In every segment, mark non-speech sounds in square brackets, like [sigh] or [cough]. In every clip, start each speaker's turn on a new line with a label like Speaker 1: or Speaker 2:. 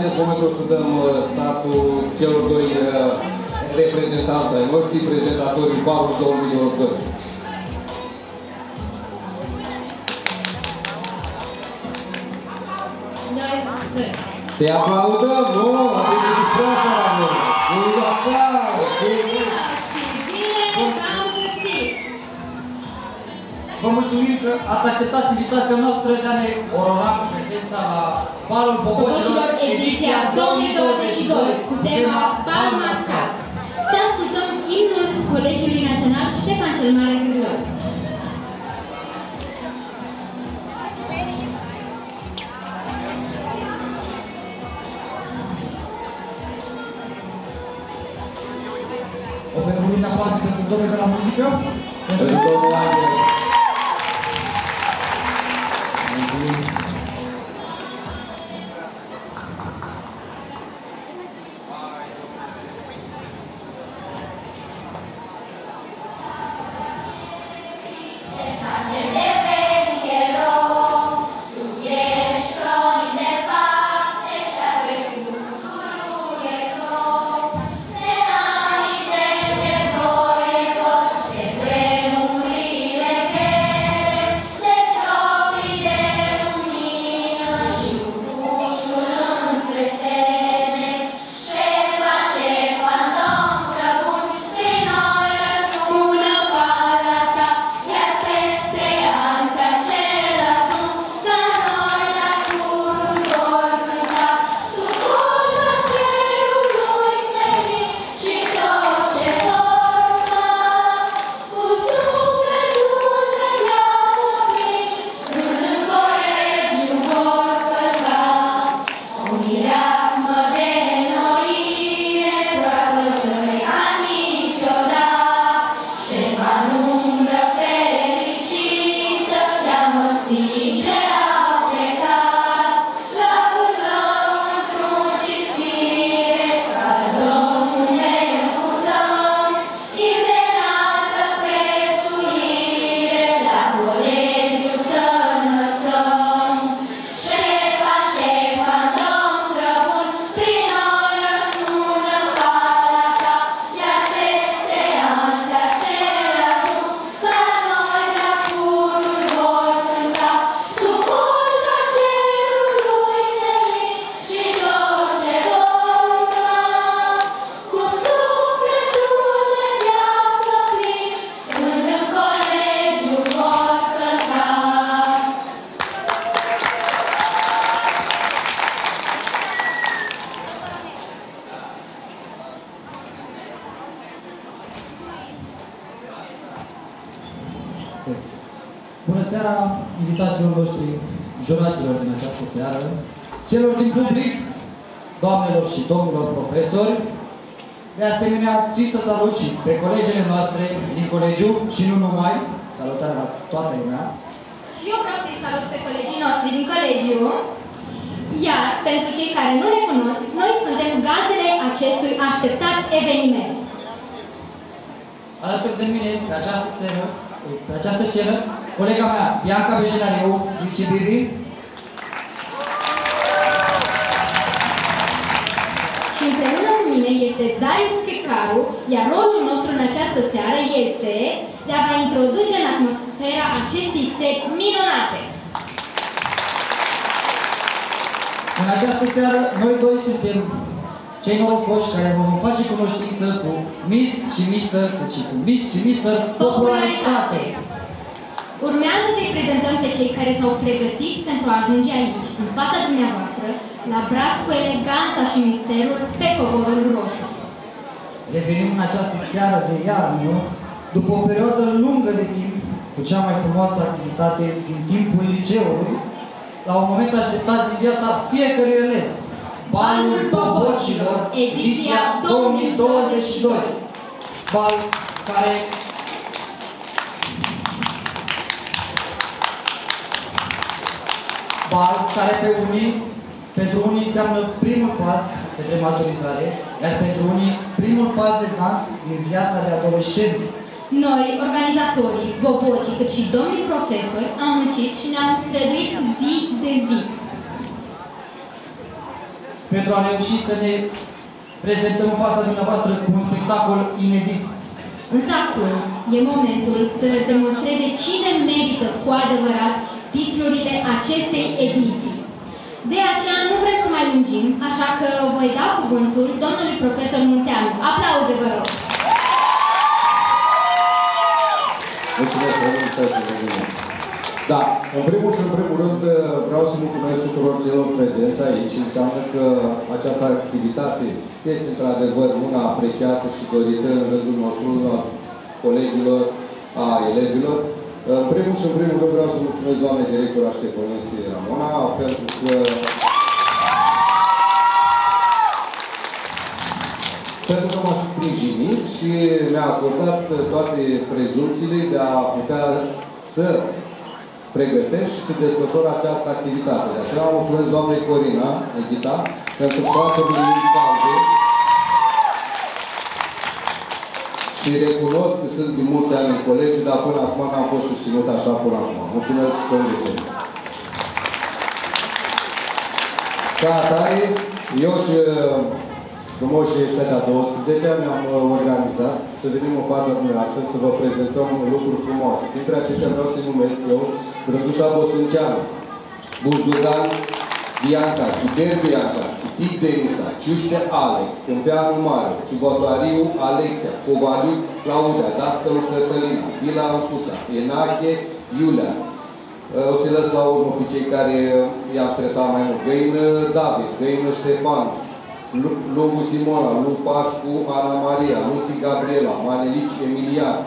Speaker 1: acest moment o să dăm uh, statul celor doi uh, reprezentanți ai noștri, prezentatorii barul 2022. Se aplaudăm, nu? Adică aplaudăm! Aplaudăm!
Speaker 2: Vă mulțumim că ați acceptat invitația noastră de a ne orora cu prezența la Balul Bobocilor, ediția 2022, cu tema Bal Mascat.
Speaker 3: Să ascultăm imnul Colegiului Național Ștefan cel Mare Curios.
Speaker 2: O permulina parte pentru domnul de la muzică?
Speaker 1: Pentru domnul Angel.
Speaker 3: Pentru a
Speaker 1: reuși să ne prezentăm în fața dumneavoastră cu un spectacol inedit.
Speaker 2: Însă acum e momentul să demonstreze cine merită cu adevărat titlurile acestei ediții. De aceea nu vrem să mai lungim, așa că voi da cuvântul domnului profesor Munteanu. Aplauze, vă rog!
Speaker 4: Mulțumesc, mulțumesc, Da, în primul și în primul rând vreau să mulțumesc tuturor celor prezenți aici. Înseamnă că această activitate este într-adevăr una apreciată și dorită în rândul nostru, a colegilor, a elevilor. În primul și în primul rând vreau să mulțumesc doamnei director a Ștefănăsii Ramona, pentru că pentru că m-a sprijinit și mi-a acordat toate prezumțiile de a putea să pregătesc și să desfășor această activitate. De asemenea, mulțumesc doamnei Corina, Edita, pentru sfaturile lui calde și recunosc că sunt din mulți ani colegi, dar până acum n-am fost susținut așa până acum. Mulțumesc, domnule Ca atare, eu și frumos și ăștia 12 ne-am organizat să venim în fața dumneavoastră, să vă prezentăm lucruri frumoase. Dintre acestea vreau să-i numesc eu Drăgușa Bosânceanu, Buzdugan Bianca, Tiber Bianca, Tic Denisa, Ciuște Alex, Câmpeanu Mare, Ciubătoariu Alexia, Covaliu Claudia, Dascălu Cătălina, Vila Ancuța, Enache Iulia, o să lăs la urmă pe cei care i-am stresat mai mult. Găină David, Găină Ștefan, Lungu Simona, Lu Pașcu Ana Maria, Luti Gabriela, Manelici Emilian,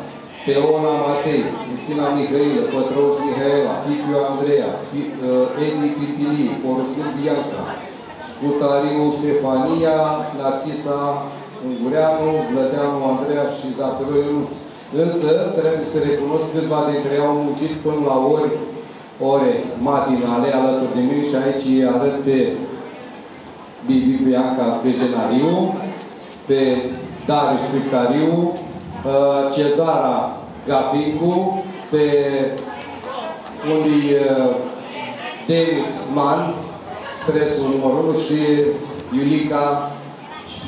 Speaker 4: Teona Matei, Cristina Mihailă, Pătrăuș Mihaela, Pipiu Andreea, uh, Edi Pipili, Porușul Bianca, Scutariu Ștefania, Narcisa Ungureanu, Vlădeanu Andreea și Zapiru Ionuț. Însă, trebuie să recunosc câțiva dintre ei au muncit până la ori, ore matinale alături de mine și aici arăt pe Bibi Bianca Bejenariu, pe Darius Fricariu, Uh, Cezara Gafincu, pe unii uh, Denis Mann, stresul numărul 1 și Iulica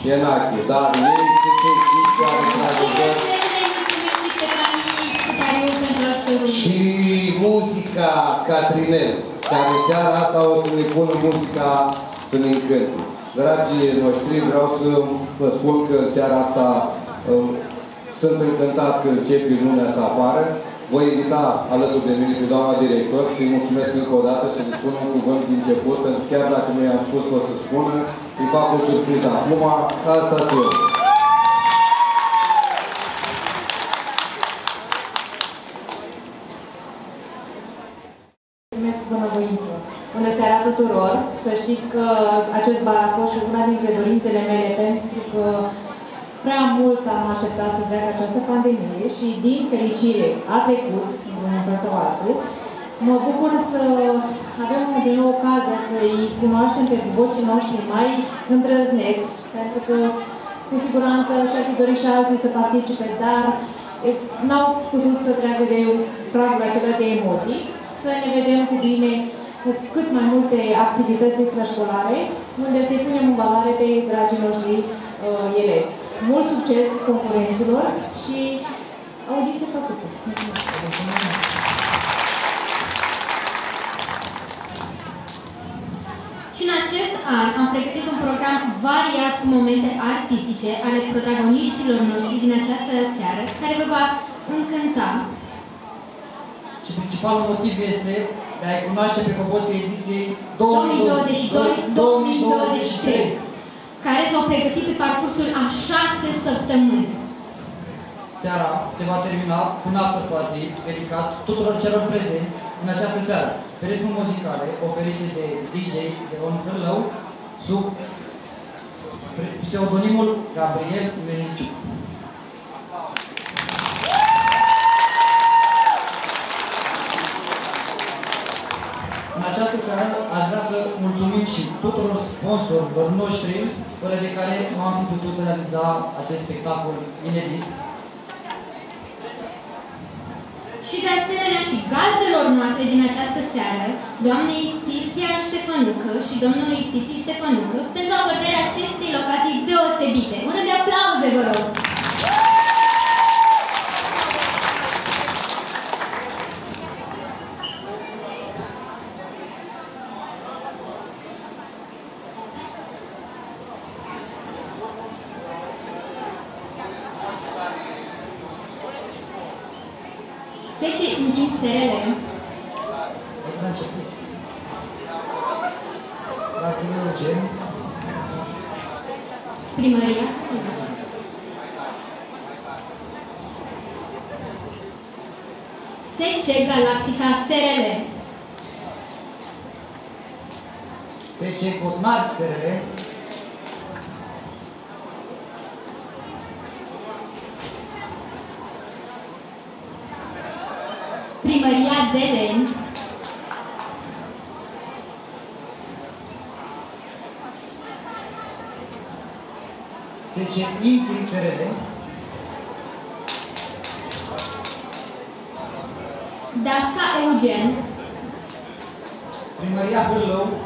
Speaker 4: Ienache. Dar ei sunt cei cinci care într-adevăr și muzica Catrinel, care seara asta o să ne pună muzica să ne încânte. Dragii noștri, vreau să vă spun că seara asta uh, sunt încântat că începi lumea să apară. Voi invita alături de mine pe doamna director să-i mulțumesc încă o dată, să-i spun un cuvânt din început, pentru că chiar dacă nu i-am spus că o să spună, îi fac o surpriză. Acum, asta să
Speaker 5: tuturor! Să știți că acest bar a fost și una dintre dorințele mele, pentru că prea mult am așteptat să treacă această pandemie și, din fericire, a trecut, într-un fel sau altul. Mă bucur să avem din nou ocazia să-i cunoaștem pe vocii noștri mai îndrăzneți, pentru că, cu siguranță, și-ar fi dorit și alții să participe, dar n-au putut să treacă de pragul acela de emoții, să ne vedem cu bine cu cât mai multe activități extrașcolare, unde să-i punem în valoare pe dragii noștri uh, elevi. Mult succes concurenților și audiție plăcută.
Speaker 2: Și în acest an am pregătit un program variat cu momente artistice ale protagoniștilor noștri din această seară, care vă va încânta.
Speaker 1: Și principalul motiv este de a-i cunoaște pe proporție ediției
Speaker 2: 2022-2023 care s-au pregătit pe parcursul a șase săptămâni.
Speaker 1: Seara se va termina cu un after party dedicat tuturor celor prezenți în această seară, pe ritmul muzicale oferite de DJ de Ron Cârlău sub pseudonimul Gabriel Meniciu. În această seară aș vrea să mulțumim și tuturor sponsorilor noștri, fără de care nu am fi putut realiza acest spectacol inedit.
Speaker 2: Și și de asemenea și gazdelor noastre din această seară, doamnei Silvia Ștefănucă și domnului Titi Ștefănucă, pentru abordarea acestei locații deosebite. Mână de aplauze, vă rog! Sece întinserele,
Speaker 1: Aici la început. Dați-mi un gen.
Speaker 2: primăria, Sece Galactica SRL,
Speaker 1: SC Cotnar SRL.
Speaker 2: Primăria Delen,
Speaker 1: SC Intim SRL.
Speaker 2: Dasca Eugen,
Speaker 1: Primăria Hârlău.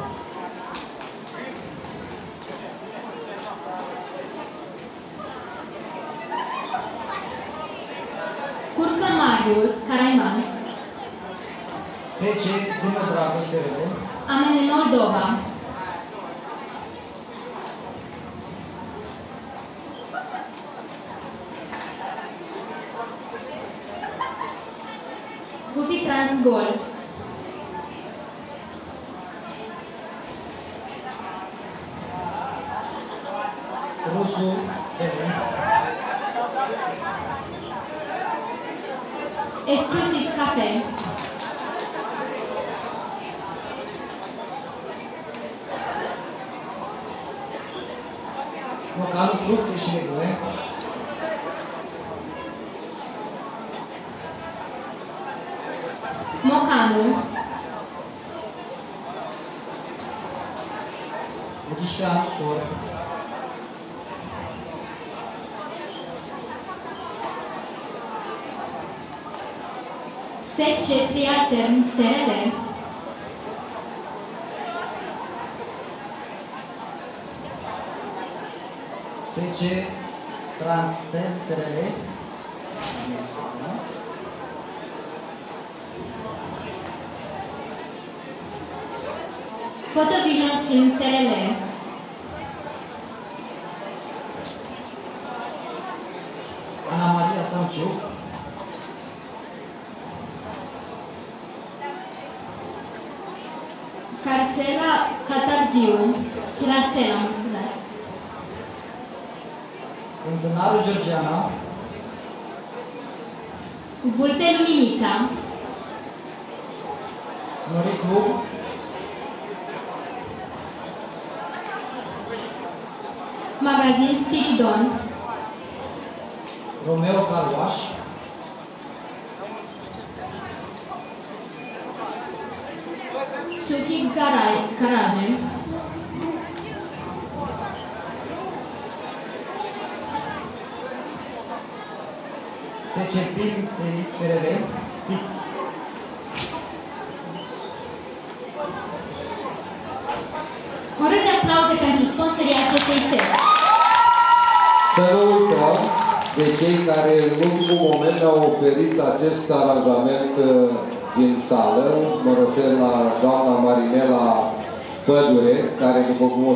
Speaker 2: Marius Caraiman,
Speaker 1: SC Dună Dragoș SRL.
Speaker 2: Amene Moldova,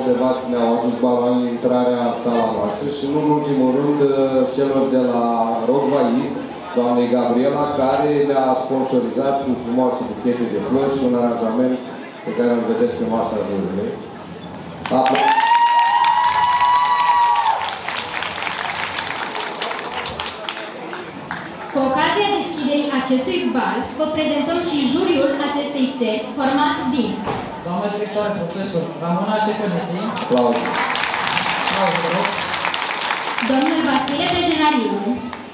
Speaker 4: observați, ne-au adus bani în intrarea în sala noastră și, nu în ultimul rând, uh, celor de la Rogvai, doamnei Gabriela, care ne-a sponsorizat cu frumoase buchete de flori și un aranjament pe care îl vedeți pe masa jurului. Apoi,
Speaker 2: Cu ocazia deschiderii acestui bal, vă prezentăm și juriul acestei seri, format din
Speaker 1: Doamna directoare, profesor Ramona Ștefănesi.
Speaker 4: aplauze.
Speaker 1: Aplauze, vă rog.
Speaker 2: domnul Vasile Dejenariu,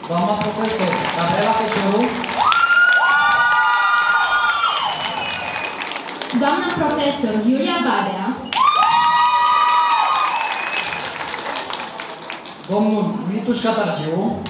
Speaker 1: Doamna profesor Gabriela Fecioru.
Speaker 2: doamna profesor Iulia Badea,
Speaker 1: Domnul Mituș Catargiu.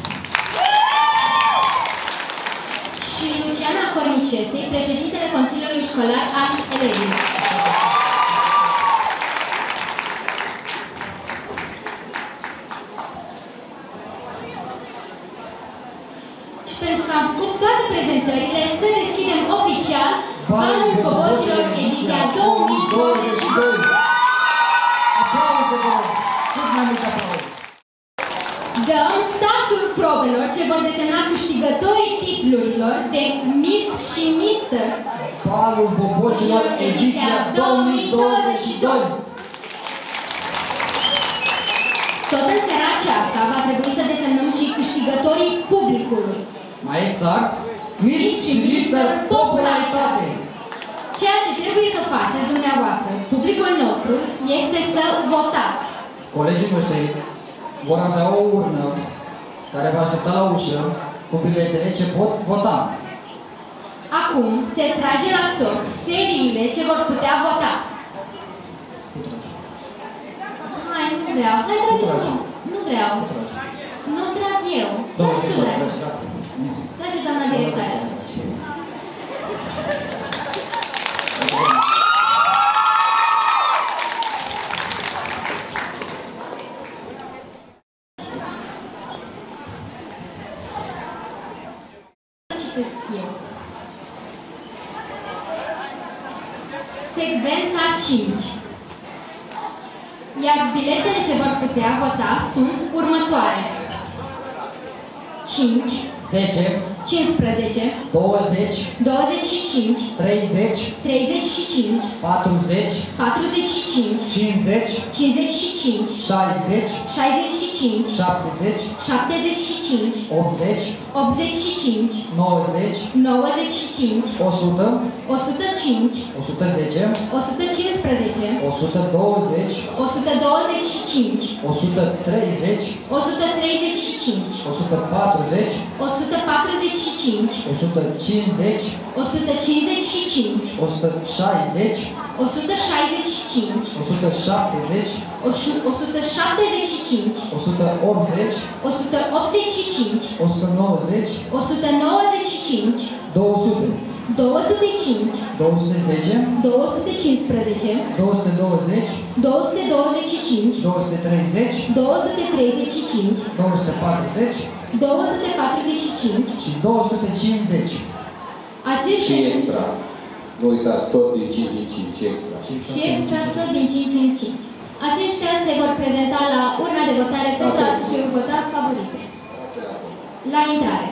Speaker 1: Care va aștepta la ușă cu biletele ce pot vota.
Speaker 2: Acum se trage la sorți seriile ce vor putea vota. Hai, nu vreau. Hai, trage tu. Nu vreau. Nu trag eu.
Speaker 1: Domnul
Speaker 2: Tragi tu,
Speaker 1: Sector,
Speaker 2: dragi.
Speaker 1: trage.
Speaker 2: Trage doamna directoare. Citesc eu. Secvența 5. Iar biletele ce vor putea vota sunt următoare. 5,
Speaker 1: 10,
Speaker 2: 15,
Speaker 1: 20,
Speaker 2: 25,
Speaker 1: 30,
Speaker 2: 35,
Speaker 1: 40,
Speaker 2: 45,
Speaker 1: 50,
Speaker 2: 55,
Speaker 1: 60,
Speaker 2: 65,
Speaker 1: 70,
Speaker 2: 75,
Speaker 1: 80,
Speaker 2: 85,
Speaker 1: 90,
Speaker 2: 95,
Speaker 1: 100,
Speaker 2: 105,
Speaker 1: 110,
Speaker 2: 115,
Speaker 1: 120,
Speaker 2: 125,
Speaker 1: 130,
Speaker 2: 135,
Speaker 1: 140,
Speaker 2: 145,
Speaker 1: 150,
Speaker 2: 155,
Speaker 1: 160,
Speaker 2: 165,
Speaker 1: 170,
Speaker 2: 175,
Speaker 1: 180,
Speaker 2: 185,
Speaker 1: 190,
Speaker 2: 195,
Speaker 1: 200,
Speaker 2: 205,
Speaker 1: 210,
Speaker 2: 215,
Speaker 1: 220,
Speaker 2: 225,
Speaker 1: 230,
Speaker 2: 235,
Speaker 1: 240
Speaker 2: 245.
Speaker 1: și 250.
Speaker 2: Aceste
Speaker 4: Și extra. Nu uitați, tot din 5 în 5 extra.
Speaker 2: și extra tot din 5 în 5. Aceștia se vor prezenta la urna de votare pentru a-și vota favorite. La intrare.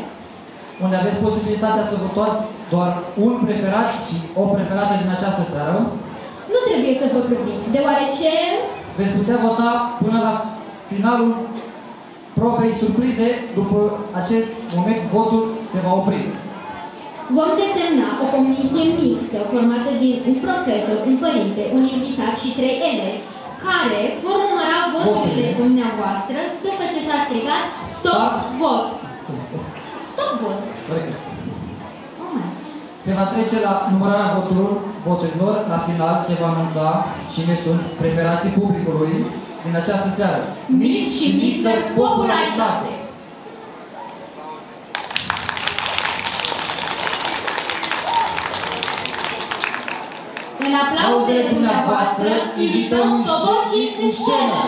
Speaker 1: Unde aveți posibilitatea să votați doar un preferat și o preferată din această seară,
Speaker 2: Nu trebuie să vă grăbiți, deoarece
Speaker 1: veți putea vota până la finalul probei surprize. După acest moment, votul se va opri.
Speaker 2: vom desemna o comisie mixtă formată din un profesor, un părinte, un invitat și trei elevi, care vor număra voturile dumneavoastră după ce s-a strigat stop vot. Stop vot.
Speaker 1: Corect.
Speaker 2: Oh my.
Speaker 1: Se va trece la numărarea voturilor, voturilor. La final se va anunța cine sunt preferații publicului din această seară.
Speaker 2: Miss și Mister Popularitate. În aplauzele dumneavoastră, invităm tobocii în scenă.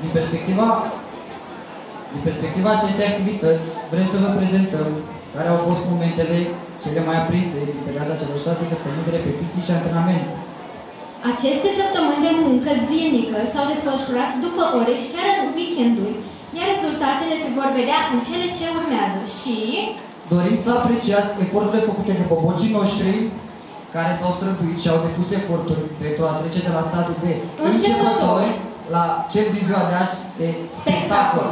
Speaker 1: Din perspectiva, din perspectiva acestei activități, vrem să vă prezentăm care au fost momentele cele mai aprinse din perioada celor șase săptămâni de repetiții și antrenament.
Speaker 2: Aceste săptămâni de muncă zilnică s-au desfășurat după ore și chiar în weekenduri, iar rezultatele se vor vedea în cele ce urmează și
Speaker 1: Dorim să apreciați eforturile făcute de bobocii noștri care s-au străduit și au depus eforturi pentru a trece de la stadiul de începători la cel din ziua de azi de spectacol.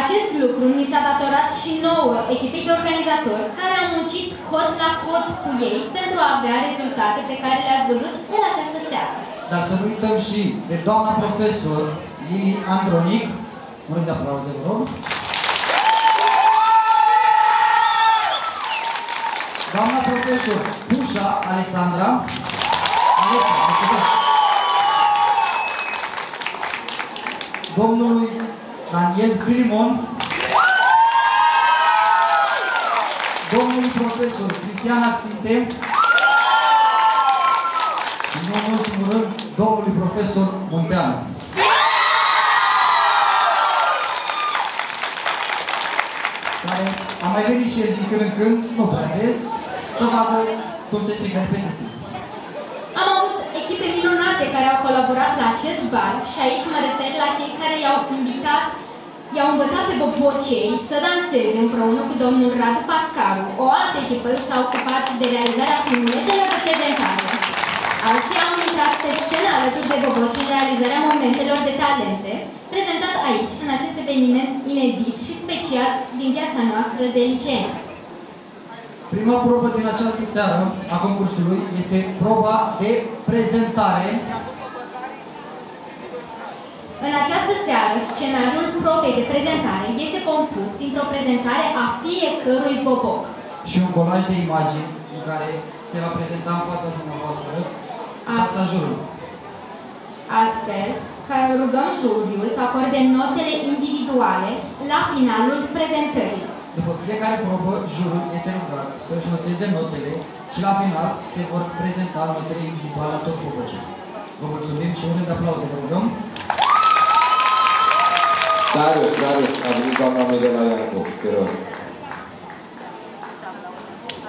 Speaker 2: Acest lucru ni s-a datorat și nouă echipei de organizatori care au muncit cod la cod cu ei pentru a avea rezultate pe care le-ați văzut în această seară.
Speaker 1: Dar să nu uităm și de doamna profesor Lili Andronic, Un rând de aplauze, vă rog. Doamna profesor Pușa Alexandra. Alexa, mulțumesc. Domnului Daniel Filimon. Domnului profesor Cristian Axinte. Și nu în ultimul rând, domnului profesor Munteanu. care a mai venit și el din când în când, nu prea des, să vadă cum se strică repetiții.
Speaker 2: Am avut echipe minunate care au colaborat la acest bal și aici mă refer la cei care i-au invitat, i-au învățat pe bobocei să danseze împreună cu domnul Radu Pascaru. O altă echipă s-a ocupat de realizarea filmulețelor de prezentare. Alții au intrat pe scenă alături de boboci în realizarea momentelor de talente, prezentat aici, în acest eveniment inedit și special din viața noastră de liceen.
Speaker 1: Prima probă din această seară a concursului este proba de prezentare.
Speaker 2: În această seară, scenariul probei de prezentare este compus dintr-o prezentare a fiecărui boboc.
Speaker 1: și un colaj de imagini în care se va prezenta în fața dumneavoastră fața jurului.
Speaker 2: Astfel, că rugăm juriul să acorde notele individuale la finalul prezentării.
Speaker 1: După fiecare probă, jurul este rugat să-și noteze notele și la final se vor prezenta notele individuale la toți bobocii. Vă mulțumim și un rând de aplauze, vă rugăm.
Speaker 4: Darius, Darius, a venit doamna Mirela Iancu, te rog.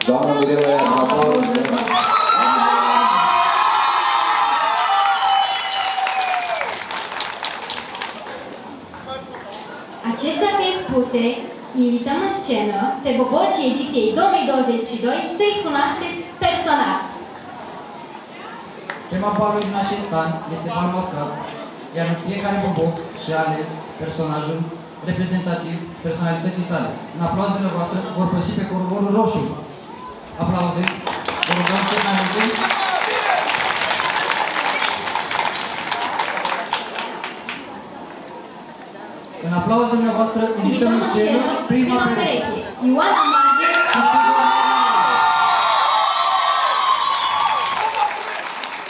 Speaker 4: Doamna Mirela Iancu, aplauze.
Speaker 2: Acestea fiind spuse, invităm în scenă pe bobocii ediției 2022 să-i cunoașteți personal.
Speaker 1: Tema balului din acest an este bal mascat, iar în fiecare boboc și-a ales personajul reprezentativ personalității sale. În aplauzele voastre vor păși pe corvorul roșu. Aplauze. Vă rugăm cât mai În aplauzele voastre invităm în scenă prima pereche.
Speaker 2: Ioana Maghe,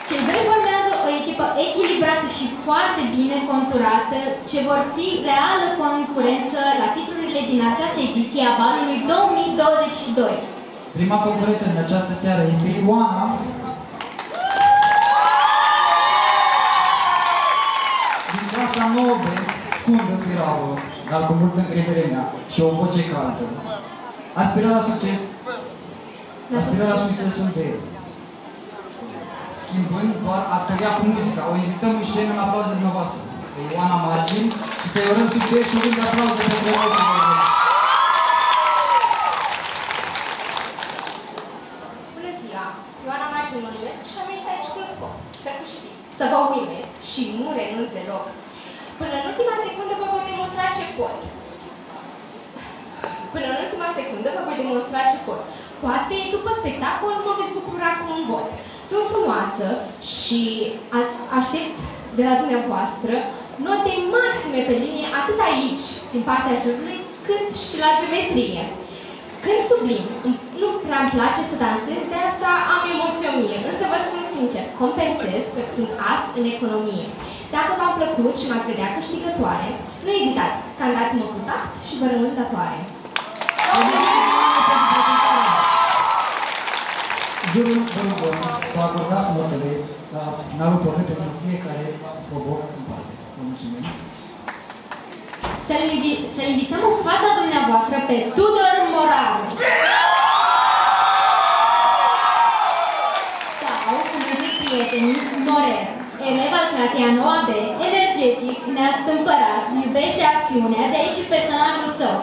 Speaker 2: Cei doi formează o echipă echilibrată și foarte bine conturată, ce vor fi reală concurență la titlurile din această ediție a balului 2022.
Speaker 1: Prima concurentă în această seară este Ioana. Din clasa 9B, scundă, firavă, dar cu multă încredere în ea și o voce caldă. Aspiră la succes, aspiră la succesul de el. Schimbând doar actoria cu muzica, o invităm în scenă în aplauzele dumneavoastră pe Ioana Margin și să-i urăm succes și un rând de aplauze pentru ea.
Speaker 6: Bună ziua! Ioana Margin mă numesc și am venit aici cu un scop. Să câștig, să vă uimesc și nu renunț deloc. Până în ultima secundă vă voi demonstra ce pot. Până în ultima secundă vă voi demonstra ce pot. Poate după spectacol mă veți bucura cu un vot. Sunt frumoasă și a- aștept de la dumneavoastră note maxime pe linie atât aici, din partea jurului, cât și la geometrie. Când sublim, nu prea îmi place să dansez, de asta am emoție o mie, însă vă spun sincer, compensez că sunt as în economie. Dacă v-am plăcut și m-ați vedea câștigătoare, nu ezitați, scandați-mă cu tact și vă rămân datoare.
Speaker 1: Jurul vă rugăm să acordați notele la finalul probei pentru fiecare boboc în parte. Vă mulțumim.
Speaker 2: Să-l invi- să-l invităm în fața dumneavoastră pe Tudor Moraru. Elev al clasei a 9 B, energetic, neastâmpărat, iubește acțiunea, de aici personajul său,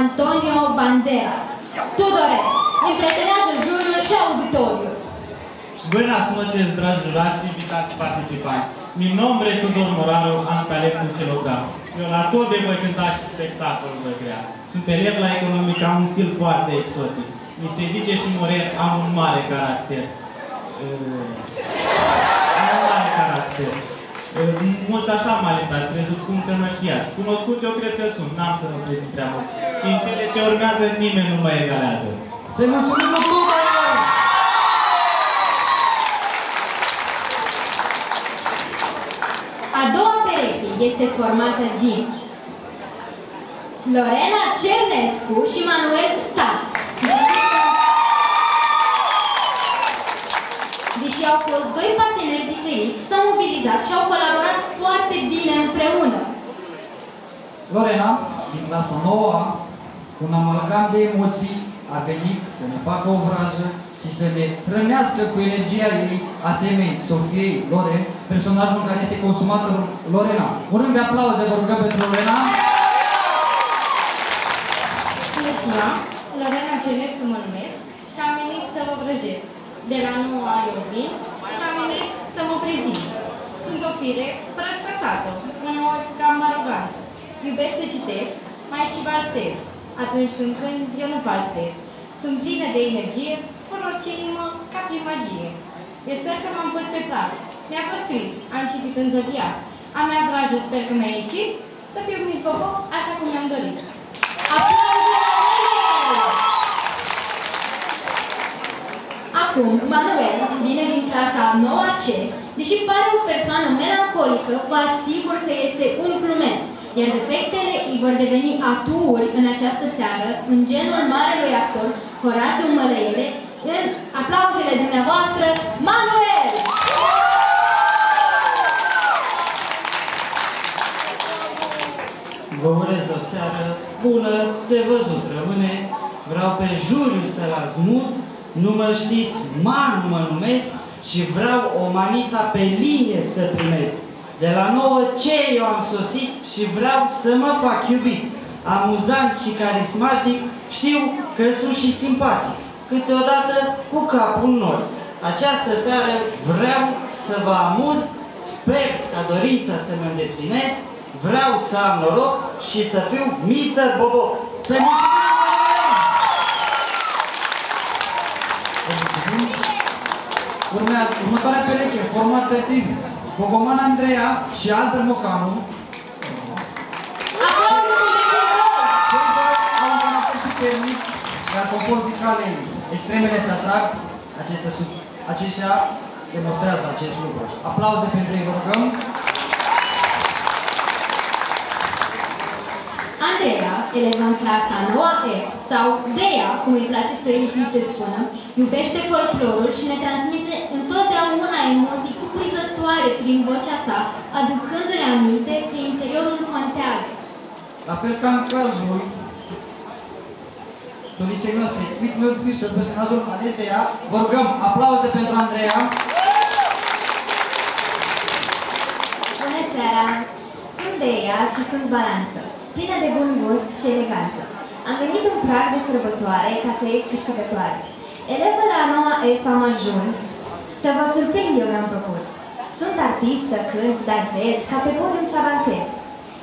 Speaker 2: Antonio Banderas. Tudore, impresionează jurul și auditoriul.
Speaker 7: Buenas noches, dragi jurați, invitați participanți. Mi nombre Tudor Moraru, am talent un kilogram. Eu la tot de voi cânta și spectacol voi crea. Sunt elev la economică, am un stil foarte exotic. Mi se zice și Morer, am un mare caracter. Uh, Am un mare caracter. Mulți așa m alitați, presupun că mă știați. Cunoscut eu cred că sunt, n-am să mă prezint prea mult. Din cele ce urmează, nimeni nu mă egalează.
Speaker 1: Să-i mulțumim lui tuturor!
Speaker 2: A doua pereche este formată din Lorena Cernescu și Manuel Stan. Deși au fost doi parteneri diferiți, s-au mobilizat și au colaborat foarte bine împreună.
Speaker 1: Lorena, din clasa 9 cu un amalgam de emoții, a venit să ne facă o vrajă și să ne hrănească cu energia ei, asemenea Sofiei Loren, personajul în care este consumată Lorena. Un rând de aplauze, vă rugăm pentru Lorena.
Speaker 6: Bună ziua! Lorena Celescu mă numesc și am venit să vă vrăjesc. De la 9 ani eu vin și am venit să mă prezint. Sunt o fire răsfățată, uneori cam arogantă. Iubesc să citesc, mai și valsez. Atunci când cânt, eu nu falsez. Sunt plină de energie, fără orice inimă, ca prin magie. Eu sper că m-am pus pe plac. Mi-a fost scris, am citit în zodiac. A mea vrajă sper că mi-a ieșit, să fiu Miss Bobo, așa cum mi-am dorit. Aplauze la mine!
Speaker 2: Acum, Manuel vine din clasa 9C, deși pare o persoană melancolică, vă asigur că este un glumeț, iar defectele îi vor deveni aturi în această seară, în genul marelui actor Horațiu Mălăele, în aplauzele dumneavoastră, Manuel!
Speaker 8: Vă urez o seară bună de văzut. Rămâne, vreau pe Juriu să-l azmut, nu mă știți, Man mă numesc și vreau o manita pe linie să primesc. De la nouă ce eu am sosit și vreau să mă fac iubit. Amuzant și carismatic, știu că sunt și simpatic. Câteodată cu capul în nori. Această seară vreau să vă amuz, sper ca dorința să mă îndeplinesc, vreau să am noroc și să fiu Mr. Bobo. Să ne
Speaker 1: Urmează următoarea pereche, formată din Gogoman Andreea și Albert Mocanu.
Speaker 2: Aplauze pentru cei doi!
Speaker 1: Cei doi au un caracter puternic, iar conform zicalei extremele se atrag, acestea, sunt, aceștia demonstrează acest lucru. Aplauze pentru ei, vă rugăm.
Speaker 2: Andreea, eleva în clasa 9E, sau Dea, cum îi place să îi se spună, iubește folclorul și ne transmite întotdeauna emoții cuprinzătoare prin vocea sa, aducându-ne aminte că interiorul contează.
Speaker 1: La fel ca în cazul su- solistei noastre, Whitney Houston, personajul ales de ea, vă rugăm aplauze pentru Andreea.
Speaker 9: Bună seara! Sunt Deia și sunt balanță, plină de bun gust și eleganță. Am venit în prag de sărbătoare ca să ies câștigătoare. Elevă la noua F am ajuns, să vă surprind eu mi-am propus. Sunt artistă, cânt, dansez, ca pe podium să avansez.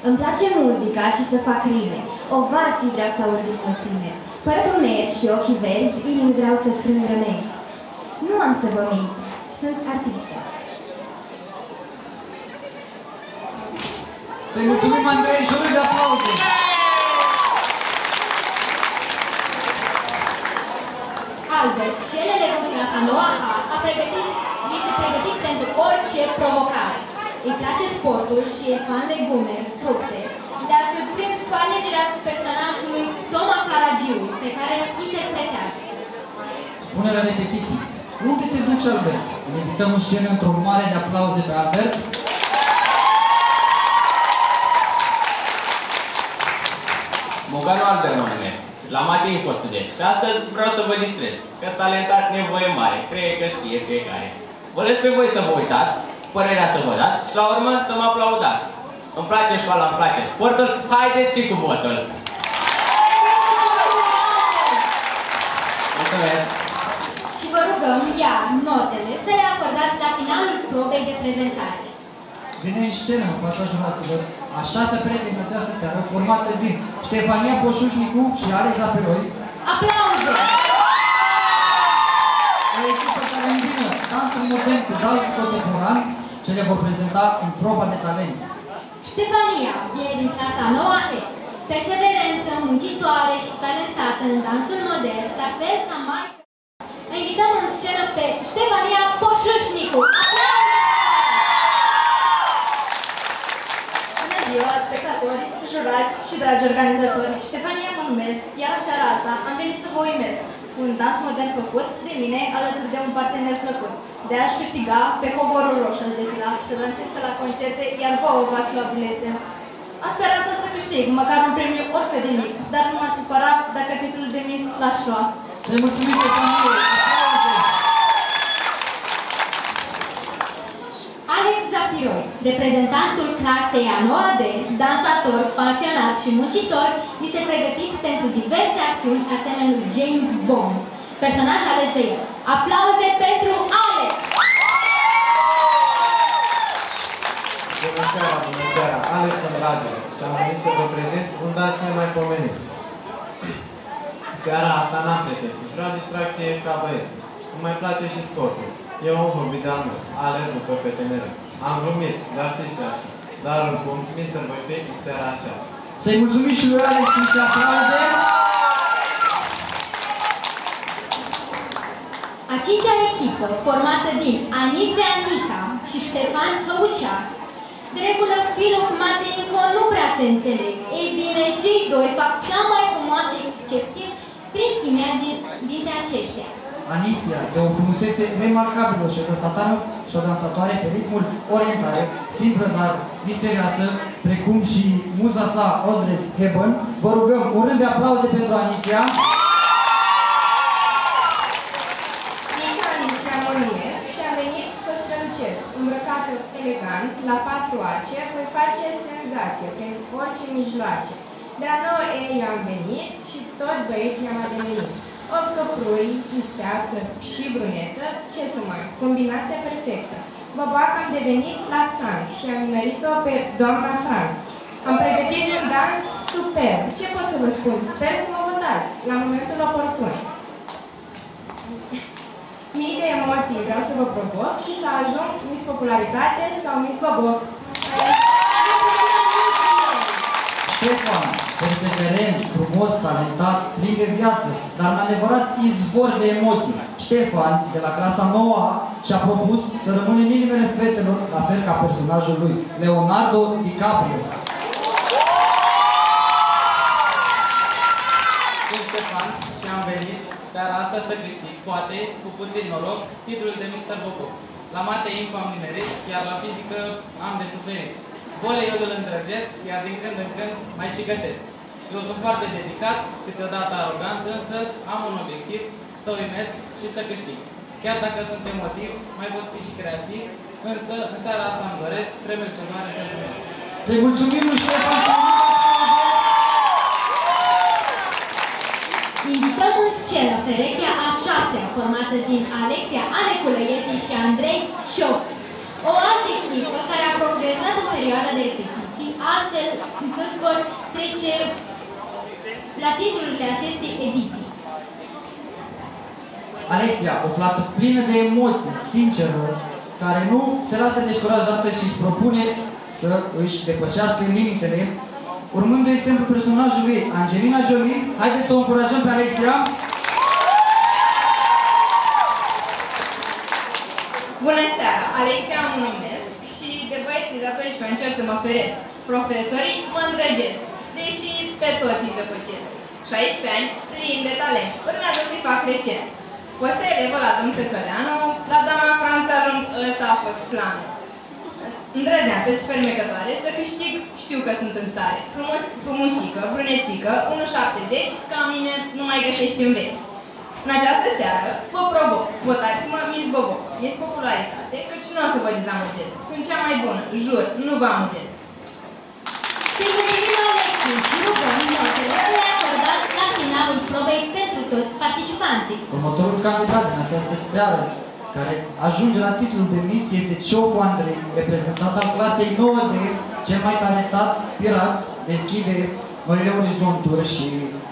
Speaker 9: Îmi place muzica și să fac rime, ovații vreau să aud din mulțime. Părul net și ochii verzi, inimi vreau să strâng rămezi. Nu am să vă mint, sunt artistă.
Speaker 1: Să-i mulțumim Andrei jurul de aplauze.
Speaker 2: Albert, cel elev în clasa 9A, a pregătit, este pregătit pentru orice provocare. Îi place sportul și e fan legume, fructe. Le-a surprins cu alegerea personajului Toma Caragiu, pe care îl interpretează.
Speaker 1: Spune la repetiții. Unde te duci, Albert? Îl invităm în scenă într-o mare de aplauze pe Albert.
Speaker 10: Moganu Albert mă numesc. La Matei Info studiez și astăzi vreau să vă distrez. că sunt talentat nevoie mare, cred că știe fiecare. Vă lăs pe voi să vă uitați, părerea să vă dați și la urmă să mă aplaudați. Îmi place școala, îmi place sportul, haideți și cu votul! Mulțumesc!
Speaker 2: Și vă rugăm, iar notele, să le acordați la finalul probei de prezentare.
Speaker 1: Vine în scenă în fața juraților a șase prieteni în această seară, formată din Ștefania Poșușnicu și Alex Apeloi,
Speaker 2: Aplauze!
Speaker 1: o echipă care îmbină dansul modern cu dansul contemporan și ce le vor prezenta în proba de talent.
Speaker 2: Ștefania vine din clasa 9 E. Perseverentă, muncitoare și talentată în dansul modern, la fel ca mai. Invităm în scenă pe Ștefania Poșușnicu. Aplauze!
Speaker 11: Bună ziua, spectatori, jurați și dragi organizatori! Ștefania mă numesc, iar în seara asta am venit să vă uimesc un dans modern făcut de mine alături de un partener plăcut. De a-și câștiga pe coborul roșu de defila, să lansez pe la concerte, iar vouă v-aș lua bilete. Am speranța să câștig, măcar un premiu oricât de mic, dar nu m-aș supăra dacă titlul de Miss l-aș lua.
Speaker 1: Să mulțumim Ștefaniei! Aplauze!
Speaker 2: Alex Zapiroi, reprezentantul clasei a noua de dansator, pasionat și muncitor, este pregătit pentru diverse acțiuni asemenea lui James Bond, personaj ales de el. Aplauze pentru Alex!
Speaker 12: Bună seara, bună seara! Alex în radio și am venit să vă prezint un dans nemaipomenit. Seara asta n-am pretenții, vreau distracție ca băieții. Îmi mai place și sportul. E un hobby de-al meu, alerg după fete mereu. Am glumit, dar știți ce așa. Dar oricum, mister voi fi în seara aceasta.
Speaker 1: Să-i mulțumim și lui Alex niște aplauze!
Speaker 2: A cincea echipă, formată din Anise Nica și Ștefan Căuceac, de regulă filul Mate Info nu prea se înțeleg. Ei bine, cei doi fac cea mai frumoasă excepție prin chimia din, dintre aceștia.
Speaker 1: Anisia, de o frumusețe remarcabilă și o dansatoare, și o dansatoare pe ritmul orientare, simplă, dar misterioasă, precum și muza sa Audrey Hepburn, vă rugăm un rând de aplauze pentru Anisia.
Speaker 11: Mica Anisia mă numesc și am venit să strălucesc. Îmbrăcată elegant, la patru arce, voi face senzație prin orice mijloace. De-a nouă ei am venit și toți băieții am ademenit. O căprui, isteață și brunetă, ce să mai, combinația perfectă. Băbac am devenit la țang și am nimerit-o pe doamna Frank. Am pregătit un dans superb. Ce pot să vă spun? Sper să mă votați la momentul oportun. Mii de emoții vreau să vă provoc și să ajung Miss Popularitate sau Miss Boboc.
Speaker 1: Ștefan, perseverent, frumos, talentat, plin de viață, dar un adevărat izvor de emoții. Ștefan, de la clasa 9 și-a propus să rămână în inimile fetelor, la fel ca personajul lui, Leonardo DiCaprio.
Speaker 13: Sunt Ștefan și am venit seara asta să câștig, poate, cu puțin noroc, titlul de Mr. Boboc. La mate info am nimerit, iar la fizică am de suferit. Voleiul îl îndrăgesc, iar din când în când mai și gătesc. Eu sunt foarte dedicat, câteodată arogant, însă am un obiectiv, să uimesc și să câștig. Chiar dacă sunt emotiv, mai pot fi și creativ, însă în seara asta îmi doresc premiul cel mare să primesc.
Speaker 1: Să-i mulțumim lui Ștefan și
Speaker 2: Invităm în scenă perechea a șasea, formată din Alexia Aneculăiesi și Andrei Șoc. O altă echipă care a progresat în perioada de repetiții, astfel încât vor trece la titlurile acestei ediții.
Speaker 1: Alexia, o flată plină de emoții, sinceră, care nu se lasă descurajată și își propune să își depășească limitele, urmând de exemplu personajul ei, Angelina Jolie. Haideți să o încurajăm pe Alexia.
Speaker 14: Bună seara! Alexia mă numesc și de băieții de 12 ani încerc să mă feresc. Profesorii mă îndrăgesc, deși pe toți îi zăpăcesc. 16 ani, plin de talent, urmează să-i fac recent. Fost elevă la domn Săcăleanu, la doamna Franța Lung, ăsta a fost planul. Îndrăzneață și fermecătoare, să câștig, știu că sunt în stare. Frumos, frumușică, brunețică, 1,70, ca mine nu mai găsești în veci. În această seară vă provoc, votați-mă Miss Bobo, Miss Popularitate, căci nu o să vă dezamăgesc. Sunt cea mai bună, jur, nu vă amăgesc.
Speaker 2: Să mulțumim Alexei și rugăm notele să le acordați la finalul probei pentru toți participanții.
Speaker 1: Următorul candidat în această seară, care ajunge la titlul de Miss, este Ciofu Andrei, reprezentant al clasei 9 de cel mai talentat pirat, deschide noile orizonturi și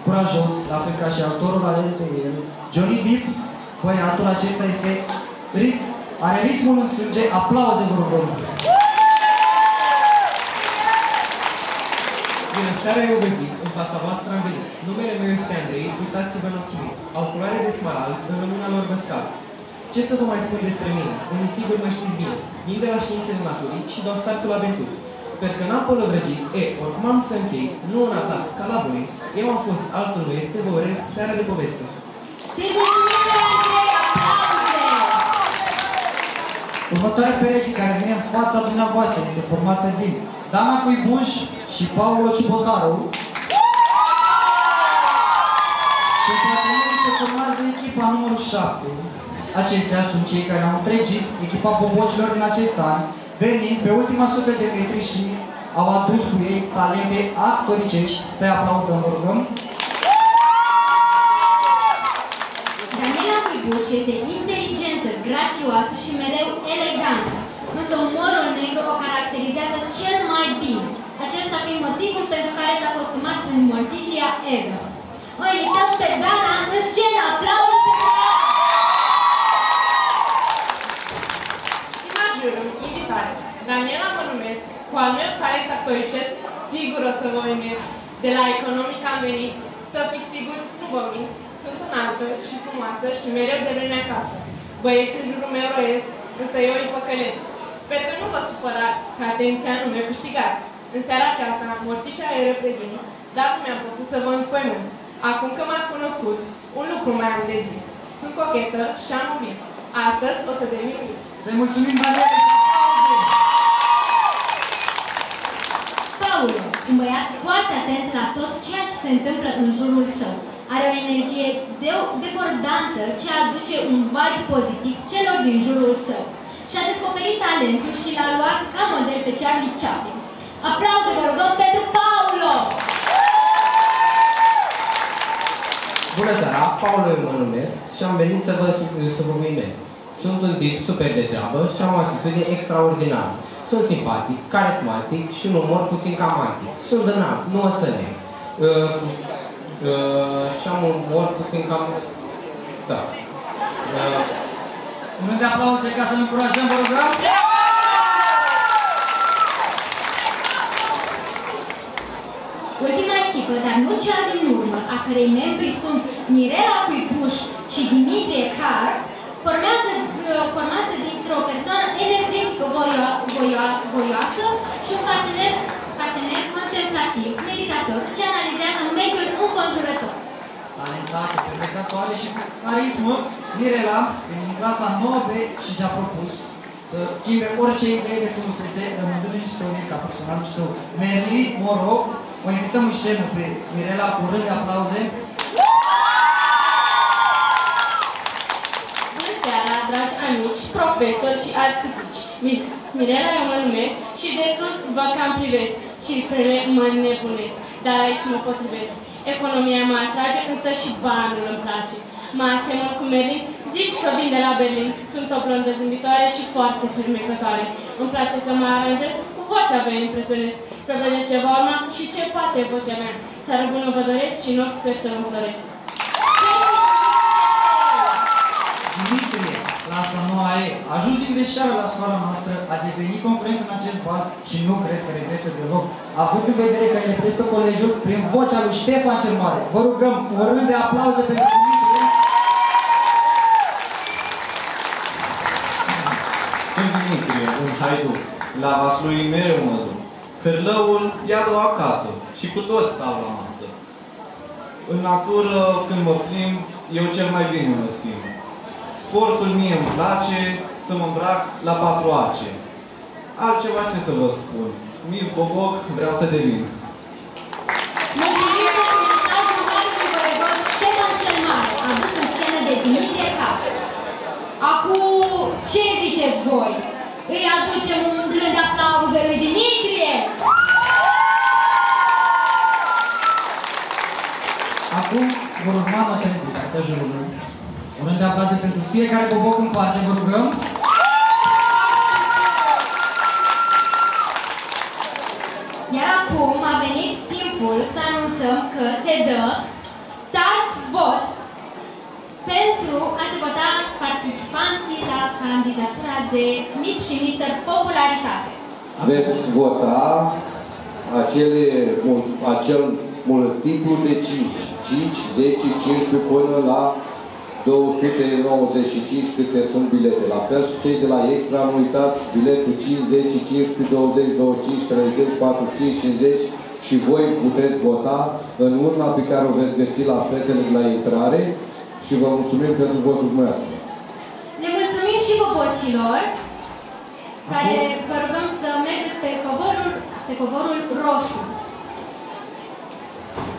Speaker 1: curajos, la fel ca și autorul ales de el, Johnny Depp, băiatul acesta este rit, are ritmul în sânge, aplauze vă rog Bună
Speaker 15: seara, eu vă zic, în fața voastră am venit. Numele meu este Andrei, uitați-vă în ochii mei. Au culoare de smarald, în lumina lor vă scap. Ce să vă mai spun despre mine? Unii sigur mă știți bine. Vin de la științele naturii și dau startul la. Sper că n-am pălăvrăgit. E, oricum am să închei, nu un atac, ca la voi. Eu am fost, altul nu este, vă urez seara de poveste.
Speaker 1: Următoarea pereche care vine în fața dumneavoastră este formată din Dana Cuibuș și Paulo Ciubotaru. Sunt partenerii ce formează echipa numărul 7. Acestea sunt cei care au întregit echipa bobocilor din acest an, venind pe ultima sută de metri și au adus cu ei talente actoricești. Să-i aplaudăm, vă rugăm.
Speaker 2: Daniela Cuibuș este inteligentă, grațioasă și mereu elegantă. Însă umorul negru o caracterizează cel mai bine. Acesta fiind motivul pentru care s-a costumat în Morticia Egros. O invităm pe Dana în scenă. Aplauze pentru
Speaker 16: Daniela mă numesc, cu al meu talent actoricesc, sigur o să vă uimesc. De la economic am venit, să fiți sigur, nu vă mint, sunt înaltă și frumoasă și mereu de vreme acasă. Băieții în jurul meu roiesc, însă eu îi păcălesc. Sper că nu vă supărați, că atenția nu mi-o câștigați. În seara aceasta, Mortișa îi reprezint, dar nu mi-am făcut să vă înspăimânt. Acum că m-ați cunoscut, un lucru mai am de zis. Sunt cochetă și am un vis. Astăzi o să devin vis.
Speaker 1: Să-i mulțumim, Daniela, și aplauze!
Speaker 2: Paulo, un băiat foarte atent la tot ceea ce se întâmplă în jurul său. Are o energie de- debordantă ce aduce un vibe pozitiv celor din jurul său. Și-a descoperit talentul și l-a luat ca model pe Charlie Chaplin. Aplauze, vă rugăm, pentru Paulo!
Speaker 17: Bună seara, Paul eu mă numesc și am venit să vă, să vă uimesc. Sunt un tip super de treabă și am o atitudine extraordinară. Sunt simpatic, carismatic și un umor puțin camantic. Sunt înalt, nu o să ne. Uh, uh, și am un umor puțin cam... Da. Uh,
Speaker 1: Un moment de aplauze ca să-l încurajăm, vă rugăm.
Speaker 2: Ultima echipă, dar nu cea din urmă, a cărei membri sunt Mirela Cuipuș și Dimitrie Car, formează, formată dintr-o persoană energetică voio, voio, voioasă și un partener, partener contemplativ, meditator, ce analizează mediul înconjurător.
Speaker 1: Talentată, perfectatoare și cu carismă, Mirela, din clasa 9B și și-a propus să schimbe orice idee de frumusețe, rămânând în istorie ca personajul său. Merli Moro, o invităm în scenă pe Mirela cu rând de aplauze.
Speaker 16: Amici, profesori și alți critici. Mi- Mirela eu mă numesc și de sus vă cam privesc. Cifrele mă nebunesc, dar aici mă potrivesc. Economia mă atrage, însă și banul îmi place. Mă asemăn cu Merlin, zici că vin de la Berlin. Sunt o blondă zâmbitoare și foarte fermecătoare. Îmi place să mă aranjez, cu vocea vă impresionez. Să vedeți ce va urma și ce poate e vocea mea. Seară bună vă doresc și în ochi sper să vă înfloresc.
Speaker 1: Dimitrie, clasa 9E, ajuns din greșeală la școala noastră, a devenit concurent în acest bar și nu cred că regretă deloc. Având în vedere că ne prestă colegiul prin vocea lui Ștefan cel Mare, vă rugăm un rând de aplauze pentru Dimitrie.
Speaker 18: Sunt Dimitrie, un haiduc. La vaslui mereu mă duc. Hârlăul ia-l acasă și cu toți stau la masă. În natură, când mă plimb, eu cel mai bine mă simt. Sportul mie îmi place să mă îmbrac la patru ace. Altceva ce să vă spun. Miss Boboc vreau să devin.
Speaker 2: Mulțumim pentru mesajul marelui colegor Ștefan cel Mare, adus în scenă de Dimitrie Cap. Acum, ce ziceți voi? Îi aducem un rând de aplauze lui Dimitrie!
Speaker 1: Acum vor urma notele din partea jurului. Un rând de aplauze pentru fiecare boboc în parte, vă rugăm.
Speaker 2: Iar acum a venit timpul să anunțăm că se dă start vot pentru a se vota participanții la candidatura de Miss și Mister Popularitate.
Speaker 4: Veți vota acele, mul- acel multiplu de 5, 5, 10, 15 până la 295 câte sunt bilete. La fel și cei de la Extra, nu uitați, biletul 5, 10, 15, 20, 25, 30, 45, 50 și voi puteți vota în urna pe care o veți găsi la fetele de la intrare și vă mulțumim pentru votul dumneavoastră.
Speaker 2: Le mulțumim și bobocilor, care vă rugăm să mergeți pe covorul, pe covorul roșu.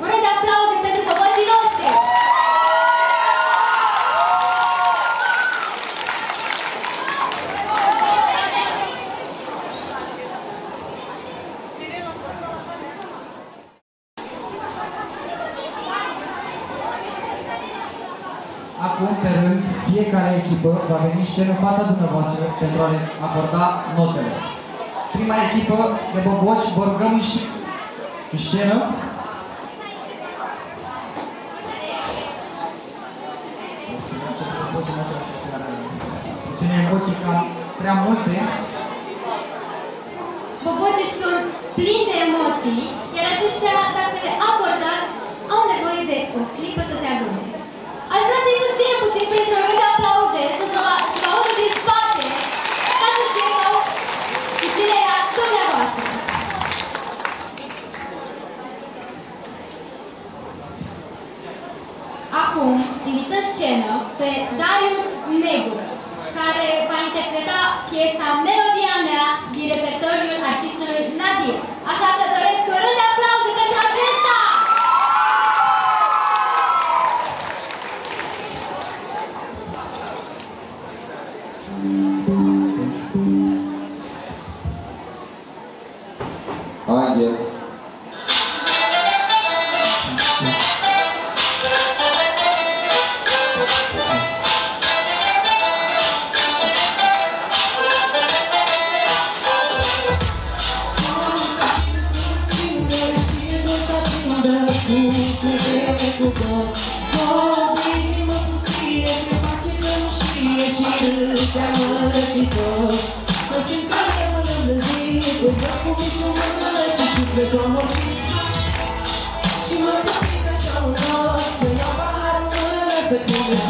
Speaker 2: Mână de aplauze pentru bobocii noștri!
Speaker 1: Acum, pe rând, fiecare echipă va veni în scenă în fața dumneavoastră pentru a le acorda notele. Prima echipă de boboci, vă rugăm în, sc- în scenă. Puține emoții cam prea multe.
Speaker 2: Bobocii sunt plini de emoții, iar aceștia, dacă le abordați, au nevoie de o clipă să se adune. Aș vrea să-i susținem puțin printr-un rând invităm scenă pe Darius Negru, care va interpreta piesa Melodia mea din repertoriul artistului Nadir. Așa că doresc un rând de aplauze pentru acesta!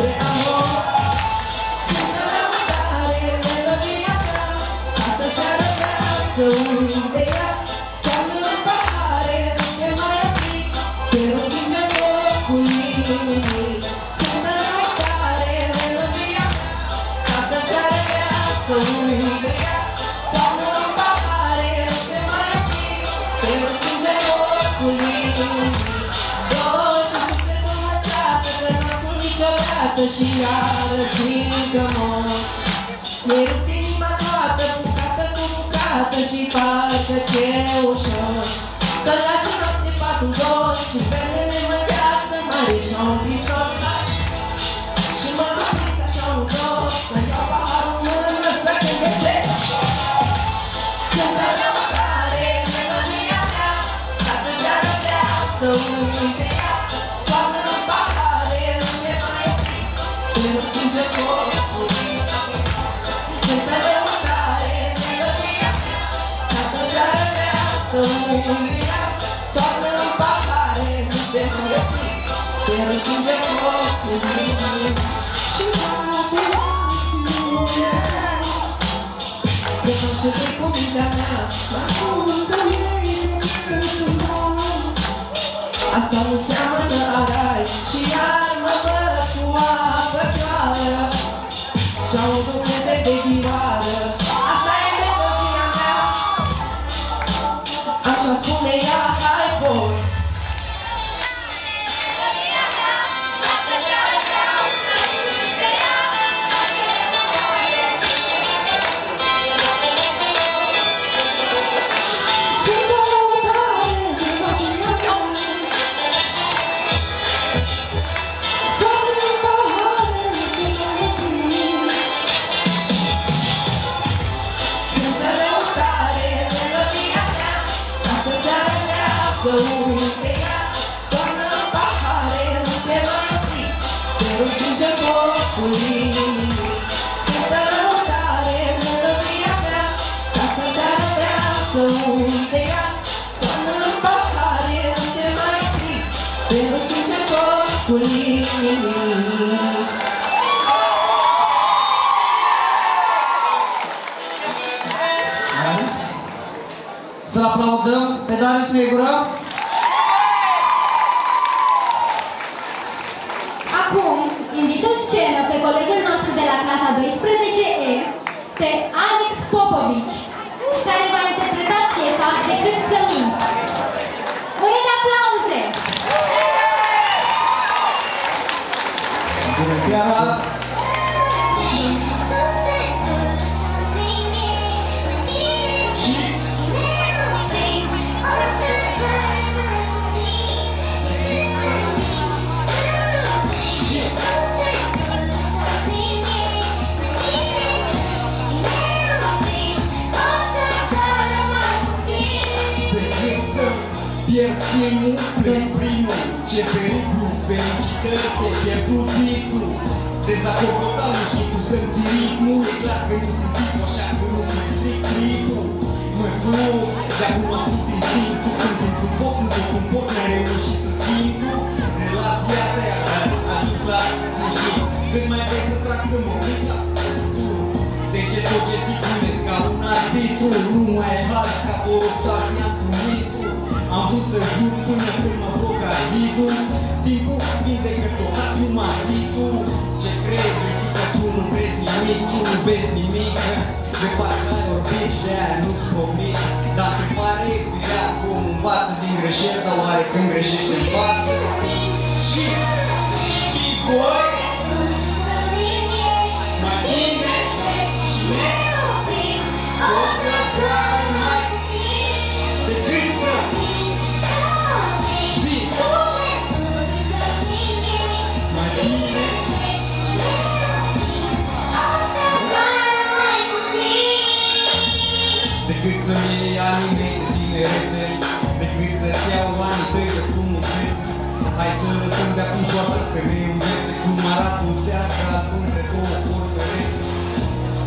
Speaker 4: Yeah.
Speaker 19: Și iară zică mă. E inima toată bucată cu bucată Și parcă ți-e ușor. Să lași Asta nu seamănă arai Și iar mă văd cu apă clară Și-au ducete de ghioară Asta e melodia mea. Așa spune ea,
Speaker 20: bine și ne Și o să doar mai decât să zic mai bine Decât să-mi iei anii mei de tinerețe Decât să-ți Hai să lăsăm de acum soarta să ne învețe Cum arată un steag ca între două fortărețe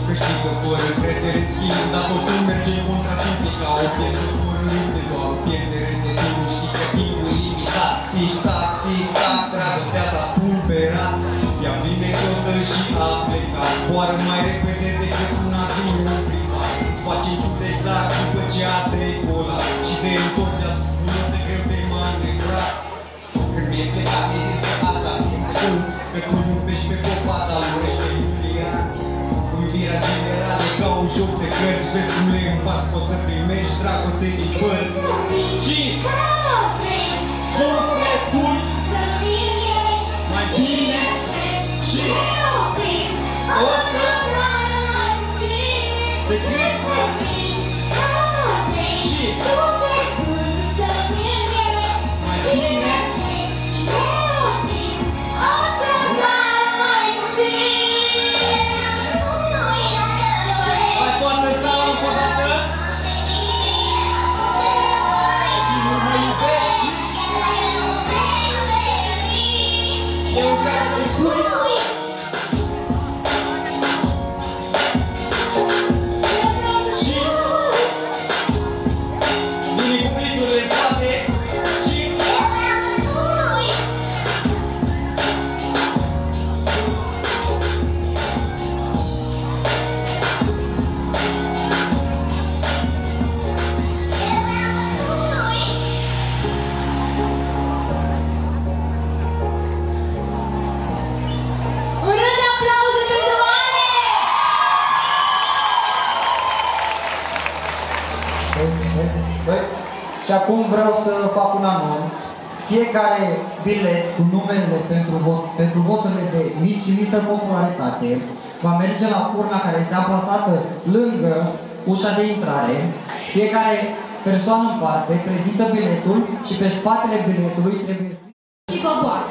Speaker 20: Că știi că fără încredere în schimb Dar totul merge în contratimp E ca o piesă fără râde Doar o pierdere de timp. Știi că timpul e limitat. Tic-tac, tic-tac Dragostea s-a spulberat. Ea vine ți-o și a plecat Zboară mai repede decât un avion privat. Face ciup exact după ce a decolat Și de întors asta simt tu Că tu iubești pe popa, dar urești pe Iulian Iubirea generală e ca un joc de cărți Vezi cum le împarți, poți să primești dragoste din părți Și sufletul mai bine și o să decât să și vreau să
Speaker 1: fac un anunț. Fiecare bilet cu numerele pentru, vot, pentru voturile de Miss și Mister Popularitate va merge la urna care este amplasată lângă ușa de intrare. Fiecare persoană în parte prezintă biletul și pe spatele biletului trebuie să...
Speaker 2: și coboară.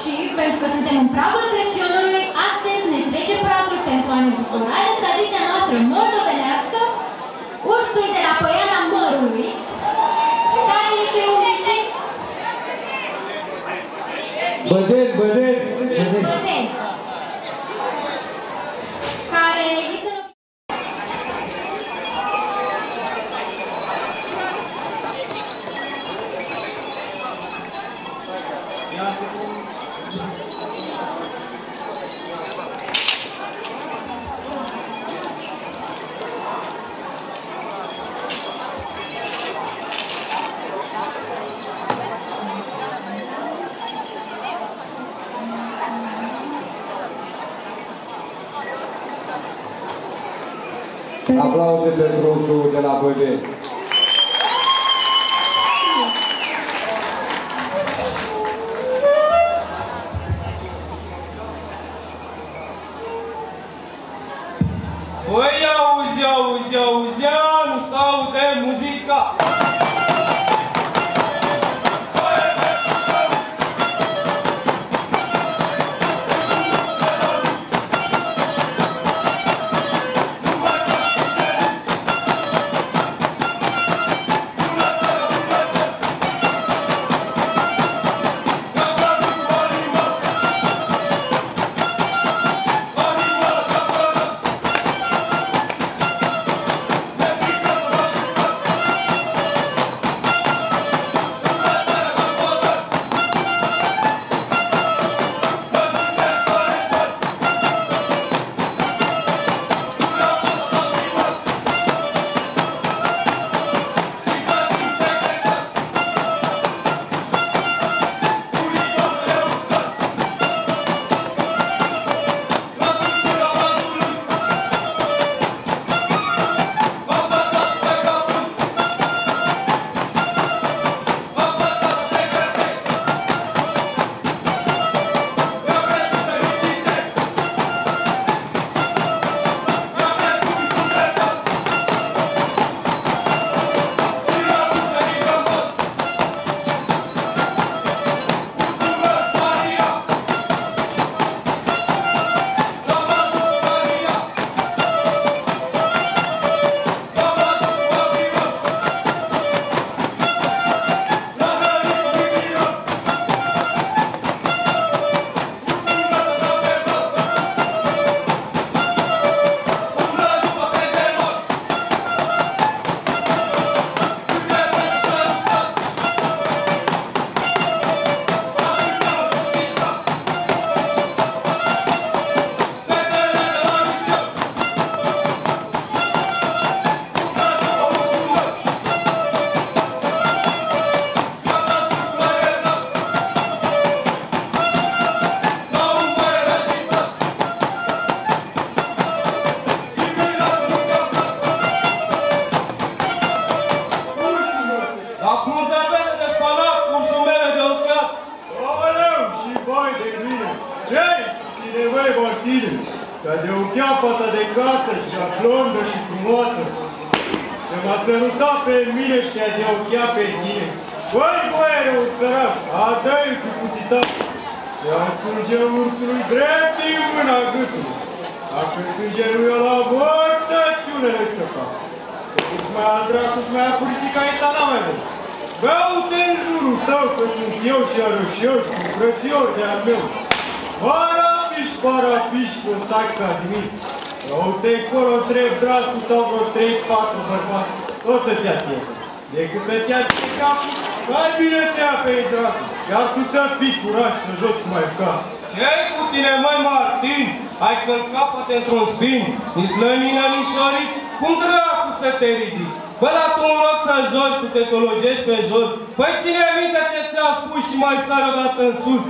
Speaker 2: Și pentru că suntem în pragul Crăciunului, astăzi ne trece pragul pentru a ne bucura de tradiția noastră moldovenească, ursul de la Păiana Mărului, care este un obicei
Speaker 4: Bădel, bădel!
Speaker 2: bădeni,
Speaker 21: bătute într-un spin, nici lămină, cum dracu să te ridici? Bă, dar tu în loc să joci, tu te tologești pe jos. Păi ține minte ce ți-am spus și mai sar odată în sus.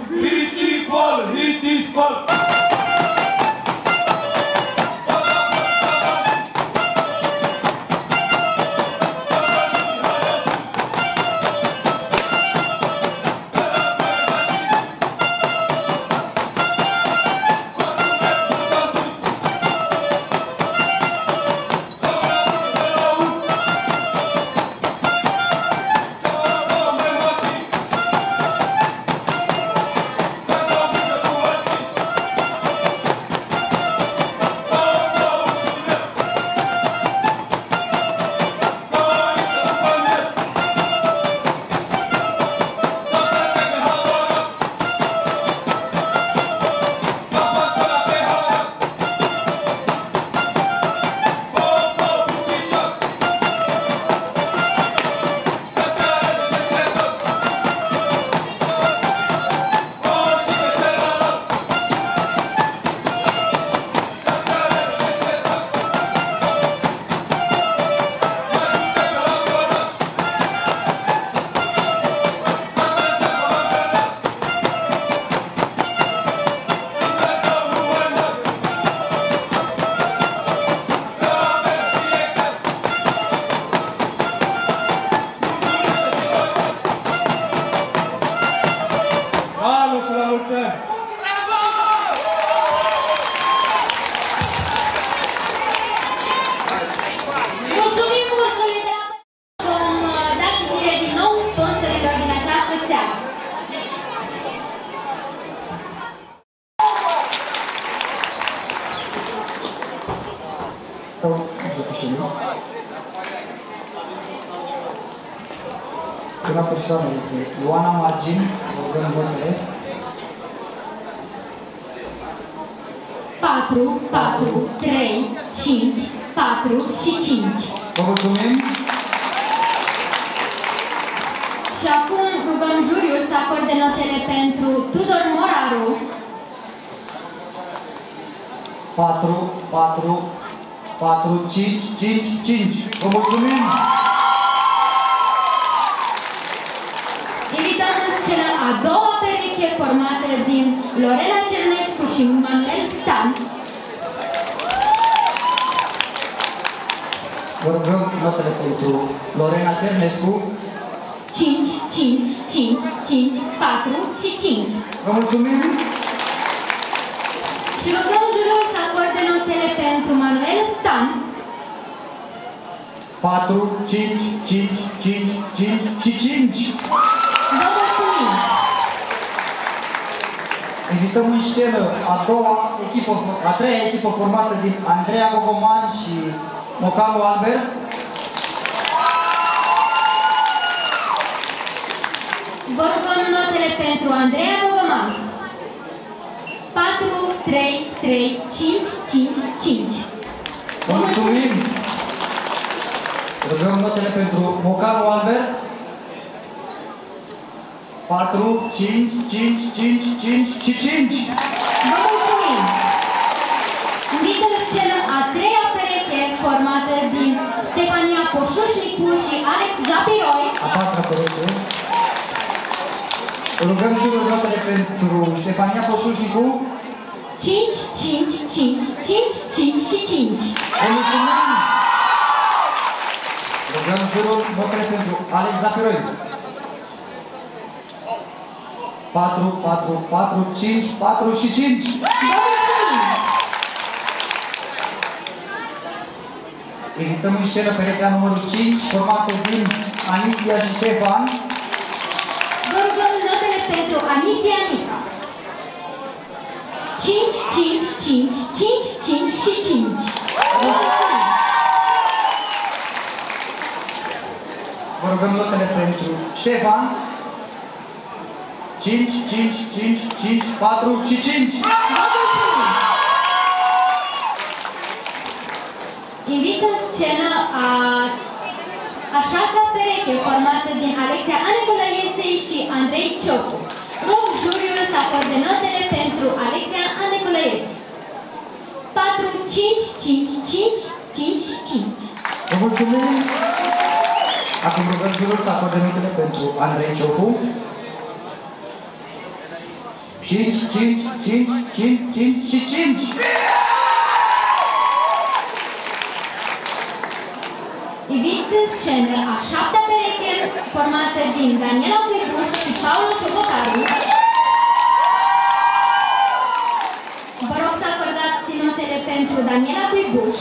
Speaker 2: Daniela Piguș.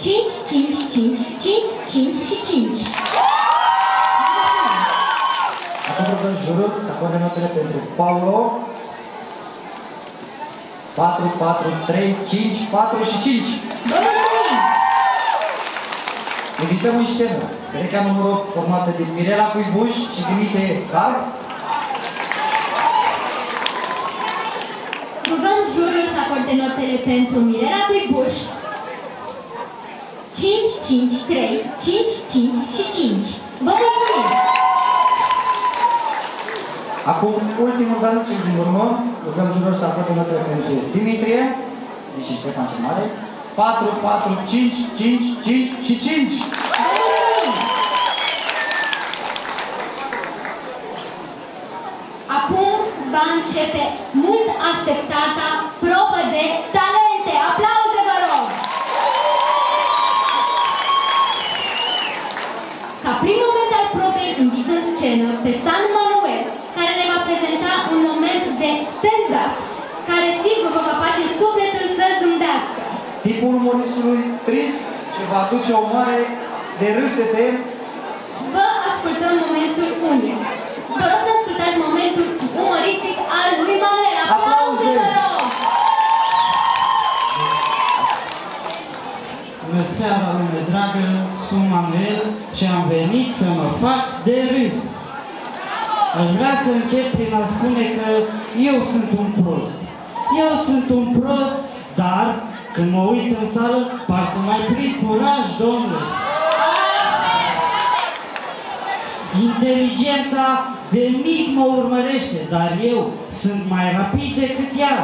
Speaker 2: 5, 5, 5, 5, 5 și 5.
Speaker 1: Acum rugăm jurul să acorde notele pentru Paulo. 4, 4, 3, 5, 4 și 5.
Speaker 2: Bă,
Speaker 1: Invităm în scenă. Greca numărul formată din Mirela Cuibuș și Dimitrie Car,
Speaker 2: toate notele pentru Mirela Cuibuș. 5, 5, 3, 5, 5 și 5. Vă mulțumim!
Speaker 1: Acum, ultimul dar cel din urmă, rugăm juror să aproape notele pentru Dimitrie, deci Ștefan cel Mare, 4, 4, 5, 5, 5 și 5!
Speaker 2: Acum va începe mult așteptata pro talente, talente, aplauze vă rog! Ca prim moment al probei invit în scenă pe San Manuel, care ne va prezenta un moment de stand-up, care sigur vă va face sufletul să zâmbească.
Speaker 1: Tipul umorisului trist și va aduce o mare de râsete.
Speaker 2: Vă ascultăm momentul unic. Vă rog să ascultați momentul umoristic al lui Manuel. bună seara, lume dragă, sunt Manuel și am venit să mă
Speaker 8: fac de râs. Aș vrea să încep prin a spune că eu sunt un prost. Eu sunt un prost, dar când mă uit în sală, parcă mai prind curaj, domnule. Inteligența de mic mă urmărește, dar eu sunt mai rapid decât ea.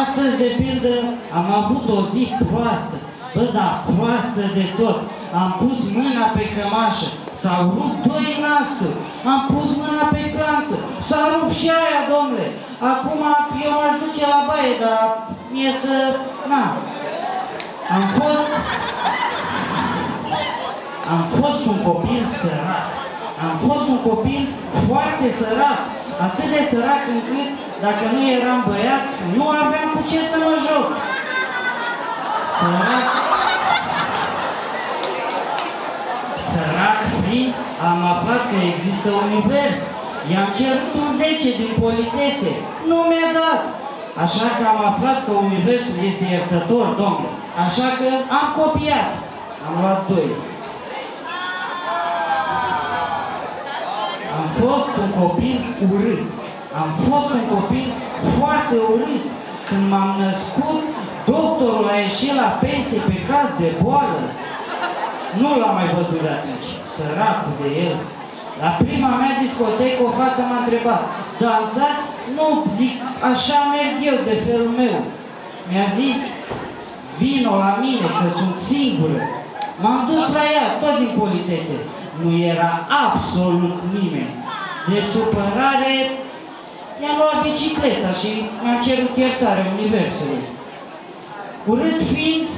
Speaker 8: Astăzi, de pildă, am avut o zi proastă. Bă, da, proastă de tot. Am pus mâna pe cămașă, s-au rupt doi nasturi. Am pus mâna pe clanță, s-a rupt și aia, domnule. Acum eu m-aș duce la baie, dar mie să... Na. Am fost... Am fost un copil sărac. Am fost un copil foarte sărac. Atât de sărac încât, dacă nu eram băiat, nu aveam cu ce să mă joc. Sărac. Sărac fiind, am aflat că există univers. I-am cerut un 10 din politețe. Nu mi-a dat. Așa că am aflat că universul este iertător, domnule. Așa că am copiat. Am luat 2. Am fost un copil urât. Am fost un copil foarte urât. Când m-am născut, doctorul a ieșit la pensie pe caz de boală. Nu l-am mai văzut de atunci. Săracul de el. La prima mea discotecă o fată m-a întrebat, dansați? Nu, zic, așa merg eu de felul meu. Mi-a zis, vino la mine, că sunt singură. M-am dus la ea, tot din politețe. Nu era absolut nimeni. De supărare, i-am luat bicicleta și mi-am cerut iertare Universului. Urât fiind,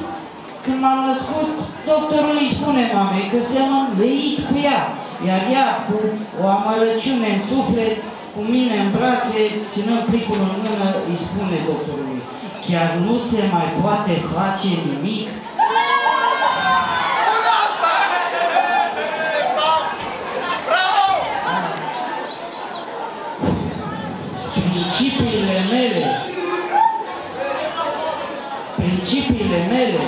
Speaker 8: când m-am născut, doctorul îi spune mamei că semăn leit cu ea, iar ea, cu o amărăciune în suflet, cu mine în brațe, ținând plicul în mână, îi spune doctorului, chiar nu se mai poate face nimic? Principiile mele principiile mele,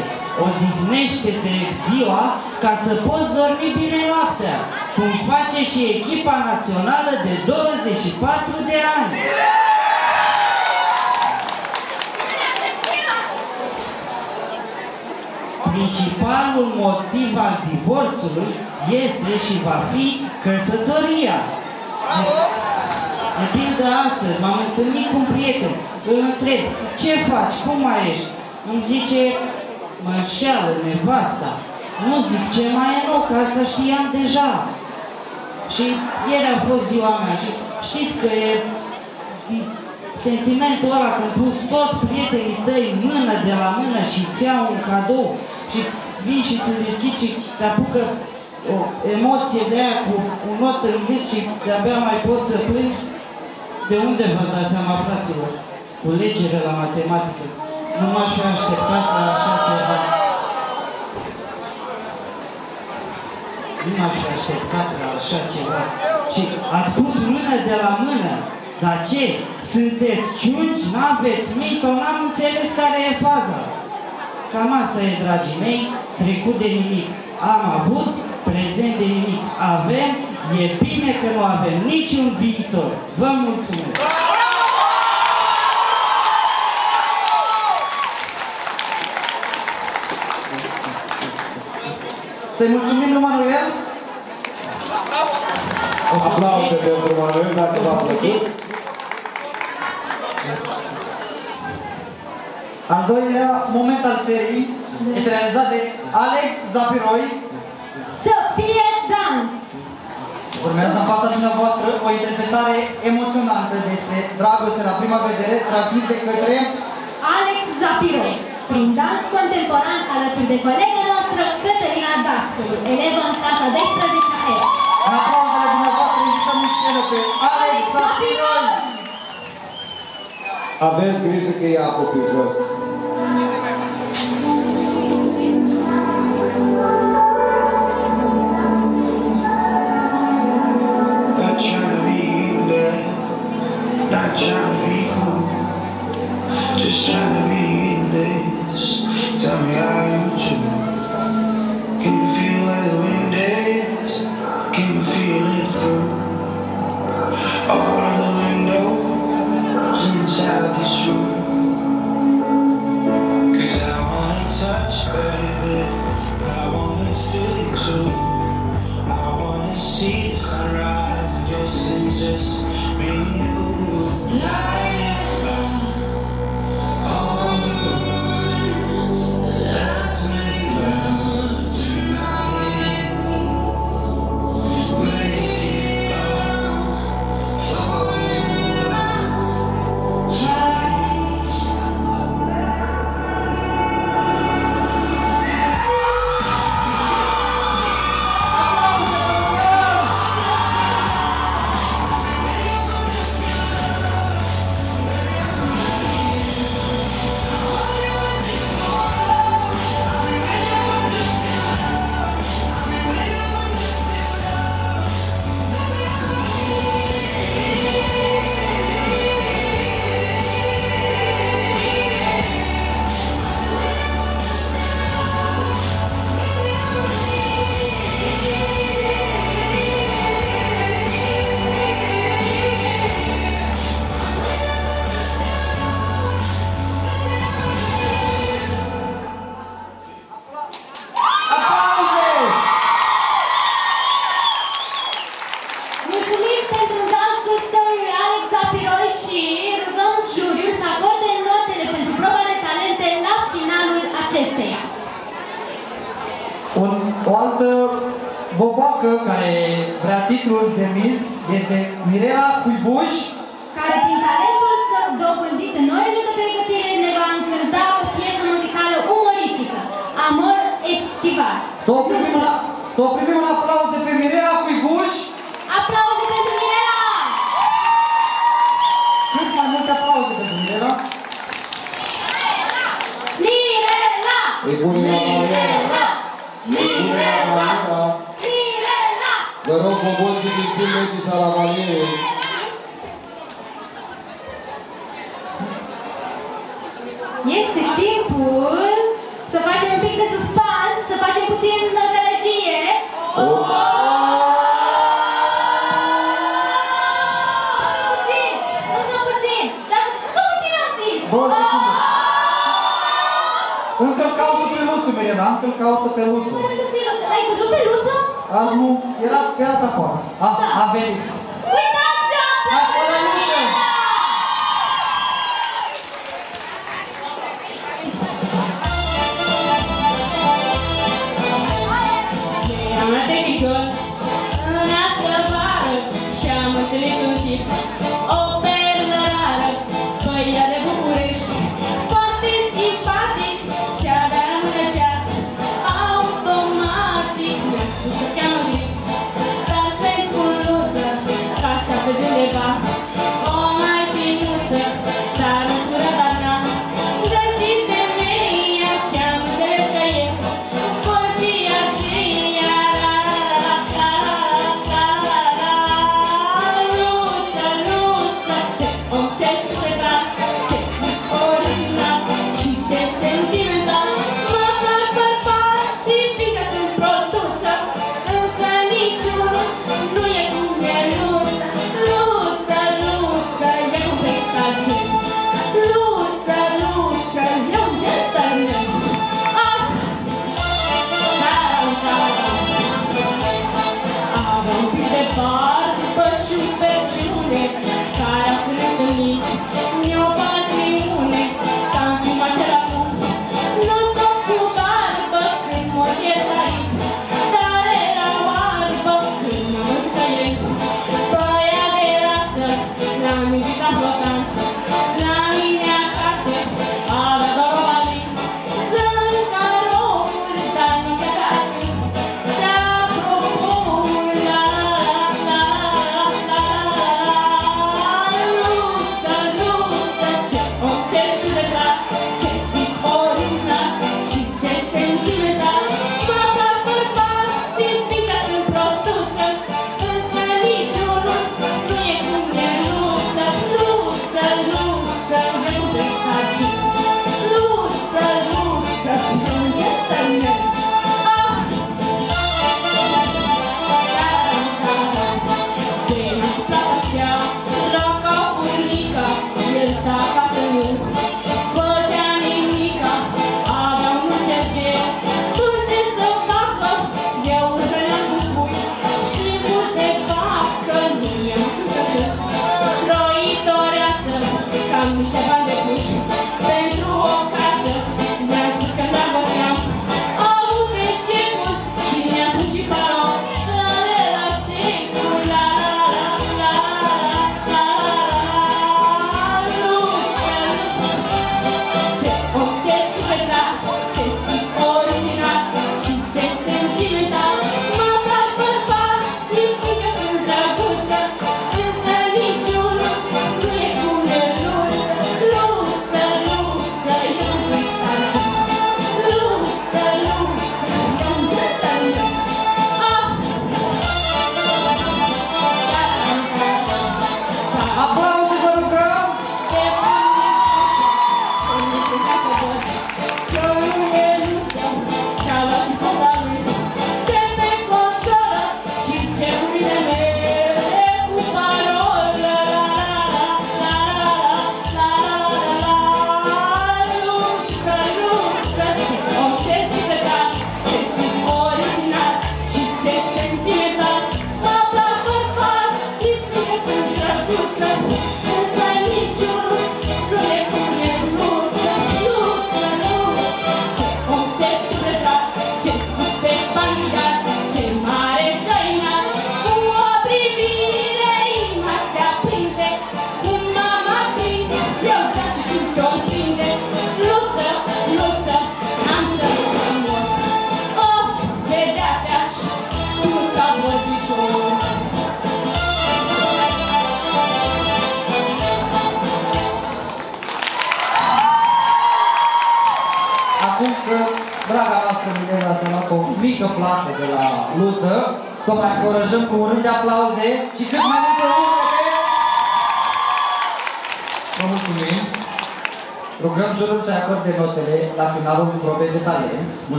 Speaker 8: odihnește-te ziua ca să poți dormi bine noaptea, cum face și echipa națională de 24 de ani. Principalul motiv al divorțului este și va fi căsătoria. De, de pildă astăzi m-am întâlnit cu un prieten, îl întreb, ce faci, cum mai ești? Îmi zice, mă înșeală nevasta. Nu zic ce mai e nou, că asta știam deja. Și ieri a fost ziua mea și știți că e sentimentul ăla când pus toți prietenii tăi mână de la mână și îți iau un cadou și vii și ți deschid și te apucă o emoție de aia cu un not în gât și de-abia mai poți să plângi. De unde vă dați seama, fraților? Cu legere la matematică. Nu m-aș fi așteptat la așa ceva. Nu m-aș fi așteptat la așa ceva. Și ați pus mână de la mână. Dar ce? Sunteți ciungi? N-aveți mii sau n-am înțeles care e faza? Cam asta e, dragii mei, trecut de nimic. Am avut, prezent de nimic. Avem, e bine că nu avem niciun viitor. Vă mulțumesc!
Speaker 1: Să-i mulțumim lui Manuel.
Speaker 4: Aplauze pentru Manuel, dacă v-a plăcut.
Speaker 1: Al doilea moment al serii este realizat de Alex Zapiroi.
Speaker 2: Să fie dans!
Speaker 1: Urmează în fața dumneavoastră o interpretare emoționantă despre dragoste la prima vedere, transmis de către
Speaker 2: Alex Zapiro, prin dans contemporan alături de colega noastră Cătălina Dascălu, elevă în clasa 12 E.
Speaker 1: În aplauzele dumneavoastră invităm în scenă pe Alex Zapiroi.
Speaker 4: Aveți grijă că e apă pe jos.
Speaker 20: Not trying to be in there, not trying to be cool, just trying to be in this. Tell me how you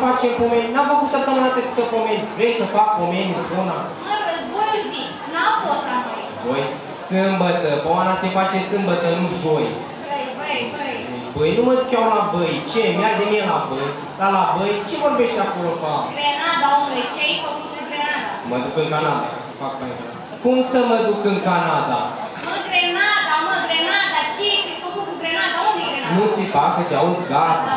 Speaker 22: pomeni?
Speaker 23: Ia face pomeni. N-am făcut săptămâna trecută pomeni. Vrei să fac pomeni una?
Speaker 22: Mă, războiul zi, n-a fost la noi.
Speaker 23: Voi? Sâmbătă. Pomana se face sâmbătă, nu joi.
Speaker 22: Băi, băi, băi.
Speaker 23: Băi, nu mă duc eu la băi. Ce? Mi-ar de mie la băi. La la băi? Ce vorbești acolo, fa?
Speaker 22: Grenada, omule, ce ai făcut cu grenada?
Speaker 23: Mă duc în Canada ca să fac mai Cum să mă duc în Canada?
Speaker 22: Mă, grenada, mă, grenada, ce ai făcut cu grenada? Unde e grenada?
Speaker 23: Nu țipa că te aud gata.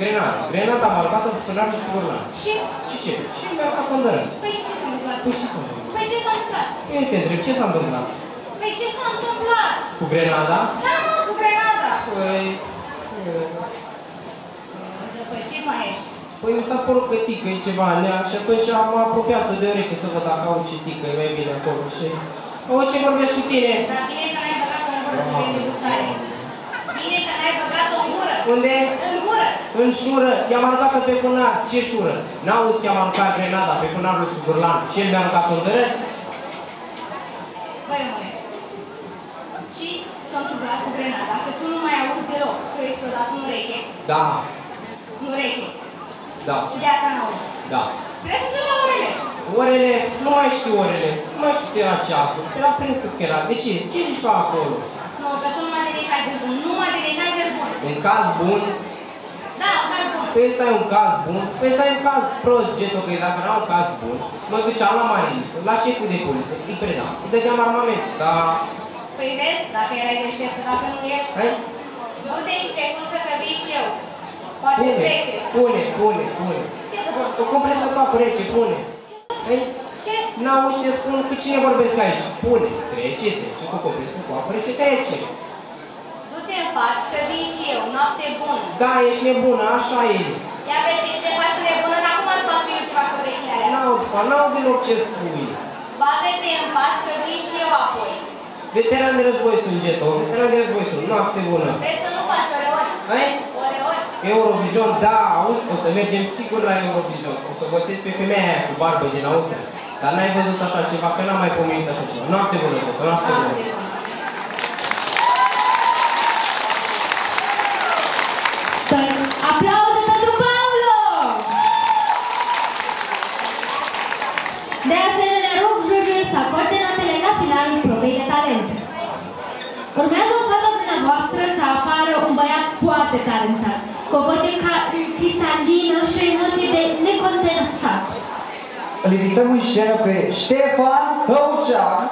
Speaker 23: Grenada. Grenada am aruncat-o pe fânarul Țigurlan.
Speaker 22: Și?
Speaker 23: Și ce? Și mi-a aruncat în dărâm.
Speaker 22: Păi și ce s-a întâmplat?
Speaker 23: Păi ce s-a întâmplat?
Speaker 22: Păi ce s-a întâmplat?
Speaker 23: Eu te întreb, ce s-a întâmplat?
Speaker 22: Păi ce s-a întâmplat?
Speaker 23: Cu grenada?
Speaker 22: Da, mă, cu grenada.
Speaker 23: Păi...
Speaker 22: Zăpăcit mai ești.
Speaker 23: Păi mi s-a părut că tică e ceva nea și atunci am apropiat de ureche să văd dacă au ce tică e mai bine acolo și... O, ce vorbesc cu tine?
Speaker 22: Dar bine că n-ai băgat-o în gură să vezi gustare. Bine că n-ai băgat-o în gură.
Speaker 23: Unde?
Speaker 22: În gură.
Speaker 23: În șură. I-am aruncat pe funar. Ce șură? N-auzi că am aruncat grenada pe funarul lui Țugurlan și el mi-a aruncat în dărât?
Speaker 22: Băi, măi, ce s-a întâmplat cu grenada? Că tu nu mai auzi deloc. Tu ai explodat în ureche.
Speaker 23: Da,
Speaker 22: În ureche.
Speaker 23: da,
Speaker 22: Și de asta n-auzi.
Speaker 23: da.
Speaker 22: Trebuie să duci la orele.
Speaker 23: Orele, nu mai știu orele. Nu mai știu că era ceasul. Era prins că era. De ce? Ce zici fa acolo?
Speaker 22: Nu, că tu numai de necai de bun. Numai de necai de bun.
Speaker 23: Un caz bun?
Speaker 22: Da, un caz bun.
Speaker 23: Păi ăsta e un caz bun? Păi ăsta e un caz prost, genul că dacă era un caz bun, mă duceam la marin, la șeful de poliție, îi predam, îi dădeam armament, dar...
Speaker 22: Păi vezi, dacă erai deștept, dacă nu ești,
Speaker 23: Hai?
Speaker 22: du-te și te culcă că vii și eu. Poate
Speaker 23: Pune,
Speaker 22: trece.
Speaker 23: pune, pune, pune.
Speaker 22: Ce să pun?
Speaker 23: O compresă cu apă rece, pune.
Speaker 22: Ce?
Speaker 23: N-auzi ce spun, cu cine vorbesc aici? Pune, trece, trece cu compresă cu apă rece, trece.
Speaker 22: Du-te în pat, că vii și eu. Noapte bună.
Speaker 23: Da, ești nebună, așa e.
Speaker 22: Ia vezi ce faci tu nebună, că acum îți fac eu ceva cu urechile alea.
Speaker 23: N-aud, fa, n-aud deloc ce spui.
Speaker 22: Bagă-te în pat, că vii și eu apoi.
Speaker 23: Veteran de război sunt, Geto, veteran de război sunt, noapte bună.
Speaker 22: Vrei să nu faci ore-ori?
Speaker 23: Hai?
Speaker 22: Ore-ori?
Speaker 23: Eurovision, da, auzi, o să mergem sigur la Eurovision. O să votez pe femeia aia cu barbă din Austria. Dar n-ai văzut așa ceva, că n-am mai pomenit așa ceva. Noapte bună, Geto, noapte bună.
Speaker 2: Stai, aplauze pentru Paulo! De asemenea, rog juriul să acorde notele la finalul probei de talent. Urmează în fața dumneavoastră să apară un băiat foarte talentat, cu o voce ca- cristalină și o emoție de necontențat
Speaker 1: îl invităm în scenă pe Ștefan Băucean,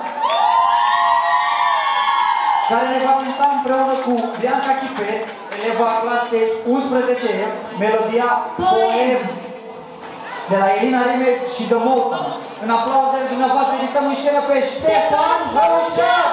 Speaker 1: care ne va cânta împreună cu Bianca Chipet, eleva clasei 11 melodia Poem
Speaker 24: de la Irina Rimes și The Mountains. În aplauze dumneavoastră invităm în scenă pe Ștefan Băucean!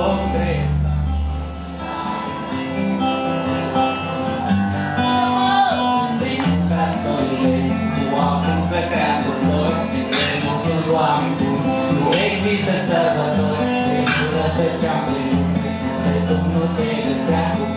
Speaker 24: dropping. Sofrer como tem, sabe?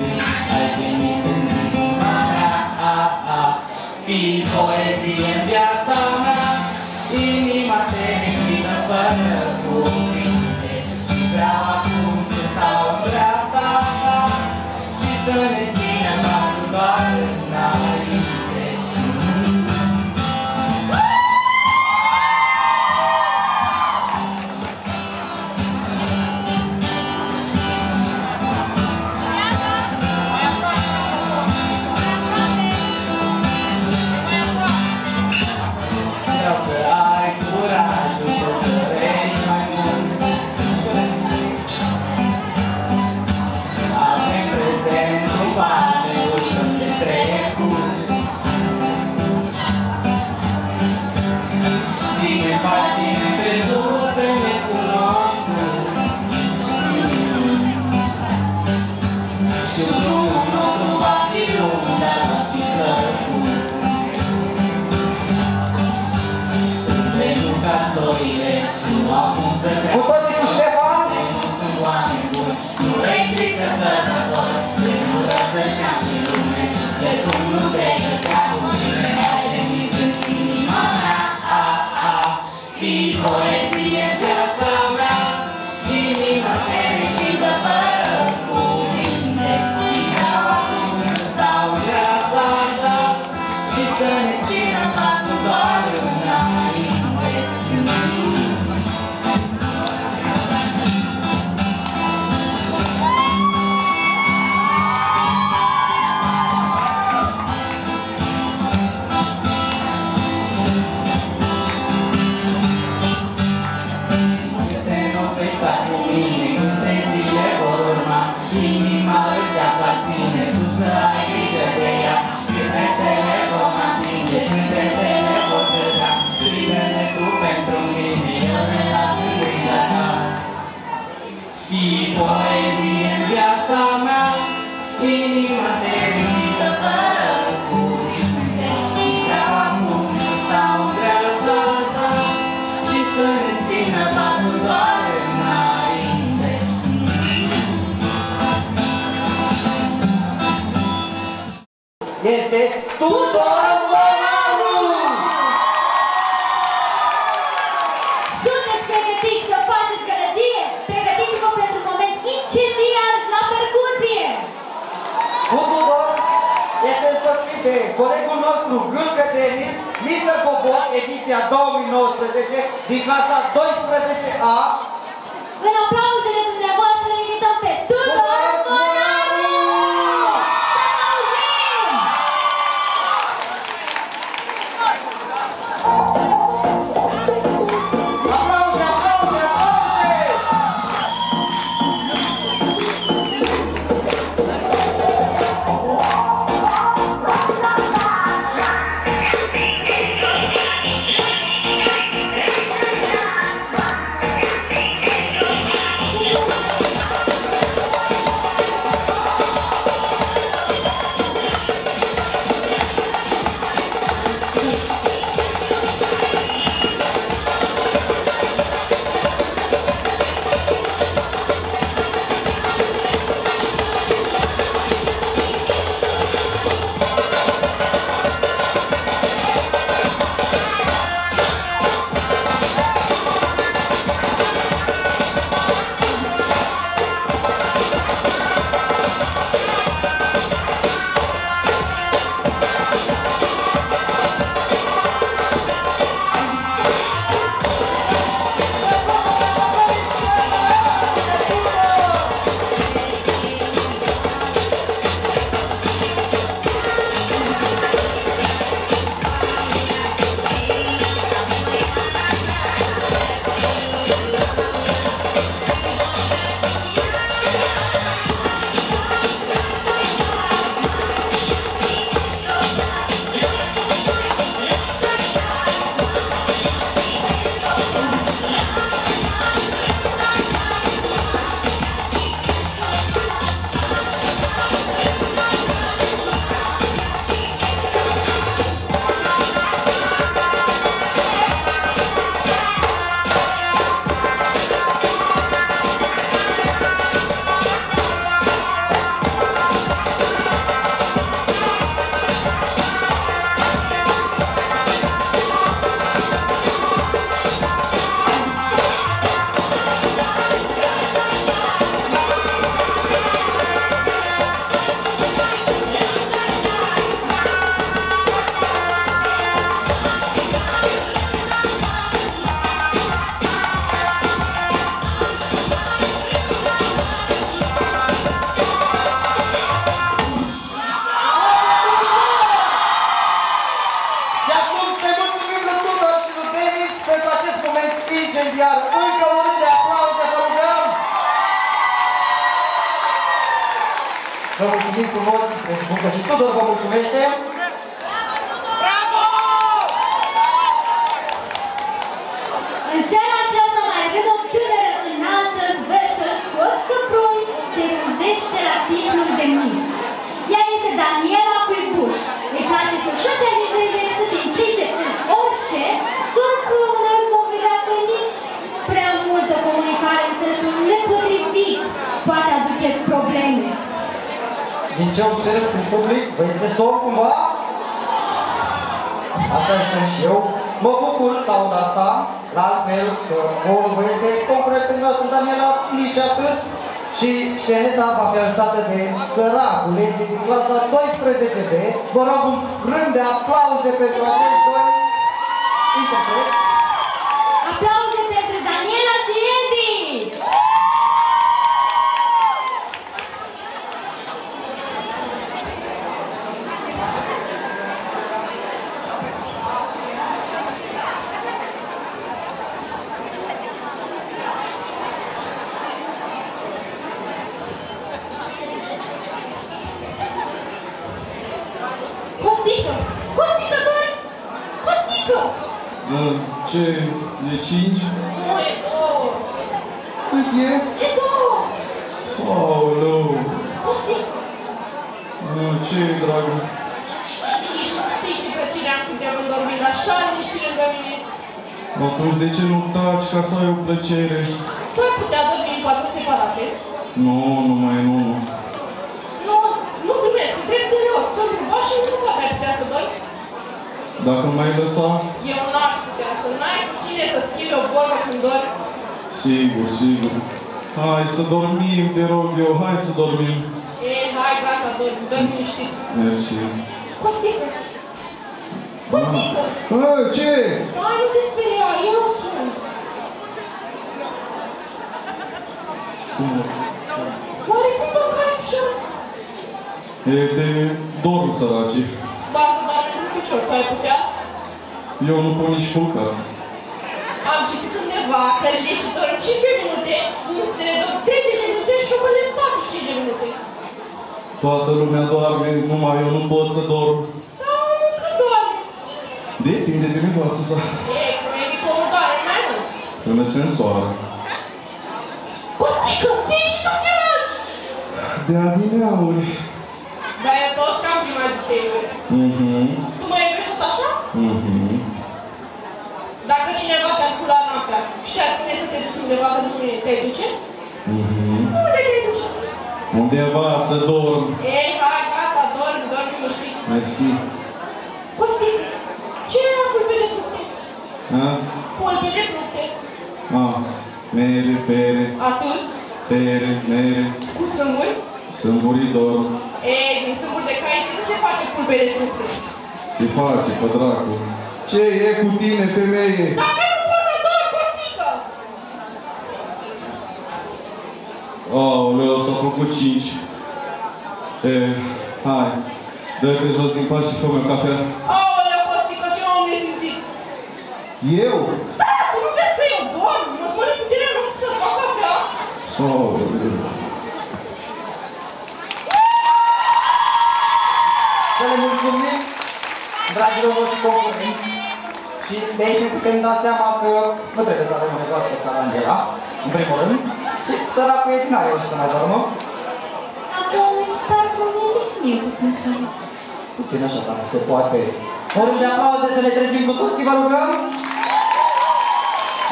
Speaker 24: ediția 2019 din clasa 12A.
Speaker 2: În
Speaker 24: aplauze!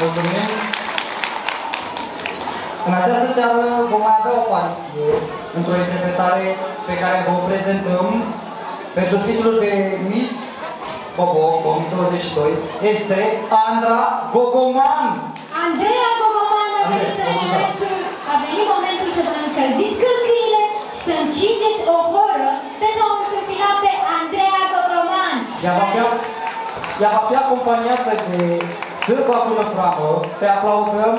Speaker 1: Mulțumim!
Speaker 2: În
Speaker 1: această seară vom avea o partiție într-o interpretare pe care vă prezentăm pe subtitlul de Miss Bobo 2022 este Andra Gogoman.
Speaker 2: Andreea Gogoman a venit în momentul, a venit momentul să vă încălziți călcâile și să încideți o horă pentru a întâmpina pe Andreea Gogoman.
Speaker 1: Ea va fi, ea va fi acompaniată de Sârba până frapă, se aplaudăm.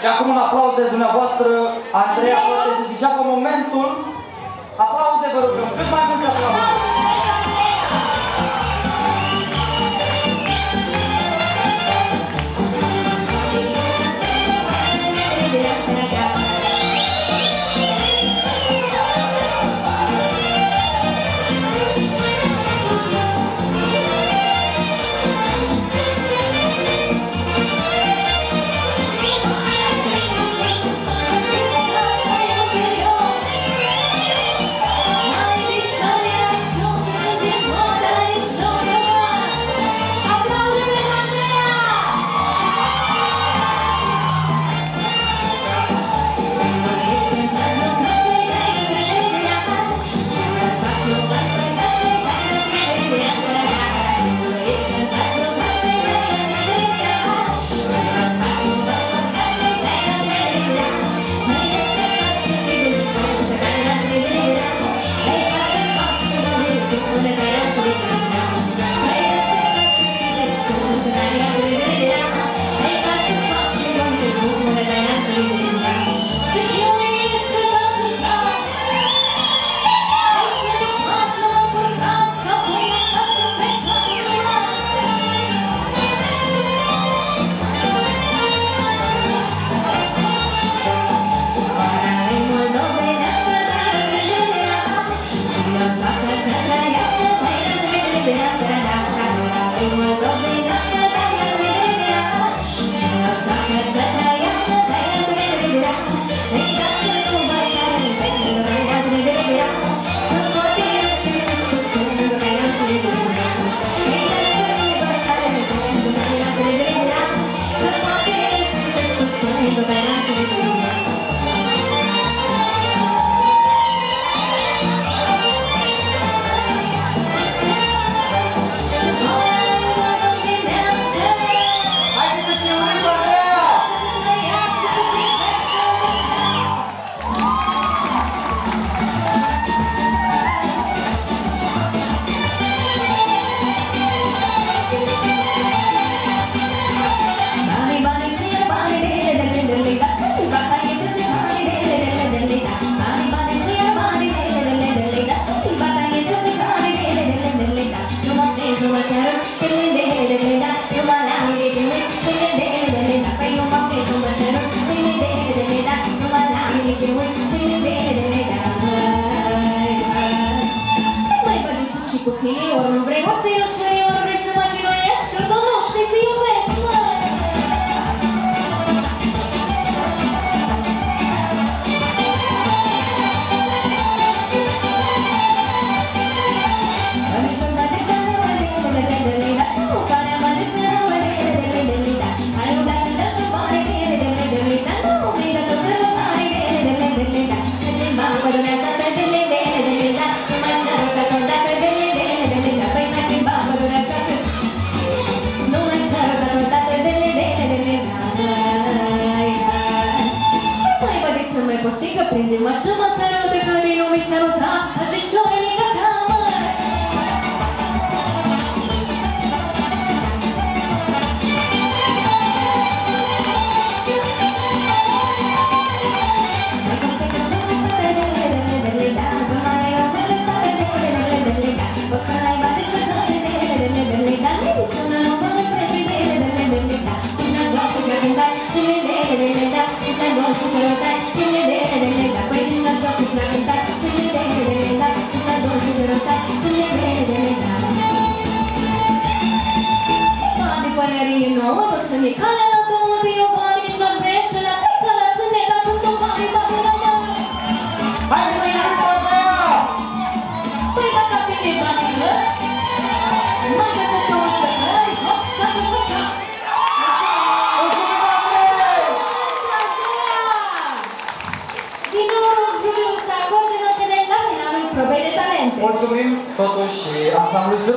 Speaker 1: Și acum în aplauze dumneavoastră, Andreea poate să zicea pe momentul. Aplauze vă rugăm, cât mai multe aplauze.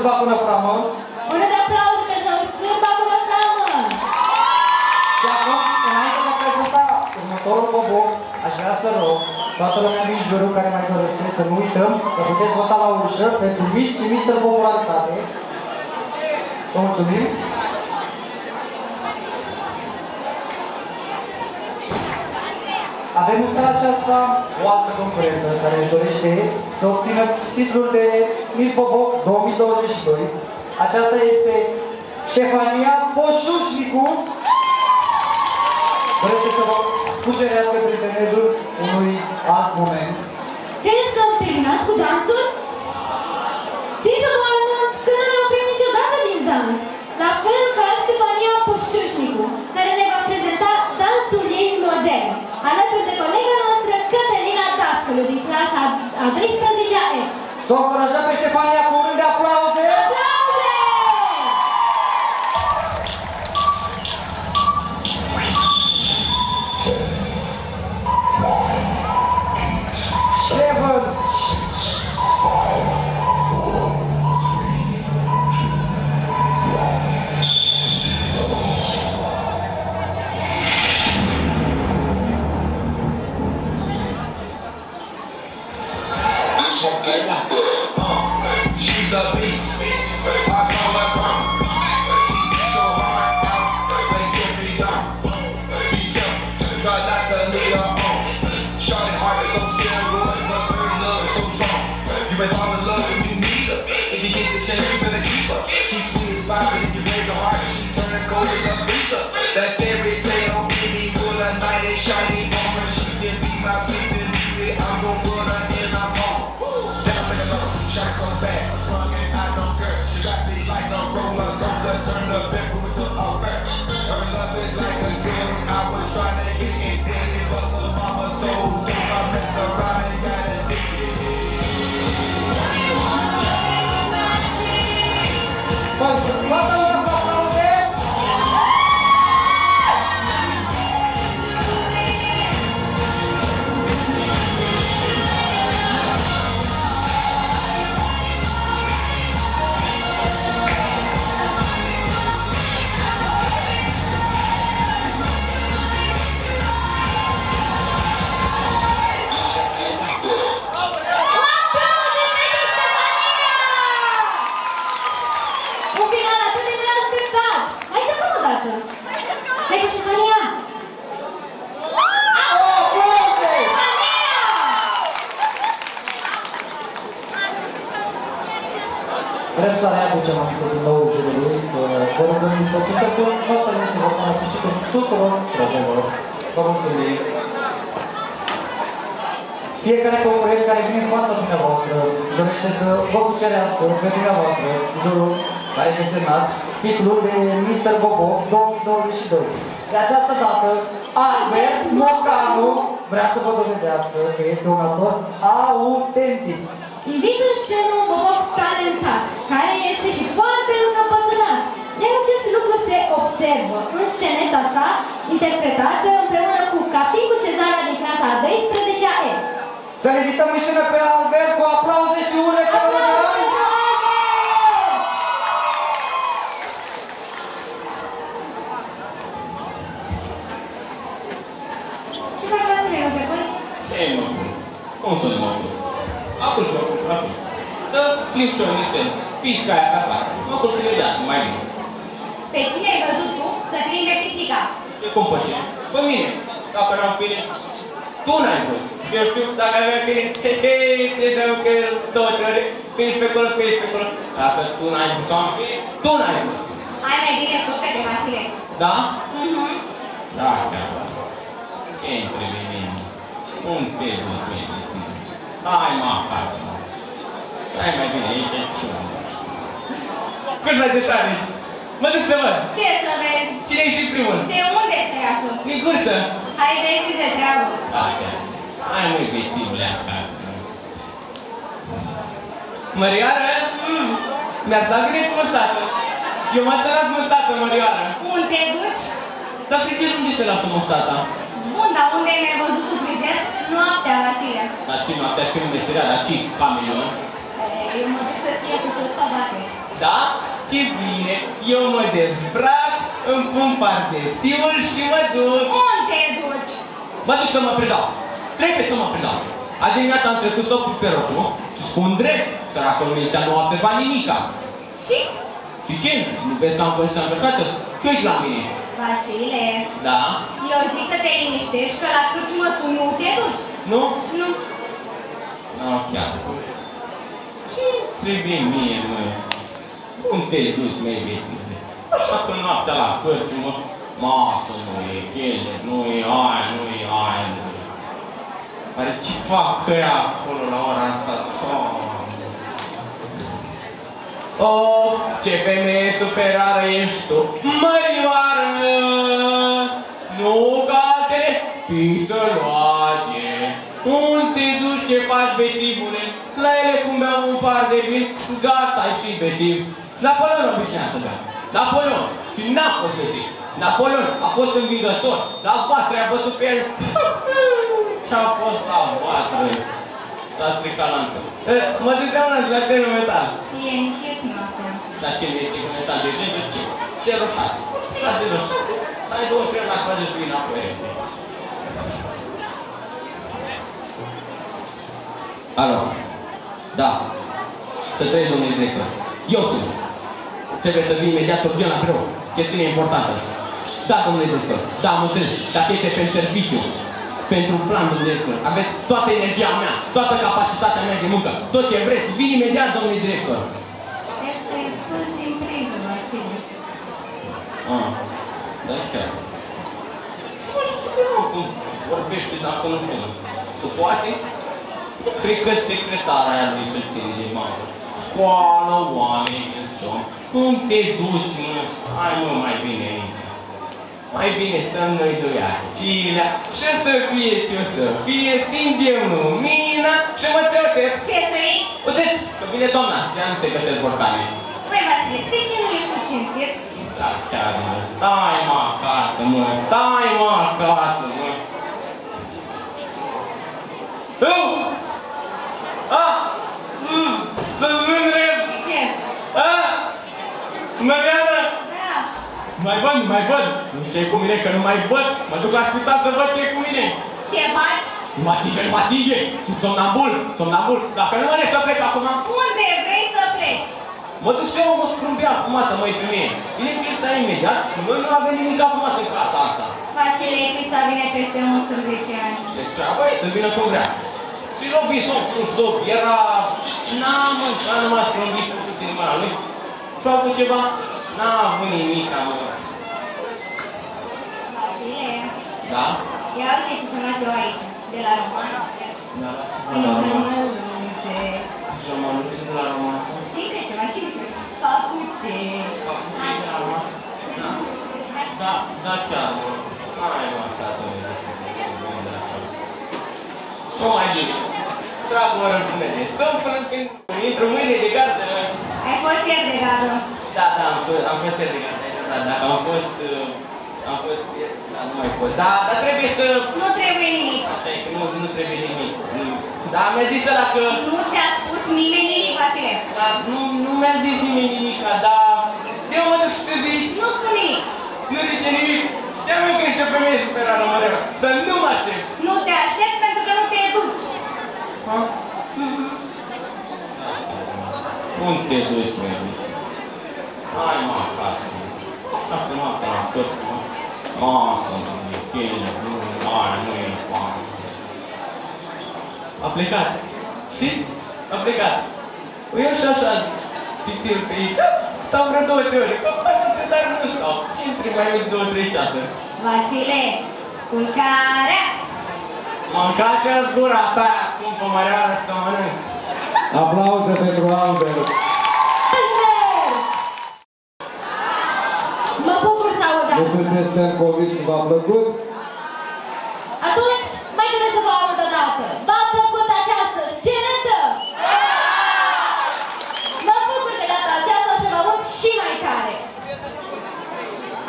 Speaker 1: Sârba până framă.
Speaker 2: Mână de aplauze pentru Sârba până framă!
Speaker 1: Și acum, înainte de a prezenta următorul boboc, aș vrea să rog toată lumea din jurul care mai dorește să nu uităm că puteți vota la ușă pentru Miss și Mister Popularitate. Vă mulțumim! Avem în seara aceasta o altă concurentă care își dorește să obțină titlul de Miss Boboc 2022. Aceasta este Șefania Poșușnicu. Vreți să vă cucerească prin intermediul unui alt moment.
Speaker 2: Credeți că am terminat cu dansul? Țin să vă anunț că nu ne oprim niciodată din dans. La fel ca Ștefania Poșușnicu, care ne va prezenta dansul ei modern, alături de colega noastră Cătălina Dascălu din clasa a 12-a F.
Speaker 1: Să o încurajăm pe Ștefania cu un rând de aplauze! Toată lumea cu vă rugăm din tot sufletul, toată lumea să vă facă și pentru tuturor progelor. Vă mulțumim! Fiecare concurent care vine în fața dumneavoastră dorește să vă cucerească pe dumneavoastră jurul care este semnat titlul de Mr. Bobo 2022. De această dată, Albert Mocanu vrea să vă dovedească că este un actor autentic.
Speaker 2: Invit în scenă un boboc talentat, care este și foarte încăpățânat. Iar acest lucru se observă în sceneta sa, interpretată împreună cu Capicu Cezara din clasa a 12-a E.
Speaker 1: Să-l invităm în scenă pe Albert cu aplauze și urle că vă rugăm.
Speaker 2: Ce faci la scenă, te faci?
Speaker 10: Ce mă pun? Cum să nu mă pun? Atunci mă pun, atunci. Să plimb și eu niște pisca aia pe afară. Mă pun imediat, mai bine.
Speaker 14: Pe cine ai văzut tu să plimbe pisica?
Speaker 10: E cum pe cine? Pe mine. Dacă n-am bine, tu n-ai văzut. Eu știu, dacă avea bine, he, he, ce știu că el tot ore, piși pe acolo, piși pe acolo. Dacă tu n-ai văzut sau am bine, tu n-ai văzut.
Speaker 14: Ai mai bine fructe de Vasile.
Speaker 10: Da?
Speaker 14: Mhm.
Speaker 10: Da, chiar. Ce între mine? Un te duci Hai mă acasă. Hai mai bine aici, ce mă Cât mai deșa aici? Mă duc să văd.
Speaker 22: Ce să vezi?
Speaker 10: Cine e și primul?
Speaker 22: De unde să iasă?
Speaker 10: Din cursă.
Speaker 22: Hai, vezi de treabă.
Speaker 10: Hai, hai măi, bețivule, acasă. Mărioară?
Speaker 22: Mm.
Speaker 10: Mi-ar să bine cu mustață. Eu m-am țărat mustață, Mărioară.
Speaker 22: Unde te duci?
Speaker 10: Dar frizerul unde se lasă mustața?
Speaker 22: Bun, dar unde mi-ai văzut tu frizer? Noaptea, Vasile.
Speaker 10: Dar ce noaptea și nu meseria, dar ce camelion?
Speaker 22: E, Eu mă duc să fie cu sosta date.
Speaker 10: Da? Ce bine! Eu mă dezbrac, îmi pun pardesiul și mă duc.
Speaker 22: Unde te duci?
Speaker 10: Mă duc să mă predau. Trebuie să mă predau. Azi dimineața am trecut stopul pe roșu și spun drept. Săracul Mircea nu a observat nimica.
Speaker 22: Și?
Speaker 10: Și ce? Nu vezi că am pus îmbrăcată? Ce uiți la mine?
Speaker 22: Vasile,
Speaker 10: Da?
Speaker 22: eu zic să te liniștești că la cârciumă tu nu te duci.
Speaker 10: Nu?
Speaker 22: Nu.
Speaker 10: Nu, chiar. Ce trebuie mie, mă? Cum te duci, măi, vecine? Așa că noaptea la cârciumă, masă nu e, chele, nu e aia, nu e aia, nu e. Pare ce fac ăia acolo la ora asta? Doamne. Oh, ce femeie superară ești tu, mărioară! Nu ca altele, pisăloage! Unde te duci, ce faci, bețivule? La ele cum beau un par de vin, gata ai și bețiv. Napoleon obișnuia să bea. Napoleon. Și n-a fost bețiv. Napoleon a fost învingător, dar Vatră a bătut pe el. [laughs] Și-a fost la Vatră. S-a stricat lanțul. E, Mă duceam la la trenul metal.
Speaker 22: E închis noaptea.
Speaker 10: Dar ce mi-e țin metal de 10 06. La 06. Stai două trei la coadă și vin înapoi. Alo. Da. Să trăiesc, domnule director. Eu sunt. Trebuie să vin imediat urgent la birou. Chestiune importantă. Da, domnule director. Da, am înțeles. Dacă este pentru serviciu, pentru plan, domnule director, aveți toată energia mea, toată capacitatea mea de muncă. Tot ce vreți, vin imediat, domnule director.
Speaker 22: Este scurs din priză, Vasile.
Speaker 10: Ah, da, chiar. Nu știu cum vorbește dacă nu sună. Tu poate? Cred că secretara aia lui se ține de mamă. Scoală oameni în somn. Cum te duci, mă? Hai mă, mai bine aici. Mai bine stăm noi doi acilea și o să fie ce o să fie, stingem lumina și mă ți
Speaker 22: Ce să iei?
Speaker 10: Uite, că vine doamna, și nu se găsesc borcane.
Speaker 22: Băi, Vasile, de ce nu ești cu cinstit?
Speaker 10: Da, chiar, mă, stai mă acasă, mă, stai mă acasă, mă. Eu! A!
Speaker 22: Mm.
Speaker 10: Să-ți întreb!
Speaker 22: Ce?
Speaker 10: A! Măreară!
Speaker 22: Da.
Speaker 10: Mai văd, mai văd! Nu știu cu mine, că nu mai văd! Mă duc la spital să văd ce e cu mine!
Speaker 22: Ce faci?
Speaker 10: Nu mă atinge, nu mă atinge! Sunt somnambul, somnambul! Dacă nu mă lași să plec acum,
Speaker 22: Unde vrei să pleci?
Speaker 10: mă duc să iau o scrumbea fumată, măi, femeie! Vine clipsa imediat și noi nu avem nimic fumat în casa asta!
Speaker 22: Vasile, eclipsa vine peste 11 ani.
Speaker 10: Deci treaba e să vină cum vrea. Și Robinson Crusoe era... N-a mâncat numai scrâmbit cu din mâna lui. Și-a avut ceva? N-a avut nimic, am...
Speaker 22: Vasile,
Speaker 10: Da?
Speaker 22: ia uite ce sunt eu aici, de la roman.
Speaker 10: Da.
Speaker 22: Pijamăluțe.
Speaker 10: Și mă duc de la romanță.
Speaker 22: Și de ceva, și de ceva. Papuțe.
Speaker 10: Da? Da, da, chiar, mă. Hai, mă, acasă, mă. Ce mai zic? Trag mă răbunele. Să-mi până când intru mâine de gardă.
Speaker 22: Ai fost ieri de gardă.
Speaker 10: Da, da, am fost, am fost ieri de gardă. Da, dacă am fost, uh, am fost ieri, da, nu mai fost. Da, dar trebuie să...
Speaker 22: Nu trebuie nimic.
Speaker 10: Așa e, că nu, nu trebuie nimic. Nu. Da, mi-a zis ăla că...
Speaker 22: Nu ți-a spus nimeni nimic, Vasile.
Speaker 10: Da, nu, nu mi-a zis nimeni nimic, dar... Eu mă duc și te zici.
Speaker 22: Nu spun nimic.
Speaker 10: Nu zice nimic. Știam eu că ești o femeie superară, mă reu. Să nu mă aștept.
Speaker 22: Nu te aștept pentru că nu te duci.
Speaker 10: Ha?
Speaker 22: Mhm.
Speaker 10: Cum te duci, mă, Hai, mă, acasă, mă. Așteaptă noaptea la tot, mă. Masă, mă, e chele, nu, aia, nu e foame. A plecat. Știi? A plecat. Eu și așa, titil pe aici, stau vreo două, trei ore. Că mai multe, dar nu stau. Și intri mai mult două, trei cease.
Speaker 22: Vasile, culcarea.
Speaker 10: Mâncați-ați gura ta, scumpă măreară, să mănânc.
Speaker 4: Aplauze pentru Albert. Nu sunteți ferm convins că v-a plăcut?
Speaker 25: Atunci, mai doresc să vă aud o dată. V-a plăcut această scenetă? Mă bucur de data aceasta să vă aud și mai tare.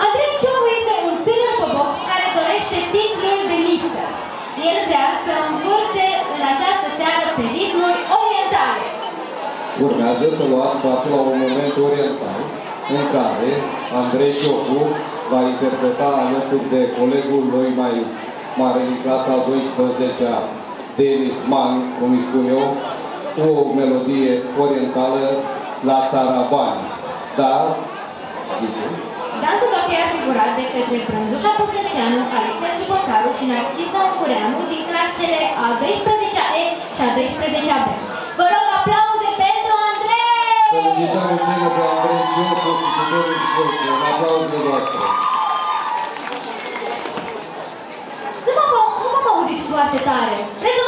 Speaker 25: Andrei Ciobu este un tânăr boboc care dorește titlul de mister. El vrea să învârte în această seară pe ritmuri orientale.
Speaker 4: Urmează să luați parte la un moment oriental în care Andrei Ciocu va interpreta alături de colegul lui mai mare din clasa a 12-a, Denis Mann, cum îi spun eu, o melodie orientală la Tarabani. Da? Zic eu.
Speaker 25: Dansul va fi asigurat de către Brândușa Posăceanu, Alexia Ciubocaru și Narcisa Ungureanu din clasele a 12-a E și a 12-a B. Vă rog aplauze pentru Andrei!
Speaker 4: Să-l invităm în scenă pe Andrei Ciocu și pe Denis Ciocu. Un aplauz de voastră.
Speaker 25: Nu m-am nu m-am auzit foarte tare. Vreți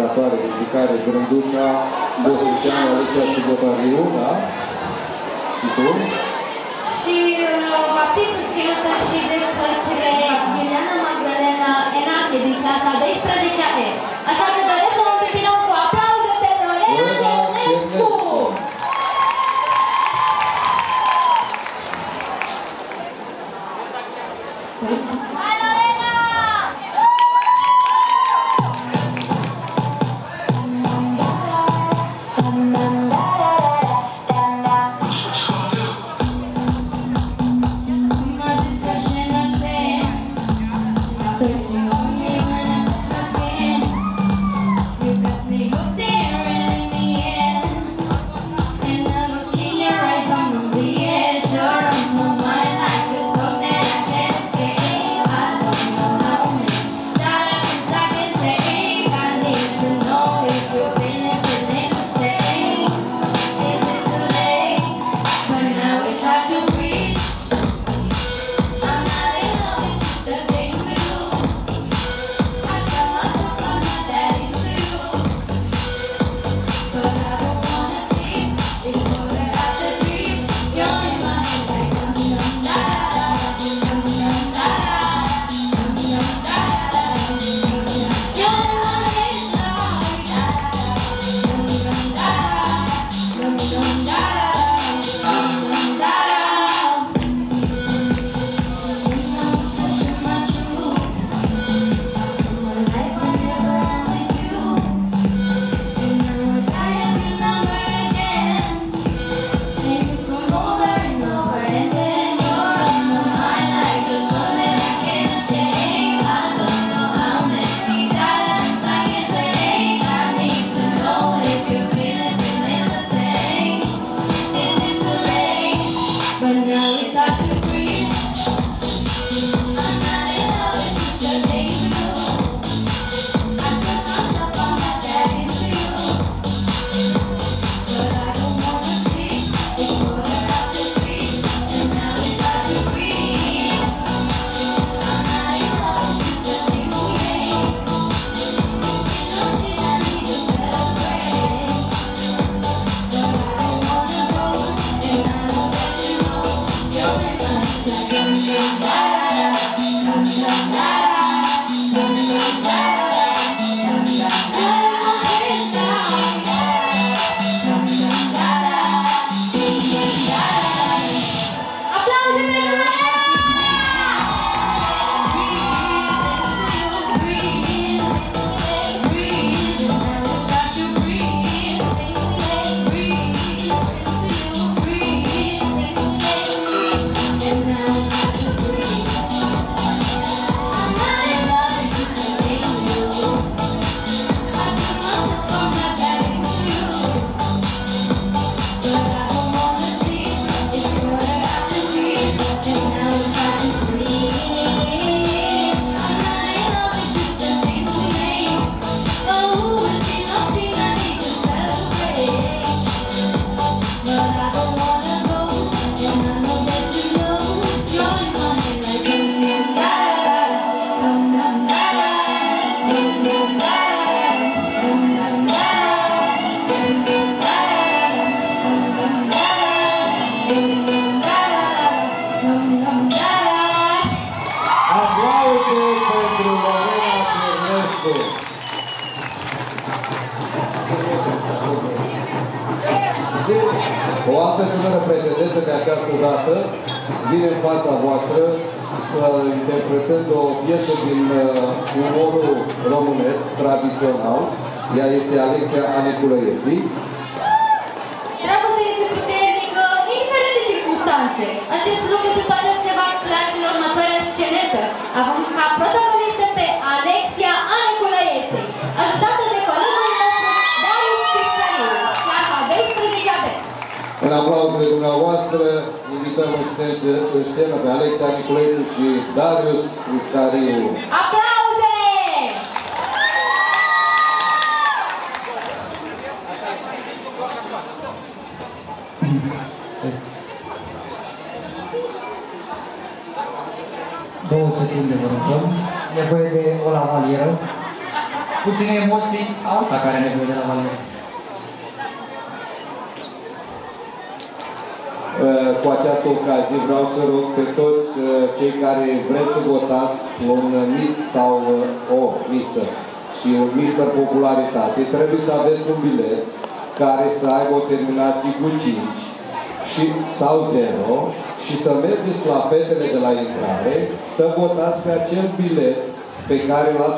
Speaker 25: la
Speaker 4: organizatoare, ridicare, Grândușa, Bosniceanu, Alicia și Botariu, da? Și tu?
Speaker 25: Și uh, va fi susținută și de către Iuliana Magdalena Enache din clasa 12-a E. Așa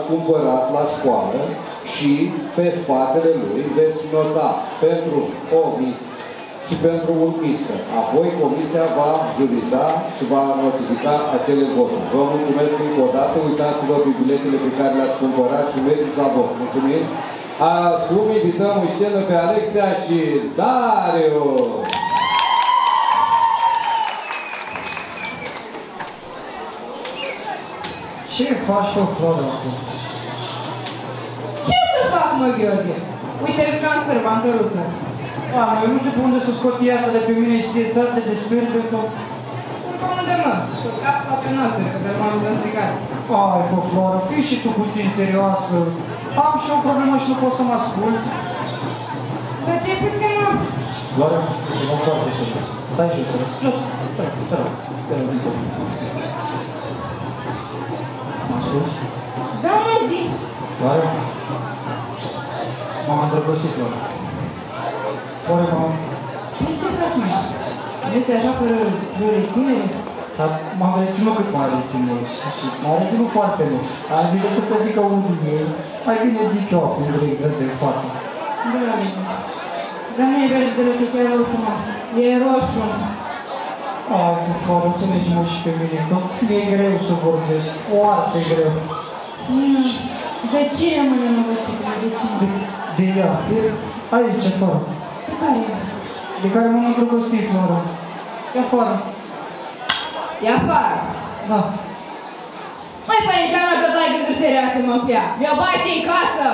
Speaker 4: l-ați cumpărat la școală și pe spatele lui veți nota pentru o mis și pentru un mister. Apoi comisia va juriza și va notifica acele voturi. Vă mulțumesc încă o dată, uitați-vă pe biletele pe care le-ați cumpărat și mergeți la vot. Mulțumim! Acum invităm în scenă pe Alexia și Dariu!
Speaker 1: Ce faci tu, Flora, acum?
Speaker 14: Ce să fac, mă, Gheorghe? Uite, jucam sărba în căruță.
Speaker 1: Oameni, eu nu știu pe unde să scot piața de pe mine științate de sfârbe sau...
Speaker 14: Pe unde, mă? Pe cap sau pe noastră, că pe m-am zis stricat.
Speaker 1: Ai, bă, Flora, fii și tu puțin serioasă. Am și o problemă și nu pot să mă ascult.
Speaker 14: Dar ce puțin, mă?
Speaker 1: Flora, te mă foarte serios. Stai jos, te rog. Jos, stai, te rog. Te rog, te rog. Mă asculti?
Speaker 14: Da, mă, zi.
Speaker 1: Flora? M-am îndrăgostit, Flora. Flora, m-am...
Speaker 14: Nici ce faci, mă? Este așa fără de reținere?
Speaker 1: Dar m-am reținut cât m-am reținut. Și m-am reținut foarte mult. Am zis decât să zică unul din ei, mai bine zic eu acum de de față.
Speaker 14: Da, dar nu e verde deloc, e chiar roșu, mă. E roșu.
Speaker 1: Ai, fi foarte, înțelegi-mă și pe mine, că mi-e greu să vorbesc, foarte greu.
Speaker 14: Mm. De cine mă nenorocit, de cine?
Speaker 1: De ea, de aici, afară.
Speaker 14: De care?
Speaker 1: De care m-am îndrăgostit, Flora. E afară.
Speaker 14: E afară.
Speaker 1: Da.
Speaker 14: Mai păi înseamnă că dai gândul serioasă, mă, pia. Mi-o bagi în casă.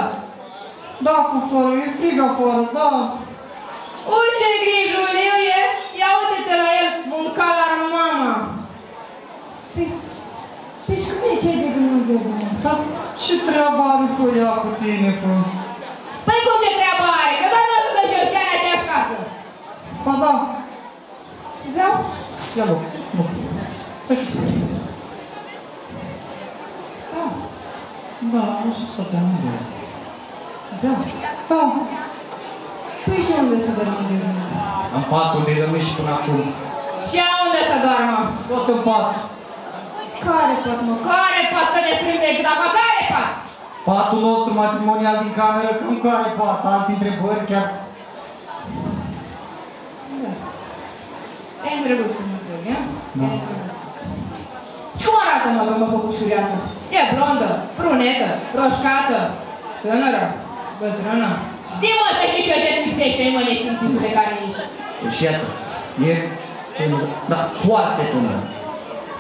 Speaker 1: Da, fufără, e frig afară, da.
Speaker 14: Uite grijul eu e, ia uite-te la el, un calar mama. Păi, păi și cum e ce de gând mă gândă?
Speaker 1: Dar ce treabă are fă ea cu tine, fă?
Speaker 14: Păi cum ce treabă are? Că doar nu o să dă jos chiar aici acasă.
Speaker 1: Ba da.
Speaker 14: Zău?
Speaker 1: Ia loc, nu.
Speaker 14: Sau?
Speaker 1: Da, o să stau de unde.
Speaker 14: Zău?
Speaker 1: Da.
Speaker 14: Păi și unde să dormi de gând?
Speaker 1: În patul de rămâi și până acum.
Speaker 14: Și unde să doarmă?
Speaker 1: Tot în pat.
Speaker 14: Care pat, mă? Care pat să ne strâng de gât? Acum care pat?
Speaker 1: Patul nostru matrimonial din cameră, cum care pat? Alte întrebări chiar...
Speaker 14: Da. E îndrăguț să mă cred, ia?
Speaker 1: Da.
Speaker 14: Și cum arată, mă, că mă păpușureasă? E blondă, brunetă, roșcată, tânără, bătrână. Zi-mă să știi și eu ce sfințește, mă, nesimțitul de care ești.
Speaker 1: Și iată, e tânără, da, foarte tânără.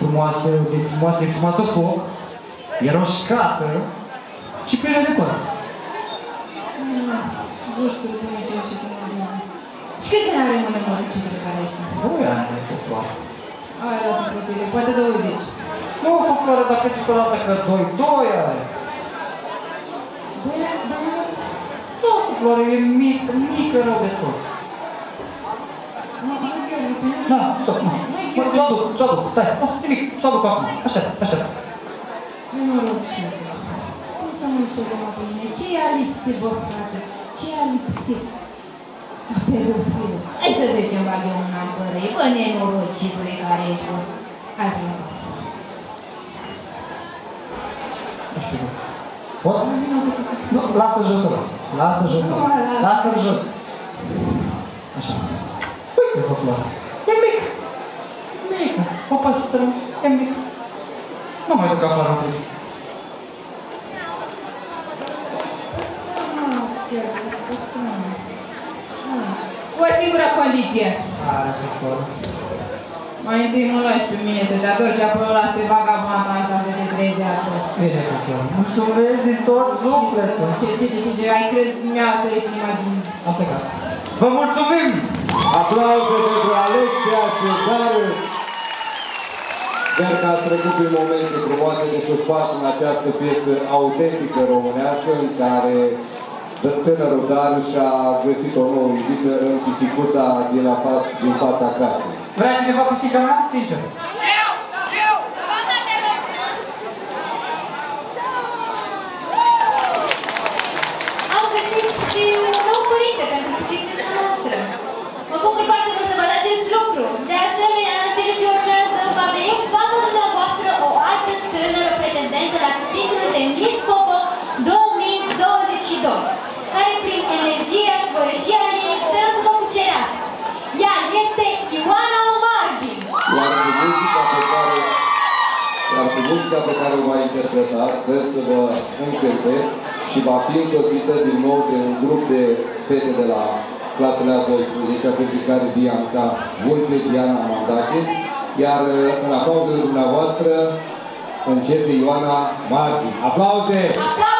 Speaker 1: Frumoasă, de frumoasă, e frumoasă foc, e roșcată și plină de păr.
Speaker 14: Vârstul bune ce și cum mă Și câți ani are mă nemărăcit de care ești?
Speaker 1: Doi ani, e fofloară.
Speaker 14: Ai, lasă prostie, poate 20.
Speaker 1: Nu, fofloară, dacă zic o dată că doi, doi ani.
Speaker 14: Doi ani? Doi ani?
Speaker 1: Da, fofloară, e mic, mică rău de tot.
Speaker 14: Nu, nu, eu, nu, nu.
Speaker 1: Da, stop, nu. Mă, s-o aduc, s-o aduc, stai, nu, nimic, s-o aduc acum. Aștept, aștept.
Speaker 14: Nu mă rog și eu. Cum să nu știu de mă pe mine? Ce i-a lipsit, bă, frate? Ce i-a lipsit? A pedofilă. Ai
Speaker 26: să trecem bag eu în apărăi? Bă, nenorocitule care ești, bă. Hai, prima.
Speaker 1: Pot? Nu, lasă jos ăla. Lasă jos ăla. Lasă-l jos. Așa. Uite, o floare. E mic. E mică. O păstră. E mic. Nu mai duc afară
Speaker 14: o singură condiție.
Speaker 1: Are pe floră.
Speaker 14: Mai întâi nu lași pe mine să te ador și apoi o las pe vagabanda asta să te trezească.
Speaker 1: Bine, pe floră. Mulțumesc din tot sufletul.
Speaker 14: Ce, ce, ce, ce, ce, ai crezut mi-a sărit inima din...
Speaker 1: Am plecat. Vă mulțumim!
Speaker 4: Aplauze pentru Alexia Cezară. Sper că ați trecut prin momente frumoase de suspas în această piesă autentică românească în care tânărul Dan și-a găsit o nouă iubită în pisicuța din, la fa- din fața casei.
Speaker 1: Vrea cineva pisica mea? Sincer.
Speaker 27: Am găsit și un nou părinte pentru bicicleta noastră. Mă bucur foarte mult să văd acest lucru. De asemenea, în cele ce urmează va veni în fața dumneavoastră o altă tânără pretendentă la titlul de Miss Popo 2022, care prin energia și voieșia ei speră să vă cucerească. Ea este Ioana Omargi.
Speaker 4: Iar cu muzica pe care, iar cu muzica pe care o va interpreta, sper să vă încânte și va fi însoțită din nou de un grup de fete de la clasele a 12 pentru care Bianca Vulpe, Diana Mandache, iar în aplauzele dumneavoastră începe Ioana Margi. Aplauze!
Speaker 27: Aplauze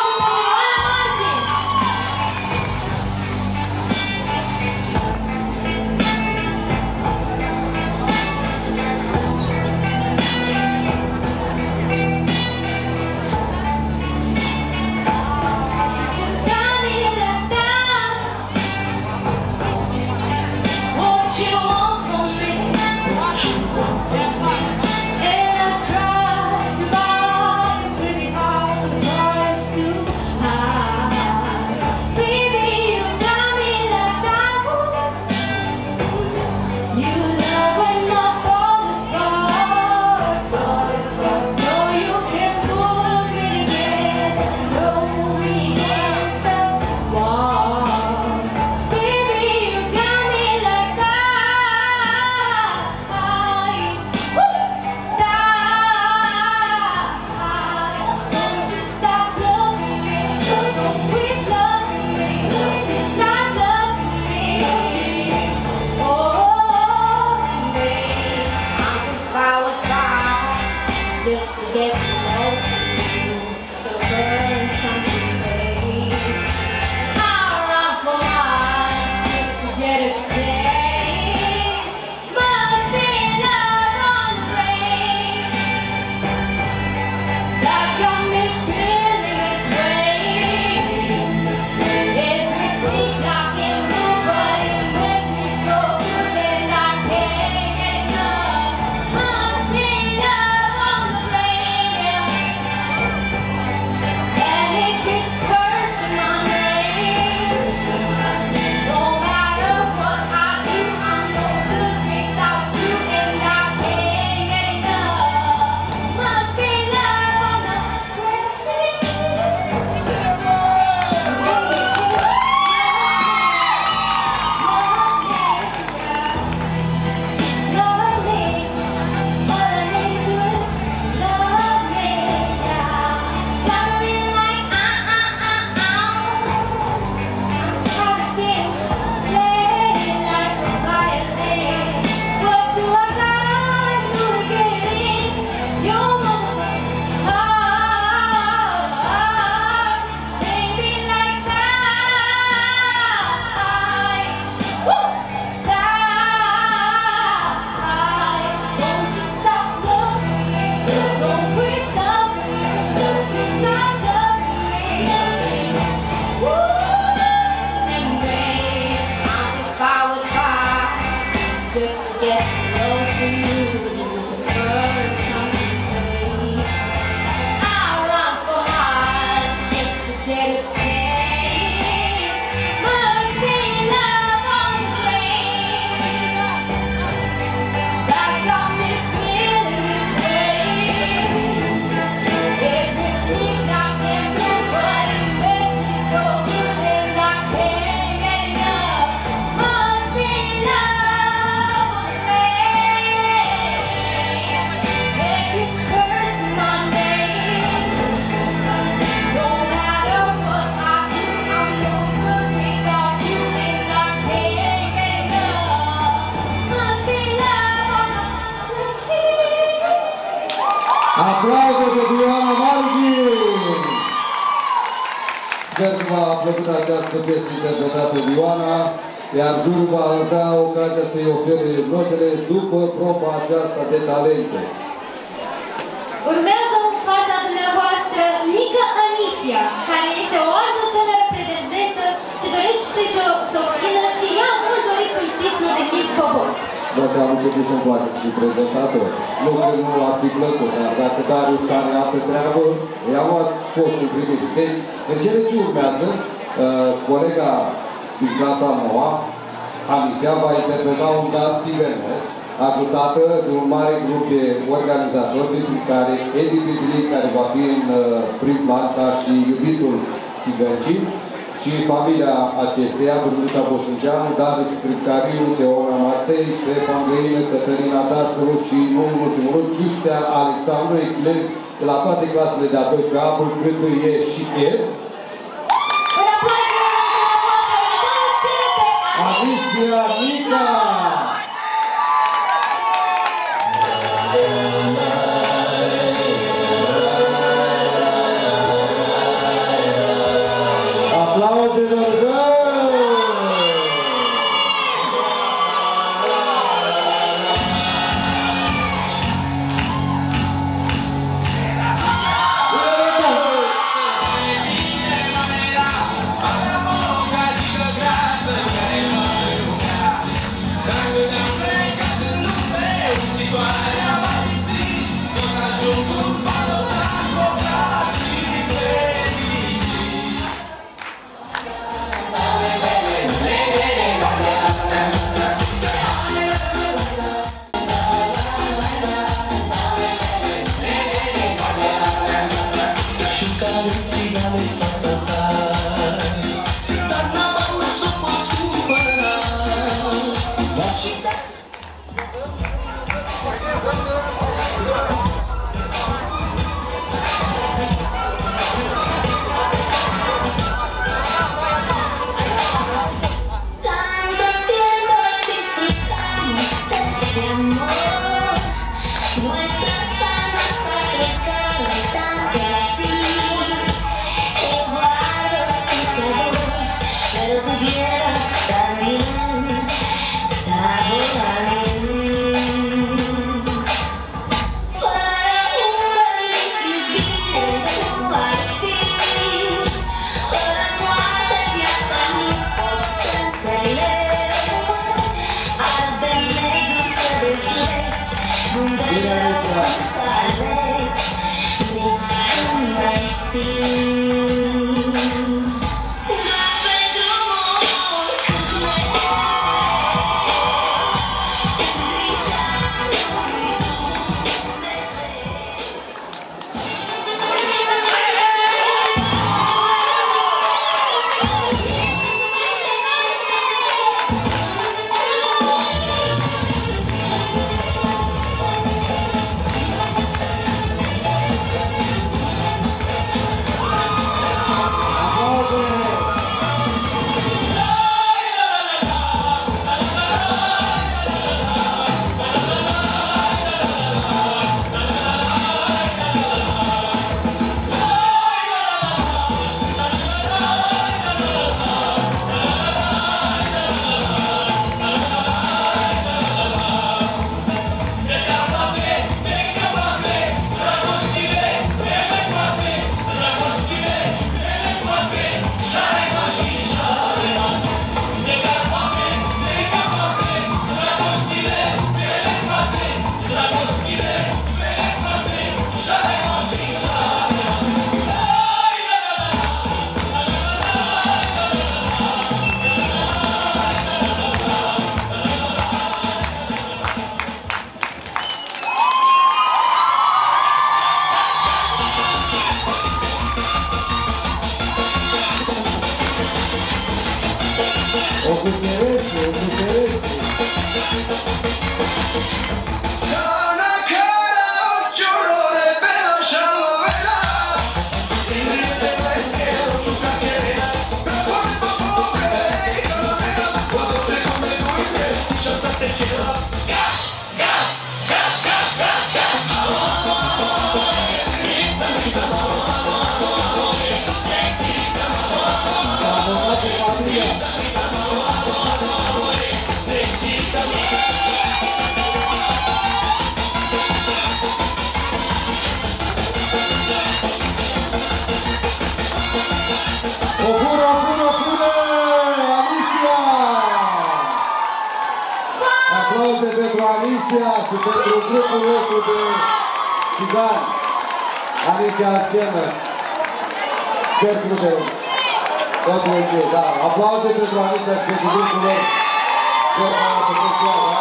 Speaker 27: pentru
Speaker 4: grupul lor. Sper că a făcut treaba.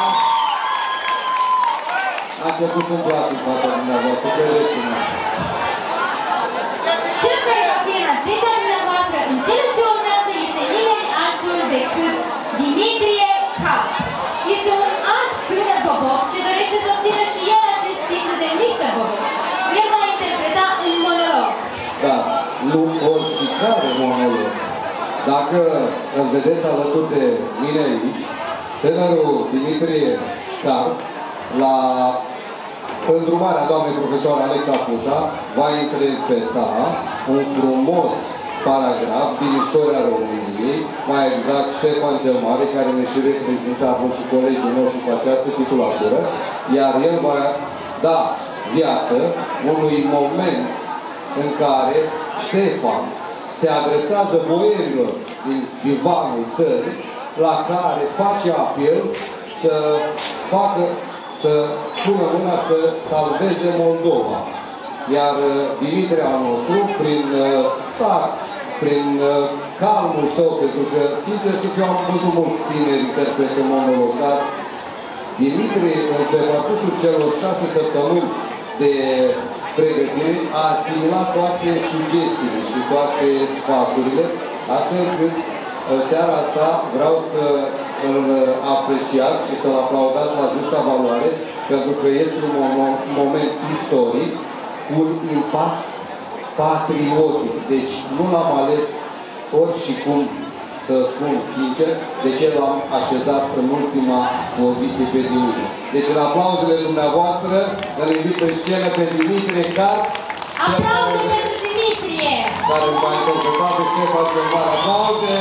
Speaker 4: A început să-mi plac în fața dumneavoastră, credeți-mă.
Speaker 2: Cel care va fi în atenția dumneavoastră în cele ce urmează este nimeni altul decât Dimitrie Cap. Este un alt tânăr boboc ce dorește să obțină și el acest titlu de Mr. Boboc. El va interpreta un monolog.
Speaker 4: Da, nu oricare monolog. Dacă îl vedeți alături de mine aici, tânărul Dimitrie Car, la îndrumarea doamnei profesor Alexa Pușa, va interpreta un frumos paragraf din istoria României, mai exact Ștefan cel Mare, care ne și reprezintă acum și colegii noștri cu această titulatură, iar el va da viață unui moment în care Ștefan se adresează boierilor din divanul țării, la care face apel să facă, să pună mâna să salveze Moldova. Iar uh, Dimitrie al nostru, prin uh, tact, prin uh, calmul său, pentru că, sincer să fiu, am văzut mulți tineri interpretă monolog, dar Dimitrie, pe parcursul celor șase săptămâni de pregătire, a asimilat toate sugestiile și toate sfaturile, astfel încât în seara asta vreau să îl apreciați și să-l aplaudați la justa valoare, pentru că este un mo- moment istoric cu un impact patriotic. Deci nu l-am ales ori și cum să spun sincer, de ce l-am așezat în ultima poziție pe Dimitrie. Deci în aplauzele dumneavoastră îl invit în scenă pe Dimitrie Car,
Speaker 2: Aplauze pentru Dimitrie!
Speaker 4: care îl va interpreta pe Ștefan cel Mare. Aplauze!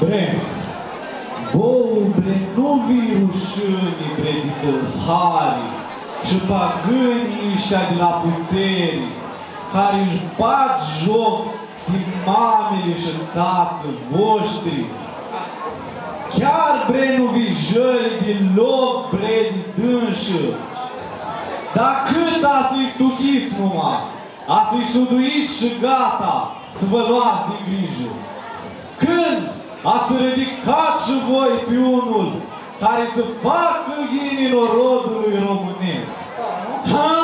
Speaker 18: Bre, vouă, bre, nu vi rușânii, bre, din tâlharii și pagânii ăștia de la puteri, care își bat joc din mamele și tață voștri. Chiar, bre, nu vi jăli din loc, bre, din dânșă. Dar cât a să-i stuchiți numai? A să-i suduiți și gata, să vă luați din grijă. Când a să ridicați și voi pe unul care să facă ghinilor rodului românesc. Ha?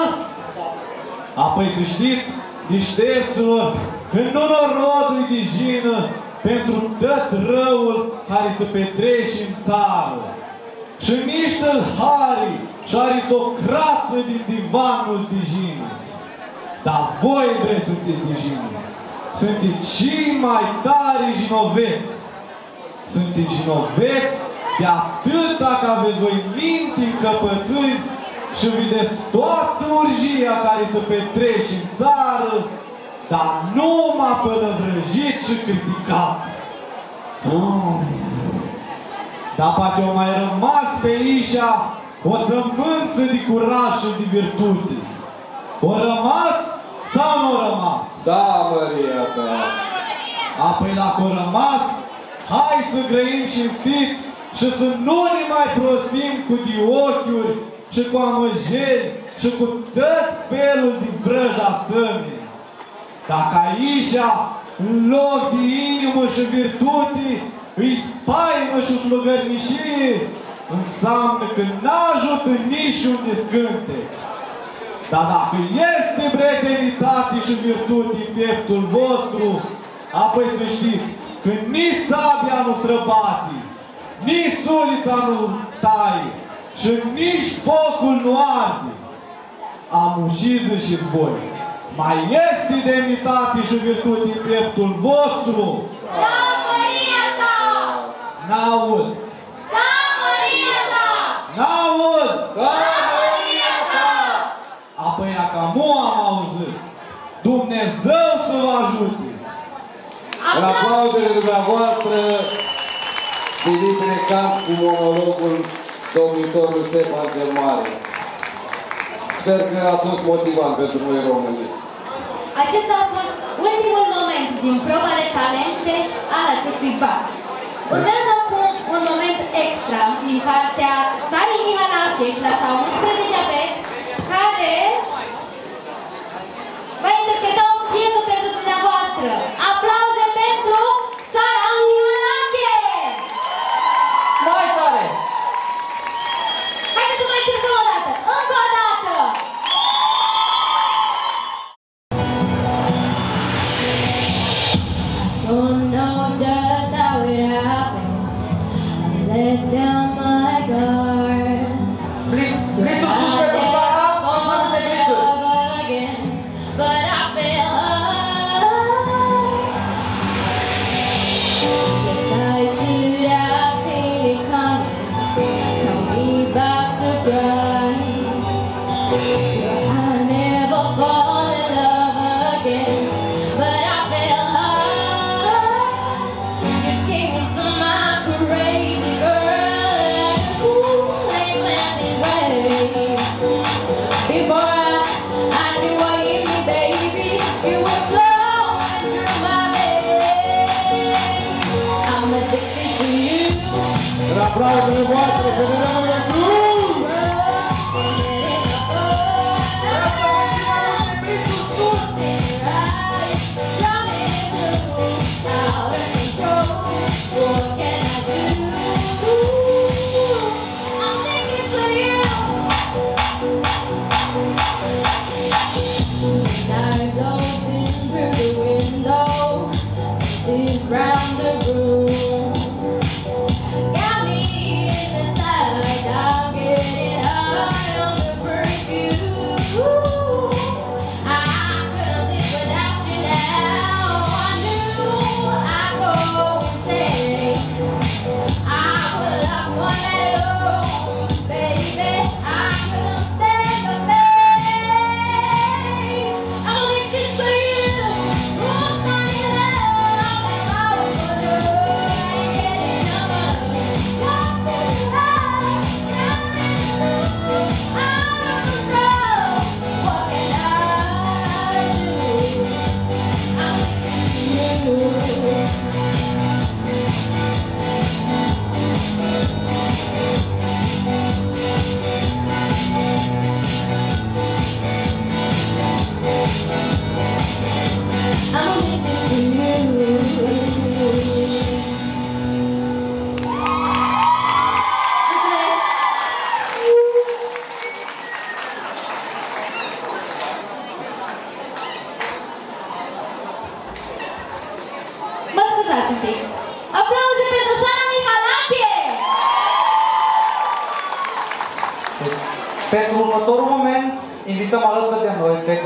Speaker 18: Apoi să știți, deștepților, când nu nor rodului de jină pentru tot răul care se petrece în țară. Și nici tâlharii și aristocrață din divanul de jină. Dar voi, bre, sunteți de jină. Sunteți cei mai tari jinoveți. Sunteți jinoveți de atâta că aveți voi minte încăpățâni și vedeți toată urgia care se petrece în țară, dar numai până vrăjiți și criticați. Oh. Dar poate o mai rămas pe Ișa o sămânță de curaj și de virtute. O rămas sau nu o rămas?
Speaker 4: Da, Maria ta.
Speaker 18: Apoi dacă o rămas, hai să grăim cinstit și să nu ne mai prostim cu diochiuri și cu amăjeni și cu tot felul de vrăja sămii. Dacă aici, în loc de inimă și virtute, îi spaimă și slugărnișie, înseamnă că n-ajută niciun scânte. Dar dacă este bretenitate și virtute în pieptul vostru, apoi să știți că nici sabia nu străbate, nici sulița nu taie și nici focul nu arde. Amușiză și voi. Mai este demnitate și virtute în pieptul vostru?
Speaker 2: Da, Maria ta!
Speaker 18: N-aud!
Speaker 2: Da, Maria ta!
Speaker 18: N-aud!
Speaker 4: Da, Maria ta!
Speaker 18: Apoi dacă nu am auzit, Dumnezeu să vă ajute!
Speaker 4: În aplauzele dumneavoastră, Dimitrie Cant cu monologul domnitorul Ștefan cel Mare. Sper că a fost motivant pentru noi români.
Speaker 2: Acesta a fost ultimul moment
Speaker 27: moment din proba de talente al acestui bar. Urmează acum un moment extra din partea Sari Mihalache, clasa 11 B, care va interpreta o piesă pentru dumneavoastră. Aplauze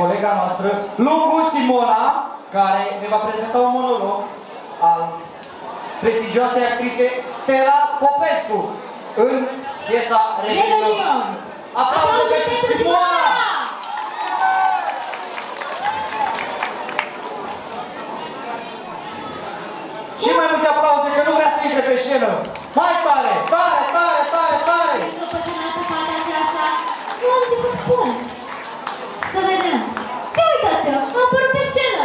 Speaker 1: colega noastră, Lucu Simona, care ne va prezenta un monolog al prestigioasei actrițe Stella Popescu în piesa Revelion.
Speaker 27: Revelion!
Speaker 1: Aplauze pentru Simona! Și mai multe aplauze că nu vrea să intre pe scenă. Mai tare, tare, tare, tare, tare!
Speaker 27: După ce mi-a făcut aceasta, nu am ce să spun. Să vedem. Ia uitați-vă, am apărut pe scenă.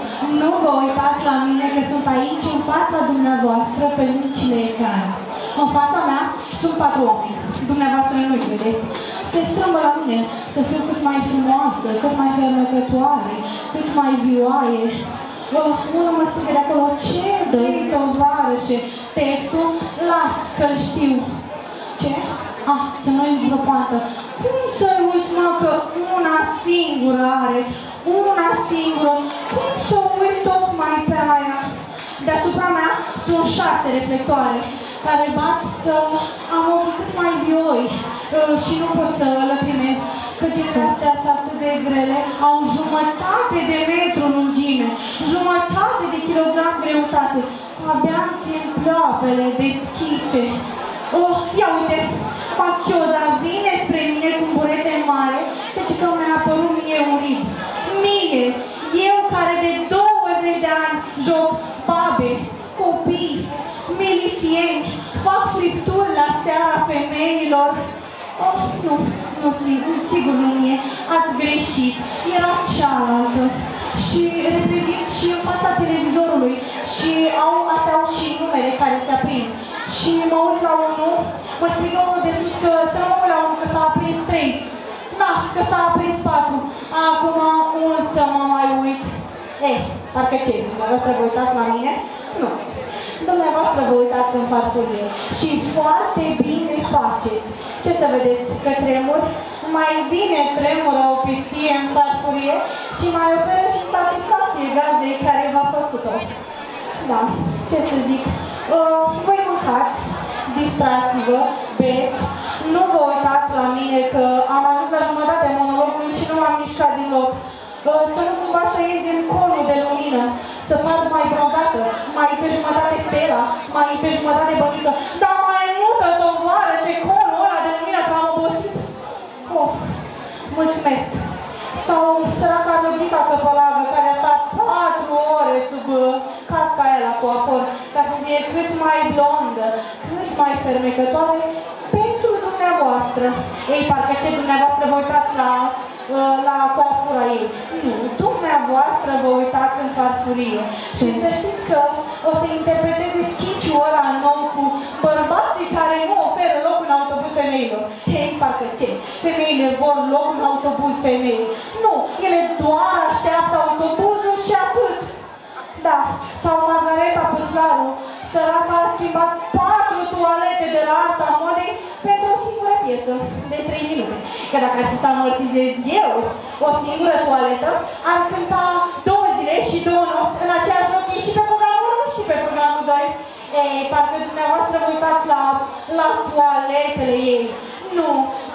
Speaker 27: din nou pentru Simona Lungu!
Speaker 28: La mulți ani! Poftă bună!
Speaker 29: La mulți ani! Poftă bună! Nu, nu vă uitați la mine că sunt aici în fața dumneavoastră pe micile ecrane. În fața mea sunt patru oameni. Dumneavoastră nu-i vedeți. Se strâmbă la mine să fiu cât mai frumoasă, cât mai fermecătoare, cât mai vioaie. Oh, unul mă strigă de acolo, ce vrei, tovarășe? Textul, las că-l știu. Ce? Ah, să nu i vreo poantă. Cum să-i uit, mă, că una singură are? Una singură. Cum să o uit tocmai pe aia? Deasupra mea sunt șase reflectoare care bat să am ochii cât mai vioi uh, și nu pot să lăcrimez, căci astea sunt atât de grele, au jumătate de metru lungime, jumătate de kilogram greutate, abia îmi țin ploapele deschise. Oh, ia uite, machioza vine spre mine cu un burete mare, deci că mi-a apărut mie un rid. Mie, eu care de 20 de ani joc babe, copii, milițieni, fac fripturi la seara femeilor. Oh, nu, nu, sigur, sigur nu mie, ați greșit, era cealaltă. Și reprezint și în fața televizorului și au, astea au și numere care se aprind. Și mă uit la unul, mă strigă unul de sus că să nu mă uit la unul că s-a aprins trei. Na, că s-a aprins patru. Acum un să mă mai uit. Ei, parcă ce, dumneavoastră vă uitați la mine? Nu. Dumneavoastră vă uitați în farfurie și foarte bine faceți. Ce să vedeți, că tremur? Mai bine tremură o piftie în farfurie și mai oferă și satisfacție gazdei care v-a făcut-o. Da, ce să zic, uh, voi mâncați, distrați-vă, beți, nu vă uitați la mine că am ajuns la jumătatea monologului și nu m-am mișcat din loc. Uh, să nu cumva să ies din conul de lumină, să par mai bronzată, mai pe jumătate stela, mai pe jumătate bănică, dar mai multă tovară și conul ăla de lumină că am obosit. Of, mulțumesc. Sau săraca Rodica Căpălagă, care a stat patru ore sub uh, casca aia la coafor, ca să fie cât mai blondă, cât mai fermecătoare, pentru dumneavoastră. Ei, parcă ce dumneavoastră vă uitați la, uh, la coafura ei. Nu, dumneavoastră vă uitați în farfurie. Și să știți că o să interpreteze schiciul ăla nou cu bărbații care nu oferă loc în autobuz femeilor. Ei, parcă ce? Femeile vor loc în autobuz femei. Nu, ele doar așteaptă autobuzul și atât. Da, sau Margareta Puslaru, săraca a schimbat patru toalete de la arta modei pentru o singură piesă de 3 minute. Că dacă ar fi să amortizez eu o singură toaletă, ar cânta două zile și două nopți în aceeași noapte și pe programul 1 și pe programul 2. Ei, parcă dumneavoastră vă uitați la, la toaletele ei. Nu,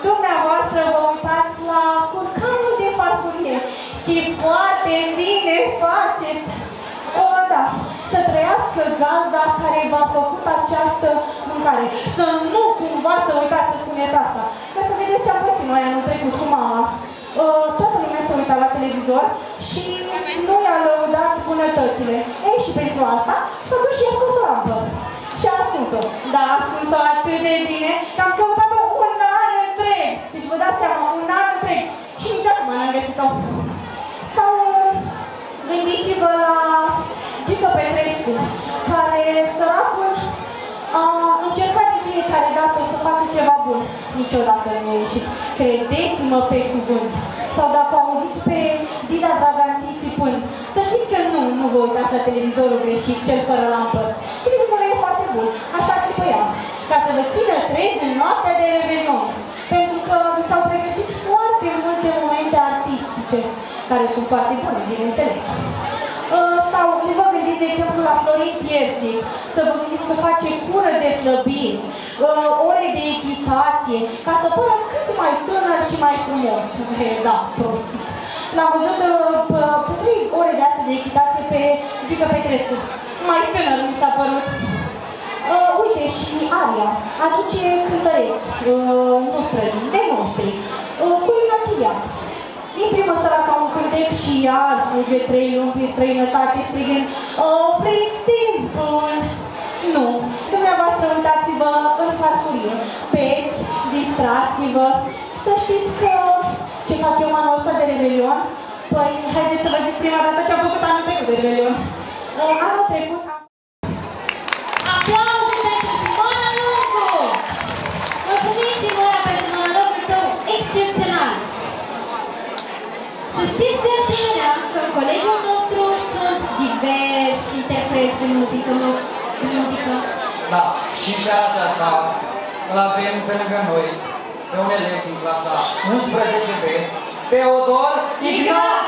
Speaker 29: dumneavoastră vă uitați la curcanul de farfurie și foarte bine faceți. O, da, să trăiască gazda care v-a făcut această mâncare. Să nu cumva să uitați să spuneți asta. Ca să vedeți ce am pățit noi anul trecut cu mama. Uh, toată lumea se uita la televizor și nu i-a lăudat bunătățile. Ei, și pentru asta s-a dus și a scos o rampă. Și a ascuns-o. Da, a ascuns-o atât de bine că am căutat-o un an întreg. Deci vă dați seama, un an întreg. Și nici acum n-am găsit-o. Sau uh, gândiți-vă la Gică Petrescu, care săracul a încercat de fiecare dată să facă ceva bun. Niciodată nu a ieșit. Credeți-mă pe cuvânt. Sau dacă auziți pe Dida Draganții țipând, să știți că nu, nu vă uitați la televizorul greșit, cel fără lampă. Televizorul e foarte bun, așa țipă ea. Ca să vă țină treci în noaptea de Revelion. Pentru că s-au pregătit foarte multe momente artistice, care sunt foarte bune, bineînțeles. Uh, sau vă gândiți, de exemplu, la Florin Piersic, să vă gândiți că face cură de slăbiri, uh, ore de echitație, ca să pară cât mai tânăr și mai frumos. E, [laughs] da, prostii. L-am văzut uh, pe trei ore de astea de echitație pe Gică Petrescu. Mai tânăr mi s-a părut. Uh, uite, și Aria aduce cântăreți, uh, nu străini, de noștri, uh, cu Inatia. Imprimă săraca un cântec și ea fuge trei luni prin străinătate strigând Opriți timpul! Nu, dumneavoastră uitați-vă în farfurie, beți, distrați-vă, să știți că ce fac eu anul ăsta de Revelion? Păi, haideți să vă zic prima dată ce am făcut anul trecut de Revelion. Uh, anul trecut am
Speaker 2: Aplauze pentru Simona Lungu! Mulțumim, Simona, pentru monologul tău excepțional! Să știți de asemenea că în colegiul nostru sunt diversi interpreți de muzică, nu- de muzică.
Speaker 30: Da, și în seara aceasta îl avem pe lângă noi, pe un elev din clasa 11B, Teodor Ignat,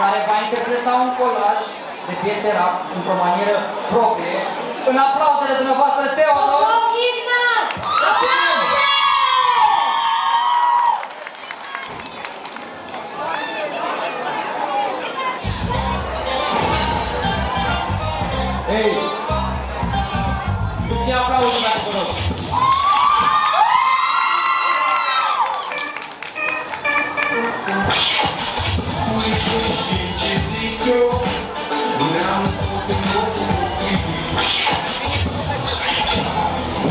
Speaker 30: care va interpreta un colaj de piese rap într-o manieră proprie. În aplauzele dumneavoastră, Teodor
Speaker 2: Ignat!
Speaker 18: Ei,
Speaker 10: Puțin aplauze, dacă vă rog.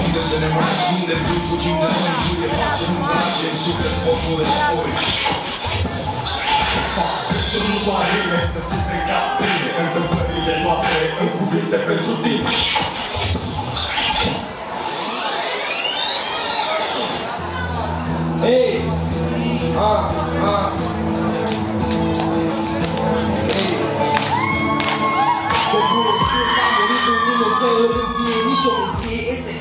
Speaker 20: Unde să ne mai ascundem când fugim de mântuire Facem un place în suflet omul ori Să nu doar rime, să ți treca prime Întâmplările noastre în cuvinte pentru tine
Speaker 31: Ei! Ah, ah. Ei! Pe bune știu că a murit un Dumnezeu în rândie Nici o mesie este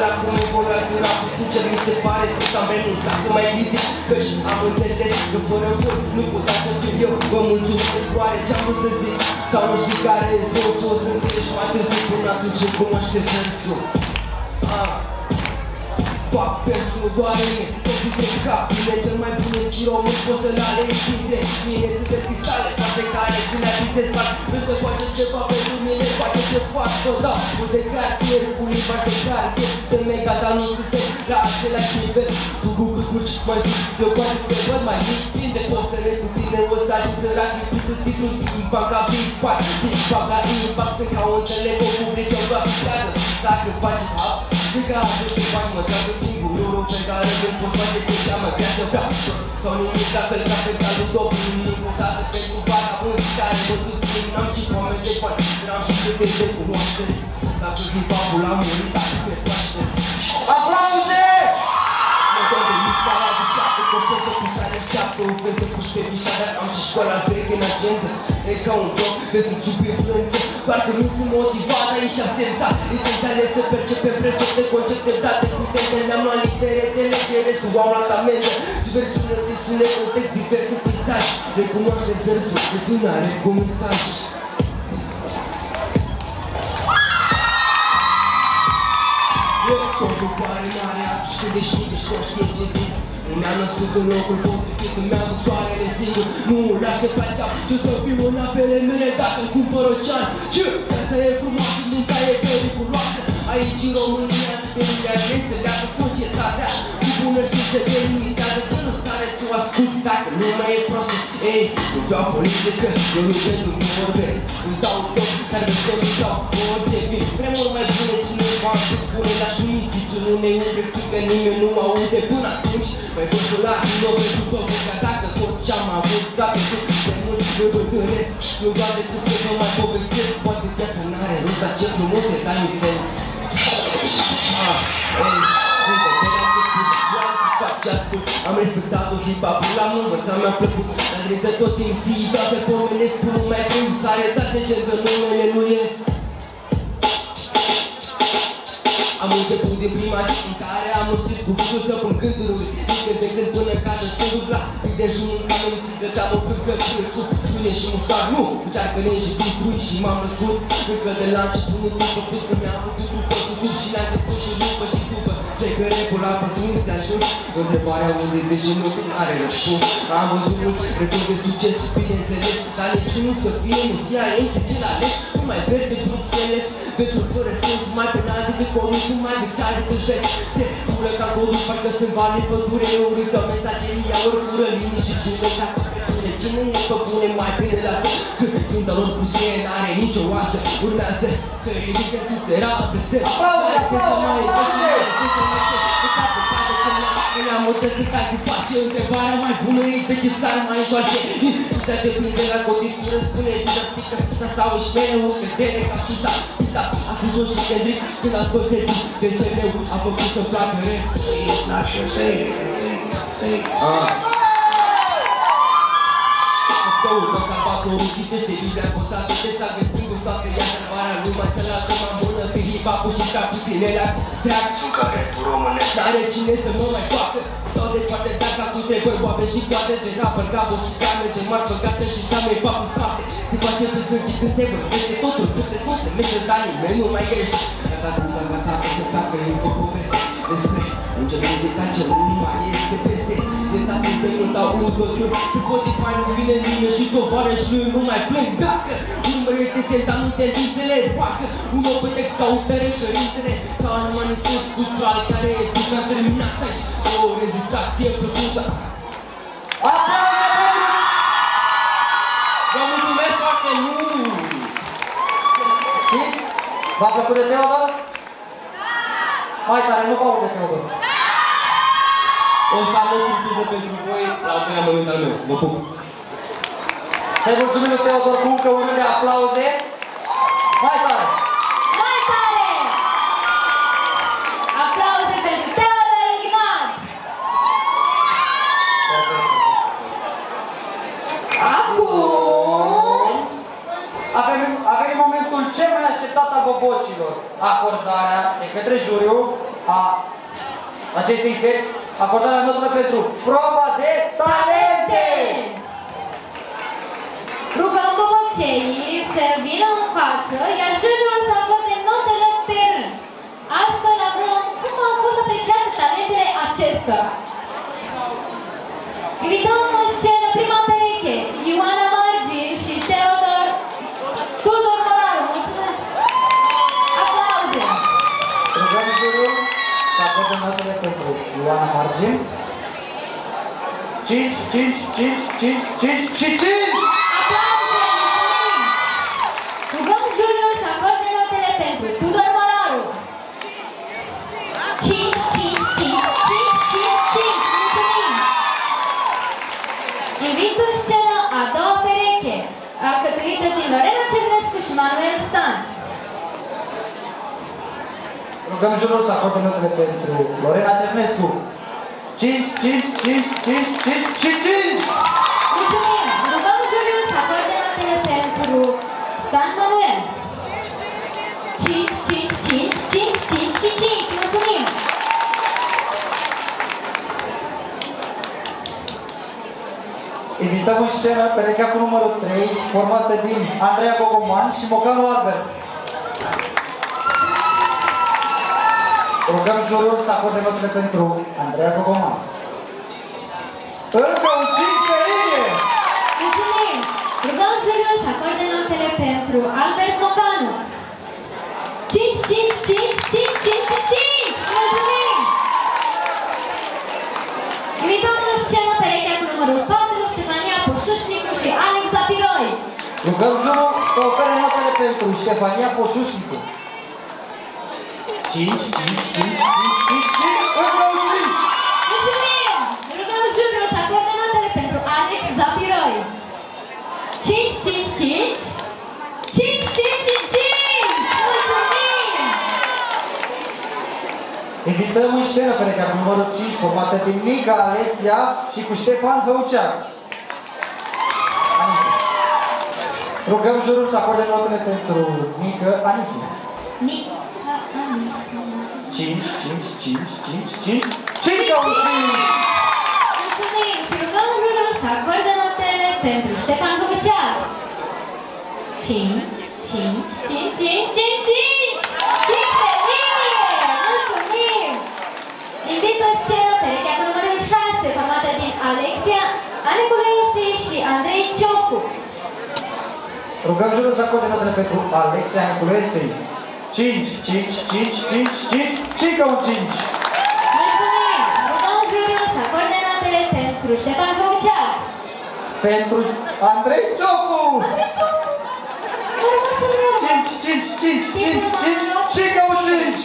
Speaker 31: ca de seamă sau simpatie de zi Nu dau cu părerea că nu sunt specialist Dar la cum evoluează rapul Sincer mi se pare că s-am venit. Ca să mai ridic Căci am înțeles că fără voi nu putea să fiu eu. Vă mulțumesc oare ce-am vrut să zic? Sau nu știi care e sensul O să înțelegi mai târziu până atunci îmi cunoaște versul Ah. Fac versul doar mie, toți de cap Bine cel mai bun și român poți să-l alegi dintre mine Sunteți cristale ca pe care când le atingeți fac. Nu se face ceva pentru mine, face ce fac tot da Nu de cartier cu limba de cartier De mega, dar nu suntem la același nivel. Tu cu cârcuci mai sus, eu poate te văd mai mic. Plin de postele cu tine, o să ajungi sărac Cu titlul Impact ca Big Pac Impact ca Impact, sunt ca un telefon public Eu vreau să dacă faci hap de ca atunci când faci mă treabă singurul pe care îl poți face să cheamă viață vreau Sau nimic la fel ca pe calul dopul Nimic odată pentru vagabunzi care mă susțin N-am și oameni de bani, dar am și câte de cunoaștere Dacă hip-hopul a murit, dacă mi-e place Aplauze! Mă dau de mișcarea de șapte, că o să pușare șapte O fete pușcă mișcarea, am și școala veche în agenda E ca un dom, că sunt sub influență. Doar că nu sunt motivat aici absența. Esențial e să percepem precepte, concepte date Cuvinte, ne-am luat litere de lege Restul au luat amendă Diversune, destule, context, divers cu peisaj Recunoaște versul, de sunare cu mesaj Eu totul pare mare atunci când ești mic și conștient ce zic. Nu mi-am născut în locul potrivit, nu mi-am dus soarele singur Nu îl aștept pe aceea, eu să fiu în apele mele dacă îmi cumpăr ocean Ce? Viața e frumoasă, munca e periculoasă Aici în România, Emilia ne înțeleagă societatea Cu bună știință delimitează genul care tu asculti dacă nu mai e prostă Ei, nu vreau politică, eu nu pentru cum vorbesc. Îți dau un top, care mi să îți dau orice vin. Vremuri mai bune cineva îmi spune Dar și nimic visul unei umbre că nimeni nu aude Până atunci, mai pot să la din nou pentru tot Ca dacă tot ce-am avut s-a pierdut de mult Eu bătăresc, eu doar decât să vă mai povestesc Poate viața n-are rost, dar ce frumos e time sens. Ah, ei, uite, de la început, vreau să fac ce ascult Am respectat-o hip-hop-ul, l-am învățat, mi-a plăcut. Dar de toți MC, vreau să pomenesc cum mai greu S-a arătat sincer că numele nu e Am început din prima zi în care am ustrit cuvântul să pun gânduri Nici de când până în casă singur la Îi de jur în camen și găteam o cârcă cu pâine și muștar Nu, încearcă ne și distrui și m-am născut Încă de la început nu făcut că mi-am făcut după cu sub și le-am trecut și după și după. Ce că repul la pătrunzi de ajuns Întrebarea unde de ce nu are răspuns Am văzut mulți repuri de succes, bineînțeles Dar niciunul să fie mesia, înțeles ales Nu mai vezi de Bruxelles Vețul fără sens, mai penal decât codul Sunt mai vexat decât veți Se cură ca codul, parcă sunt bani în pădure Urâtă mesageria, ori cură linii și bune Ca pe cine e pe bune, mai bine lasă Că când lor pustie n-are nicio oasă Urmează să ridică suflera peste Aplauze, aplauze,
Speaker 20: Ne-am mutățit ca cu pace Întrebarea mai bună e de ce s-ar mai întoarce Putea depinde la cotitură Spune Dita spică pisa sau își mere o vedere ca pisa Pisa. A spus-o și Kendrick Când a scos de de ce meu A făcut să placă rap Not sure, say it Ah Stăul pe salvatorul Citește Biblia postată De s-a găsit singur sau că ia salvarea Lumea cealaltă mai bună Fi hip-hop-ul și ca puține la Treac Încă rap-ul românesc N-are cine să mă mai facă Sau de poate dacă cu te voi boabe și toate De rapper, gabă și game De mari păcate și să mi-i papul spate
Speaker 31: Se face pe sfârșit când se vorbește totul Peste tot se merge, dar nimeni nu mai grește Gata, gata, gata, pe să tacă încă o poveste Despre un gen muzical ce nu mai este peste. De s-a pus de nu dau udăciuni Pe Spotify nu vine mine și tovarășul nu mai plâng. Dacă un băiet este sent tendințele Bacă un open text caută referințele Ca un manifest cultural care educă a terminat aici O rezistație plăcută. Vă
Speaker 1: Plăcut de Teodor? Mai tare, nu aud de Teodor.
Speaker 31: O să am o surpriză pentru voi la al meu. Vă pup!
Speaker 1: Să-i mulțumim Teodor cu încă un rând de aplauze. Mai tare! Bobocilor. Acordarea de către juriu a acestei seri, acordarea notelor pentru proba de talente!
Speaker 2: Rugăm boboceii să vină în față, iar juriul să acorde notele pe rând. Astfel aflăm cum au fost apreciate talentele acestora. Invităm în scenă prima pereche, Ioana Margin și Teodor Tudor Moraru. Mulțumesc! Aplauze!
Speaker 1: Rugăm juriul să acorde notele pentru Ioana Margin. 5, 5, 5, 5, 5 și 5!
Speaker 2: Aplauze! Mulțumim! Rugăm juriul să acorde notele pentru Tudor Moraru. 5, 5, 5, 5, 5, 5, mulțumim! Invit în scenă a doua pereche, alcătuită din Lorena Cernescu și Manuel Stan.
Speaker 1: Rugăm jurul să acorde notele pentru Lorena Cernescu. 5, 5, 5, 5, 5 și 5!
Speaker 2: Mulțumim! Rugăm juriul să acorde notele pentru Stan Manuel. 5, 5, 5, 5, 5 și 5, mulțumim!
Speaker 1: Invităm în scenă perechea cu numărul 3, formată din Andreea Bogoman și Mocanu Albert. Rugăm jurul să acorde notele pentru Andreea Bogoman. Încă un 5 pe linie!
Speaker 2: Mulțumim! Rugăm juriul să acorde notele pentru Albert Mocanu. 5, 5, 5, 5, 5 și 5! Mulțumim! Invităm în scenă perechea cu numărul 4, Ștefania Poșușnicu și Alex Zapiroi.
Speaker 1: Rugăm jurul să ofere notele pentru Ștefania Poșușnicu. 5, 5, 5, 5, 5 și încă un 5!
Speaker 2: Mulțumim! Rugăm juriul să acorde notele pentru Alex Zapiroi. 5, 5, 5, 5, 5 și 5! Mulțumim!
Speaker 1: Invităm în scenă perechea cu numărul 5, formată din Mica Aleția și cu Ștefan Făuceac. Anise. Rugăm jurul să acorde notele pentru Mică Anise.
Speaker 2: Nic.
Speaker 1: 5, 5, 5, 5, 5, 5 ca un 5!
Speaker 2: Mulțumim și rugăm jurul să acorde notele pentru Ștefan Făuceac. 5, 5, 5, 5, 5, 5! 5 pe linie! Mulțumim! Invit în scenă perechea cu numărul 6, formată din Alexia, Aniculese și Andrei Ciofu.
Speaker 1: Rugăm jurul să acorde notele pentru Alexia Niculesei. 5, 5, 5, 5, 5, 5 ca un 5!
Speaker 2: Mulțumim! Rugăm jurul să acorde notele pentru Ștefan Făuceac.
Speaker 1: Pentru Andrei Ciofu! 5, 5, 5, 5, 5, 5 ca un 5!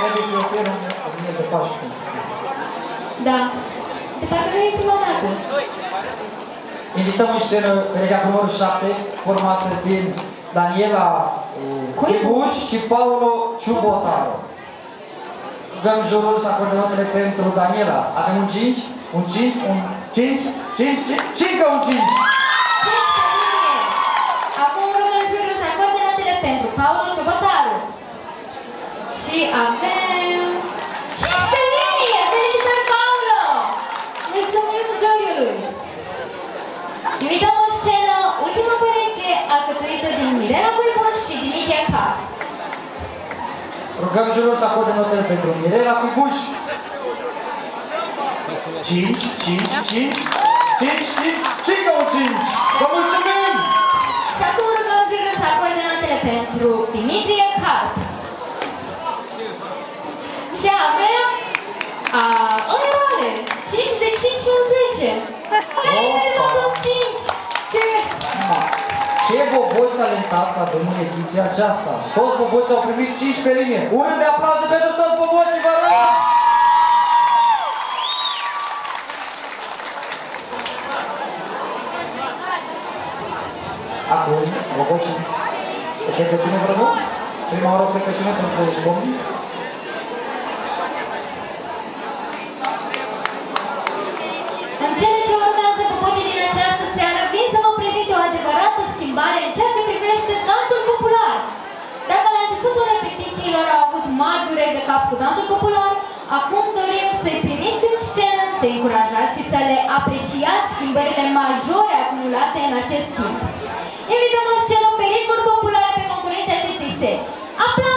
Speaker 1: Trebuie să ofer un o mie de pași pentru
Speaker 2: Da. De parcă nu e prima dată.
Speaker 1: Invităm în scenă perechea cu numărul 7, formată din Daniela Cuibuș și Paulo Ciubotaro. Rugăm jurul să acorde notele pentru Daniela. Avem un 5, un 5, un 5, 5, 5, 5 ca un 5!
Speaker 2: Acum rugăm jurul să acorde notele pentru Paulo Ciobătaru. Și avem... 5 pe linie! Felicitări, Paulo! Mulțumim juriului! Invităm în scenă Mirela Cuibuș și Dimitrie Car.
Speaker 1: Rugăm jurul să acorde notele pentru Mirela Cuibuș. 5, 5, 5, 5, 5, 5, 5. Vă mulțumim!
Speaker 2: Și acum rugăm jurul să acorde notele pentru Dimitrie Car. Și avem a, o eroare. 5 de 5 și un 10. Care este de fapt un 5? Ce?
Speaker 1: Ce boboci talentați avem în ediția aceasta! Toți boboci au primit 5 pe linie. Un rând de aplauze pentru toți bobocii, vă rog! Acum, bobocii, plecăciune, vă rog? Prima oară o plecăciune pentru zbombi?
Speaker 2: Repetițiilor au avut mari dureri de cap cu dansul popular, acum dorim să-i primiți în scenă, să-i încurajați și să le apreciați schimbările majore acumulate în acest timp. Invităm în scenă pe ritmuri populare pe concurenții acestei seri. Aplauze,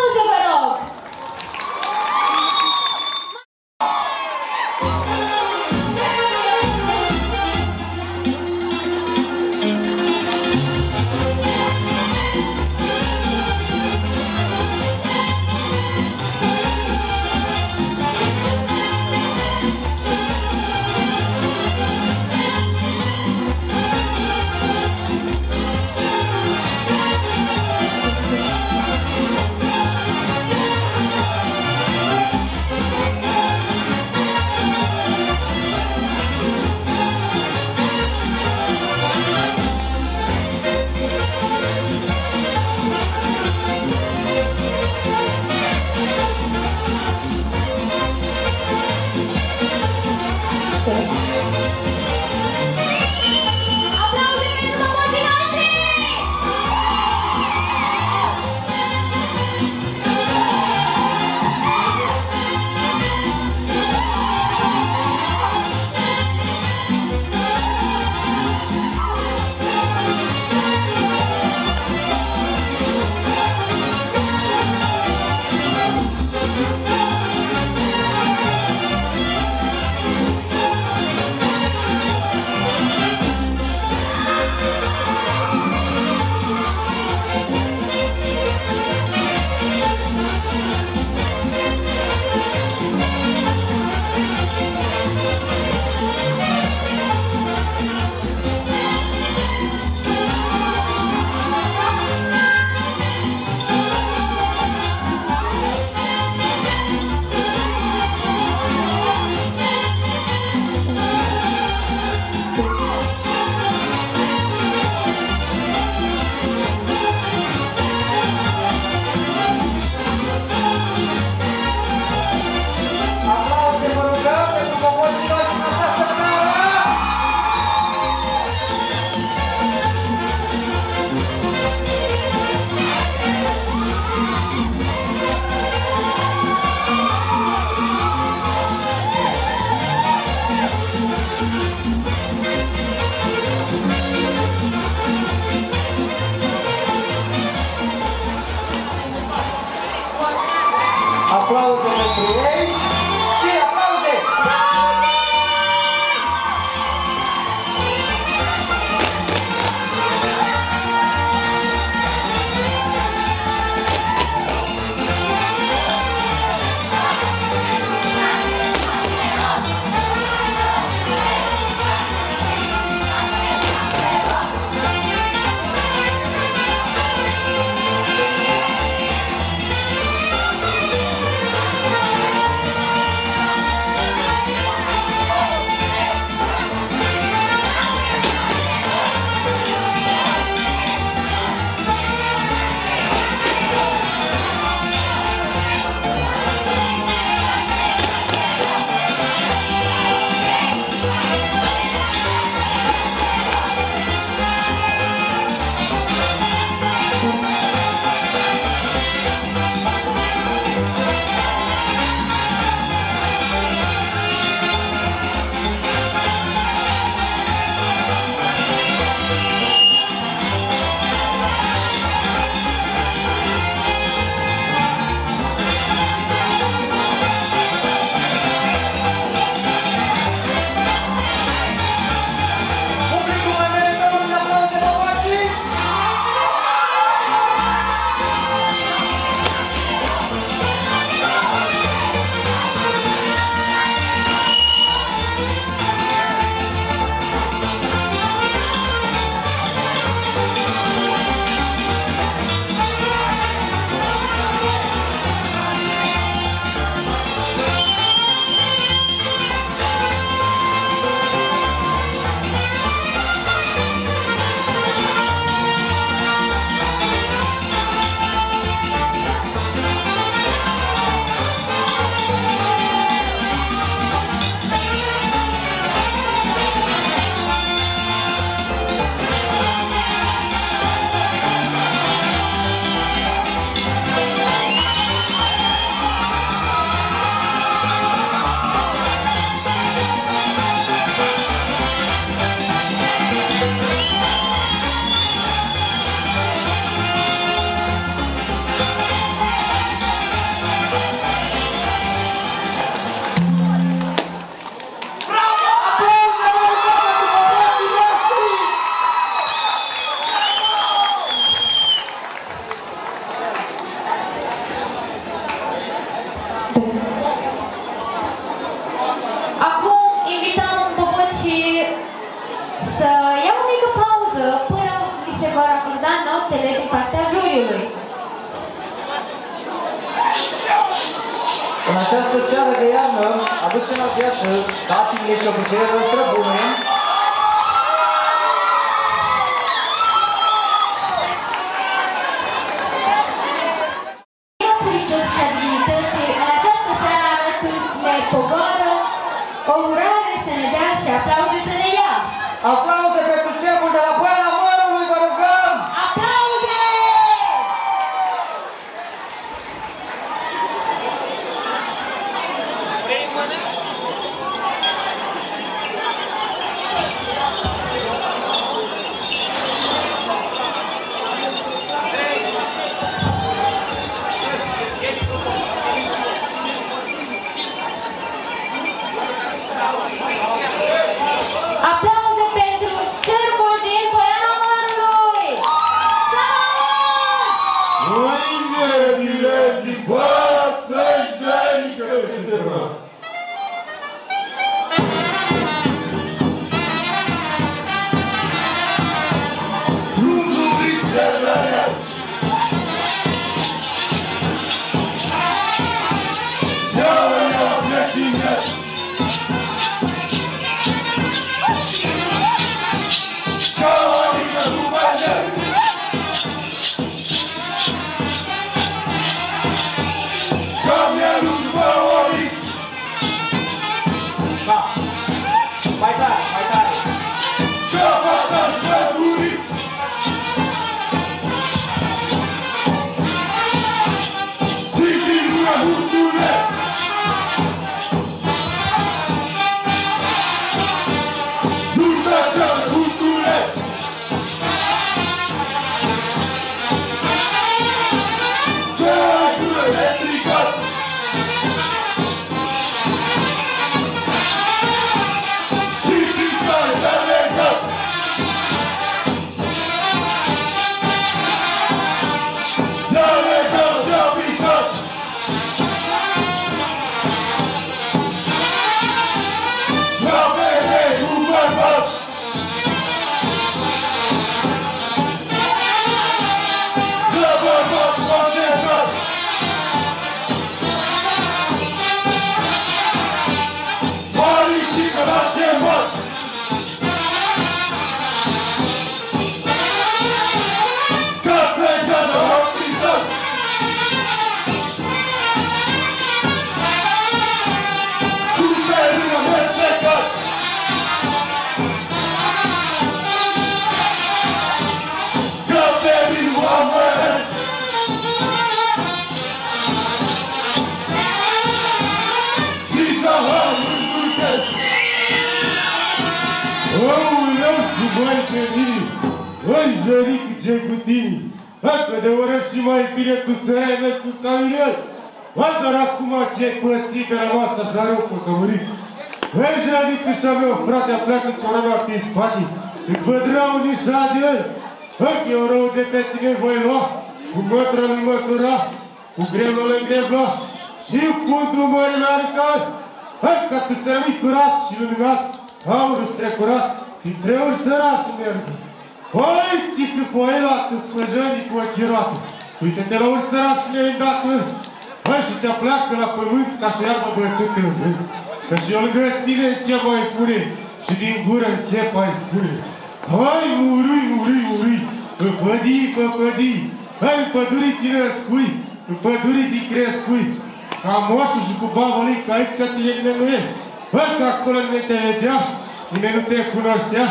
Speaker 32: cunoștea,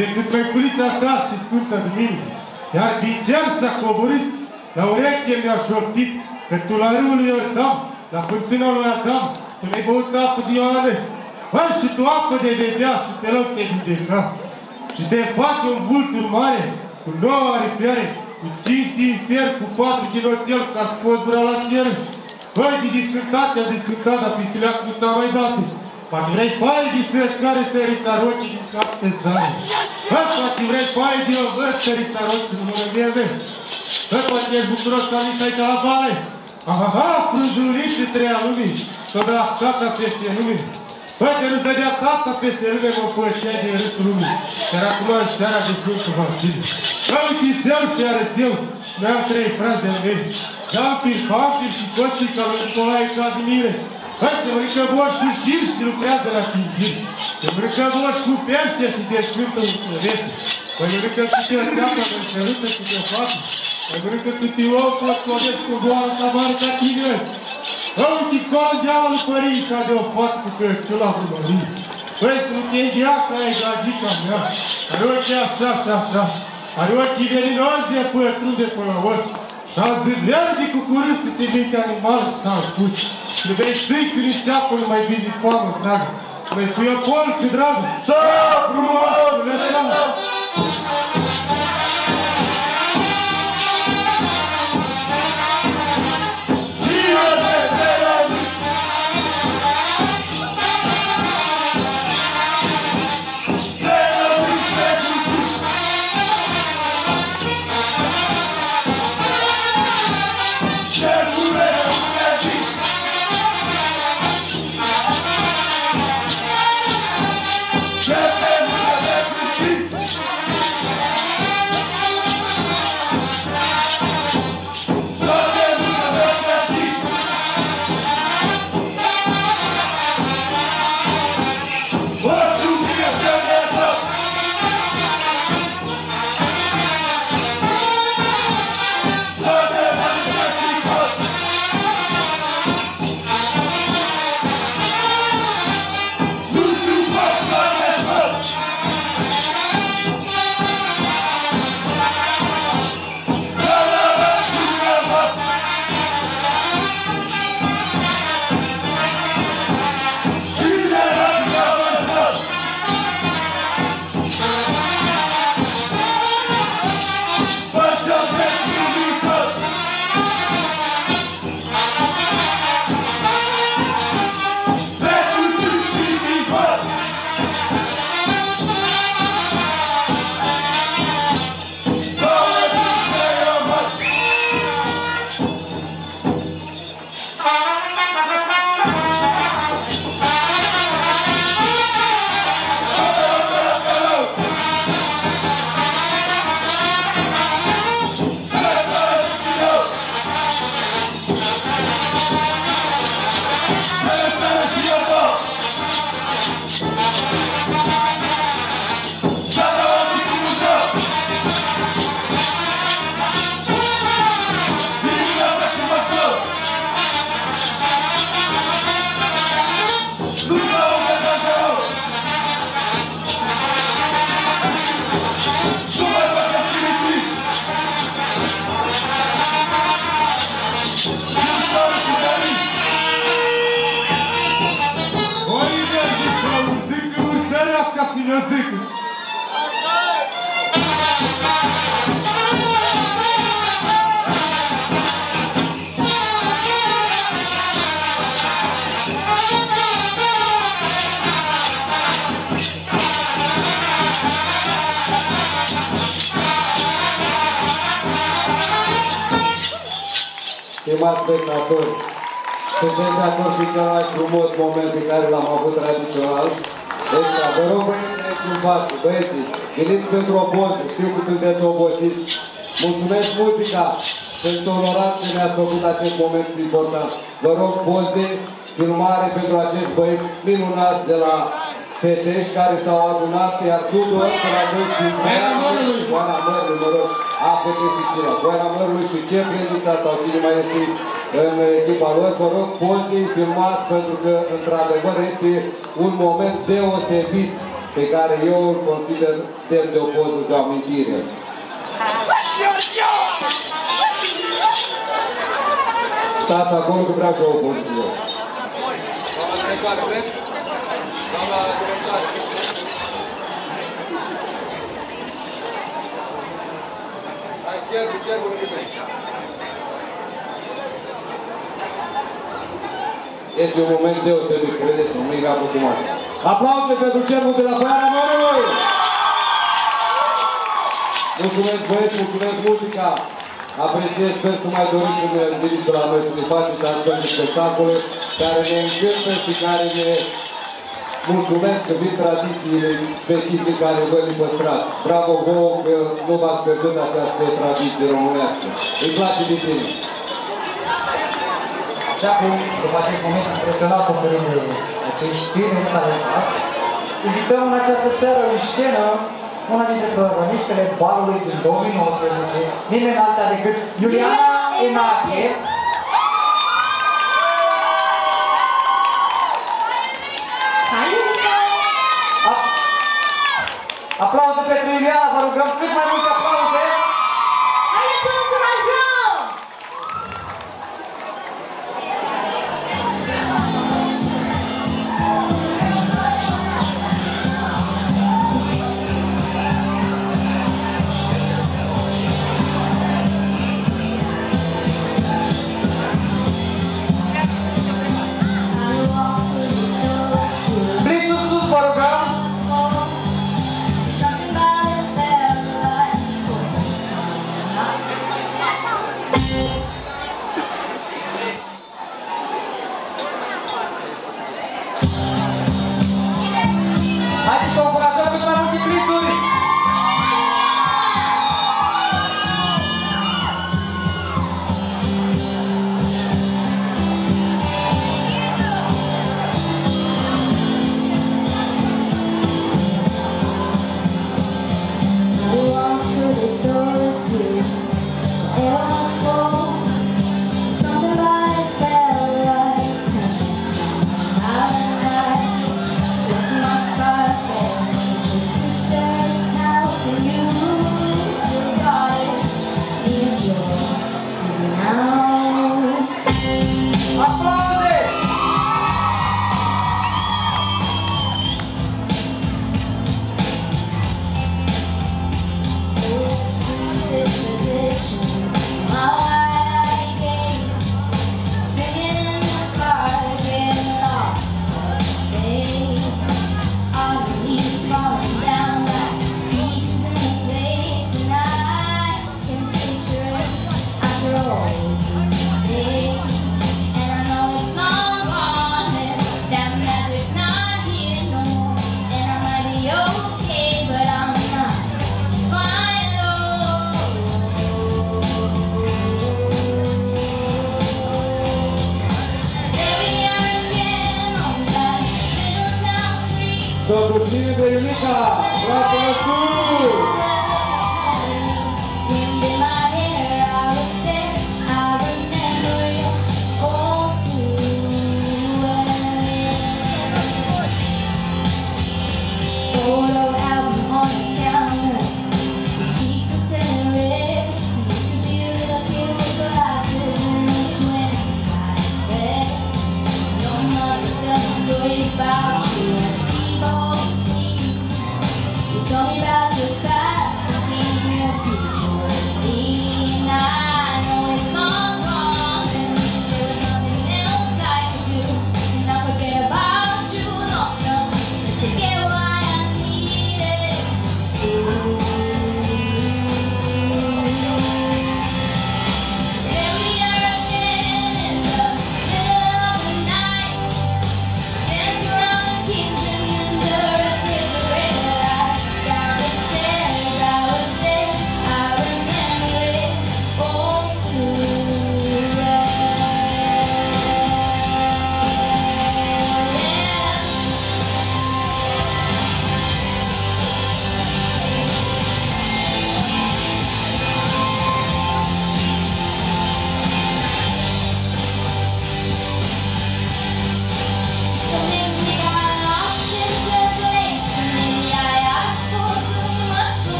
Speaker 32: decât măiculița ta și Sfântă Duminică. Iar din cer s-a coborât, la ureche mi-a șoptit, că tu la râul lui Iordan, la fântâna lui Adam, tu ne-ai băut apă de Ioane. Bă, și tu apă de bebea și te loc te judeca. Și te faci un vultur mare, cu nouă aripiare, cu cinci din fier, cu patru din oțel, ca scos gura la cer. Băi, de discântat, te-a discântat, dar pistilea cu ta mai date. Poate vrei paie de sfânt care sărița rochii din cap pe țară. Bă, poate vrei paie de o văd sărița rochii în mână vieze. Bă, poate ești bucuros că nici aici la vale. Aha, frunjurit și treia lumii, să dă acata peste lumii. Băi, că nu-ți dădea tata peste lume, mă pășea din râsul lumii. Iar acum în seara de Sfântul Vasile. Bă, uite, zeu și arăt eu. Noi am trei frați de mei. Dampir, Pampir și Coții ca lui Nicolae Casimire. Băi, se mănâncă borș cu știri și lucrează la Sfințiri. Se mănâncă borș cu pește și descântă în clăvete. Păi mănâncă câte o țeapă, mă înțelută câte o fată. Păi mănâncă câte ou, tot clodesc cu goală ca mare ca tine. Uite, col diavolul părința de o fată cu căciula primărie. Păi, să nu te îngeacă ai gagica mea. Are ochii așa și așa. Are ochii veninoși de pătrun de până la os. Și a zis verde cu curând să te minte animal s-a spus. Nu vei stâi când îți ceapă mai bine de foamă, dragă. Mai spui o polcă, dragă. Să, frumos,
Speaker 4: Stimați spectatori, sunteți de acord cu cel mai frumos moment pe care l-am avut tradițional? Ăsta, vă rog băieți în față, băieții, veniți pentru o poză, știu că sunteți obosiți. Mulțumesc muzica, sunt onorat că ne-ați făcut acest moment important. Vă rog poze, filmare pentru acești băieți minunați de la Fetești care s-au adunat, iar Tudor, de la Dăți din Boana Mărului, Boana Mărului, mă rog, a Fetești și Cila, Boana Mărului și ce Predița sau cine mai este în echipa lor, vă rog poze, filmați, pentru că, într-adevăr, este un moment deosebit pe care eu îl consider demn de o poză de amintire. Stați acolo că vreau și eu o poză cu voi. Doamna directoare, vreți? Doamna directoare. Hai, cercul, cercul lângă mine. Este un moment deosebit, credeți-mă, nu-i capul cu masă. Aplauze pentru cercul de la Poiana Mărului! Mulțumesc băieți, mulțumesc muzica! Apreciez, sper să mai doriți să ne veniți la noi să ne faceți astfel de spectacole care ne încântă și care ne mulțumesc că vin tradițiile specifice care voi le păstrați. Bravo vouă că nu v-ați pierdut această tradiție românească. Îi place de tine.
Speaker 33: Și acum, după acest moment impresionat oferind de acești tineri talentați, invităm în această seară în scenă una dintre protagonistele balului din 2019, nimeni alta decât Iuliana Enache, Aplauze pentru Iuliana, vă rugăm cât mai multe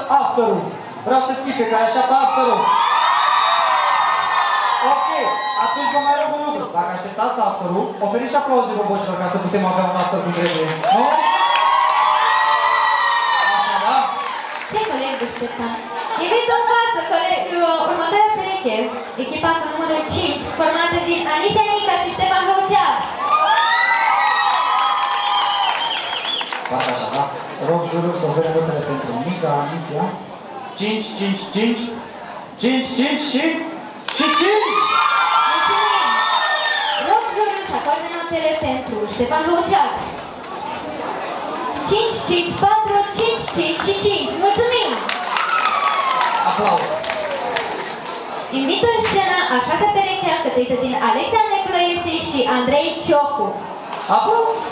Speaker 1: seară așteaptă afterul? Vreau să țipe care așteaptă afterul. Ok, atunci vă mai rog un lucru. Dacă așteptați afterul, oferiți și aplauze bobocilor ca să putem avea un after cum trebuie. Nu? Așa, da?
Speaker 2: Ce coleg deșteptat? Invit în față coleg, uh, următoarea pereche, echipa cu numărul 5, formată din Anisia Nica și Ștefan Găucear.
Speaker 1: Fac așa, da? Rog jurul să ofere notele pentru Mica, Anisia. 5, 5, 5, 5, 5 și... și 5!
Speaker 2: Mulțumim! Rog juriul să acorde notele pentru Ștefan Găucear. 5, 5, 4, 5, 5 și 5. Mulțumim!
Speaker 1: Aplauze!
Speaker 2: Invit în scenă a șasea pereche alcătuită din Alexia Necloiesi și Andrei Ciofu.
Speaker 1: Aplauze!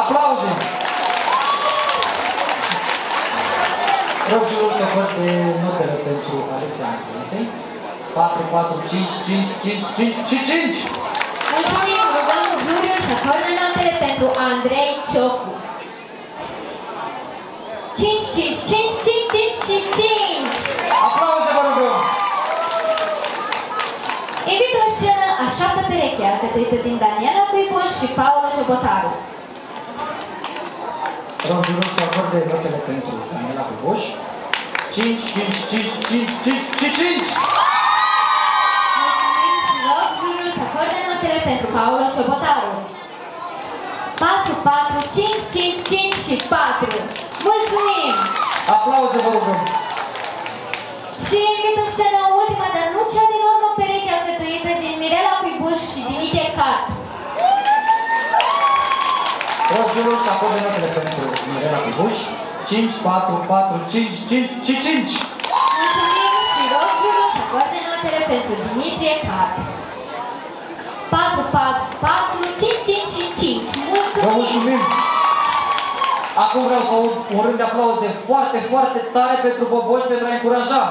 Speaker 1: Aplauze! Jurul să acorde notele pentru Alexandru Crisei. 4, 4, 5, 5, 5, 5 și 5!
Speaker 2: Mulțumim! Rugăm juriul să acorde notele pentru Andrei Ciofu. 5, 5, 5, 5, 5 și 5!
Speaker 1: Aplauze, vă rugăm!
Speaker 2: Invit în scenă a șaptea pereche alcătuită din Daniela Cuibuș și Paula Jobotaru.
Speaker 1: Rog jurul să acorde notele pentru Daniela Cubuș. 5, 5, 5, 5, 5 și 5!
Speaker 2: Mulțumim și rog juriul să acorde notele pentru Paula Ciobotaru. 4, 4, 5, 5, 5 și 4. Mulțumim!
Speaker 1: Aplauze, vă rugăm!
Speaker 2: Și invit în scenă ultima, dar nu cea din urmă pereche alcătuită din Mirela Cuibuș și Dimitrie Car.
Speaker 1: Rog jurul să acorde notele pentru Mirela Cubuș. 5, 4, 4, 5, 5 și 5!
Speaker 2: Mulțumim și rog juriul să acorde notele pentru Dimitrie Car. 4, 4, 4, 5, 5 și 5. Mulțumim!
Speaker 1: Vă mulțumim! Acum vreau să aud un rând de aplauze foarte, foarte tare pentru Boboș pentru a încuraja.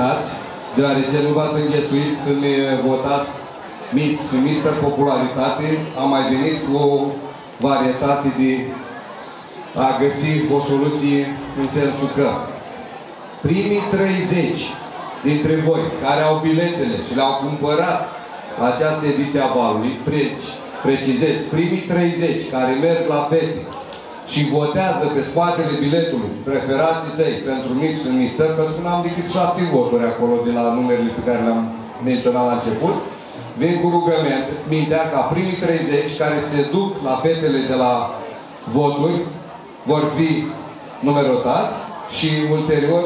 Speaker 4: Invitați, deoarece nu v-ați înghesuit să-mi votați Miss și Mister Popularitate, am mai venit cu o varietate de a găsi o soluție în sensul că primii 30 dintre voi care au biletele și le-au cumpărat la această ediție a balului, preci, precizez, primii 30 care merg la fete și votează pe spatele biletului preferații săi pentru Miss și Mister, pentru că n-am decât șapte voturi acolo de la numerele pe care le-am menționat la început, vin cu rugăment, mintea ca primii 30 care se duc la fetele de la voturi vor fi numerotați și ulterior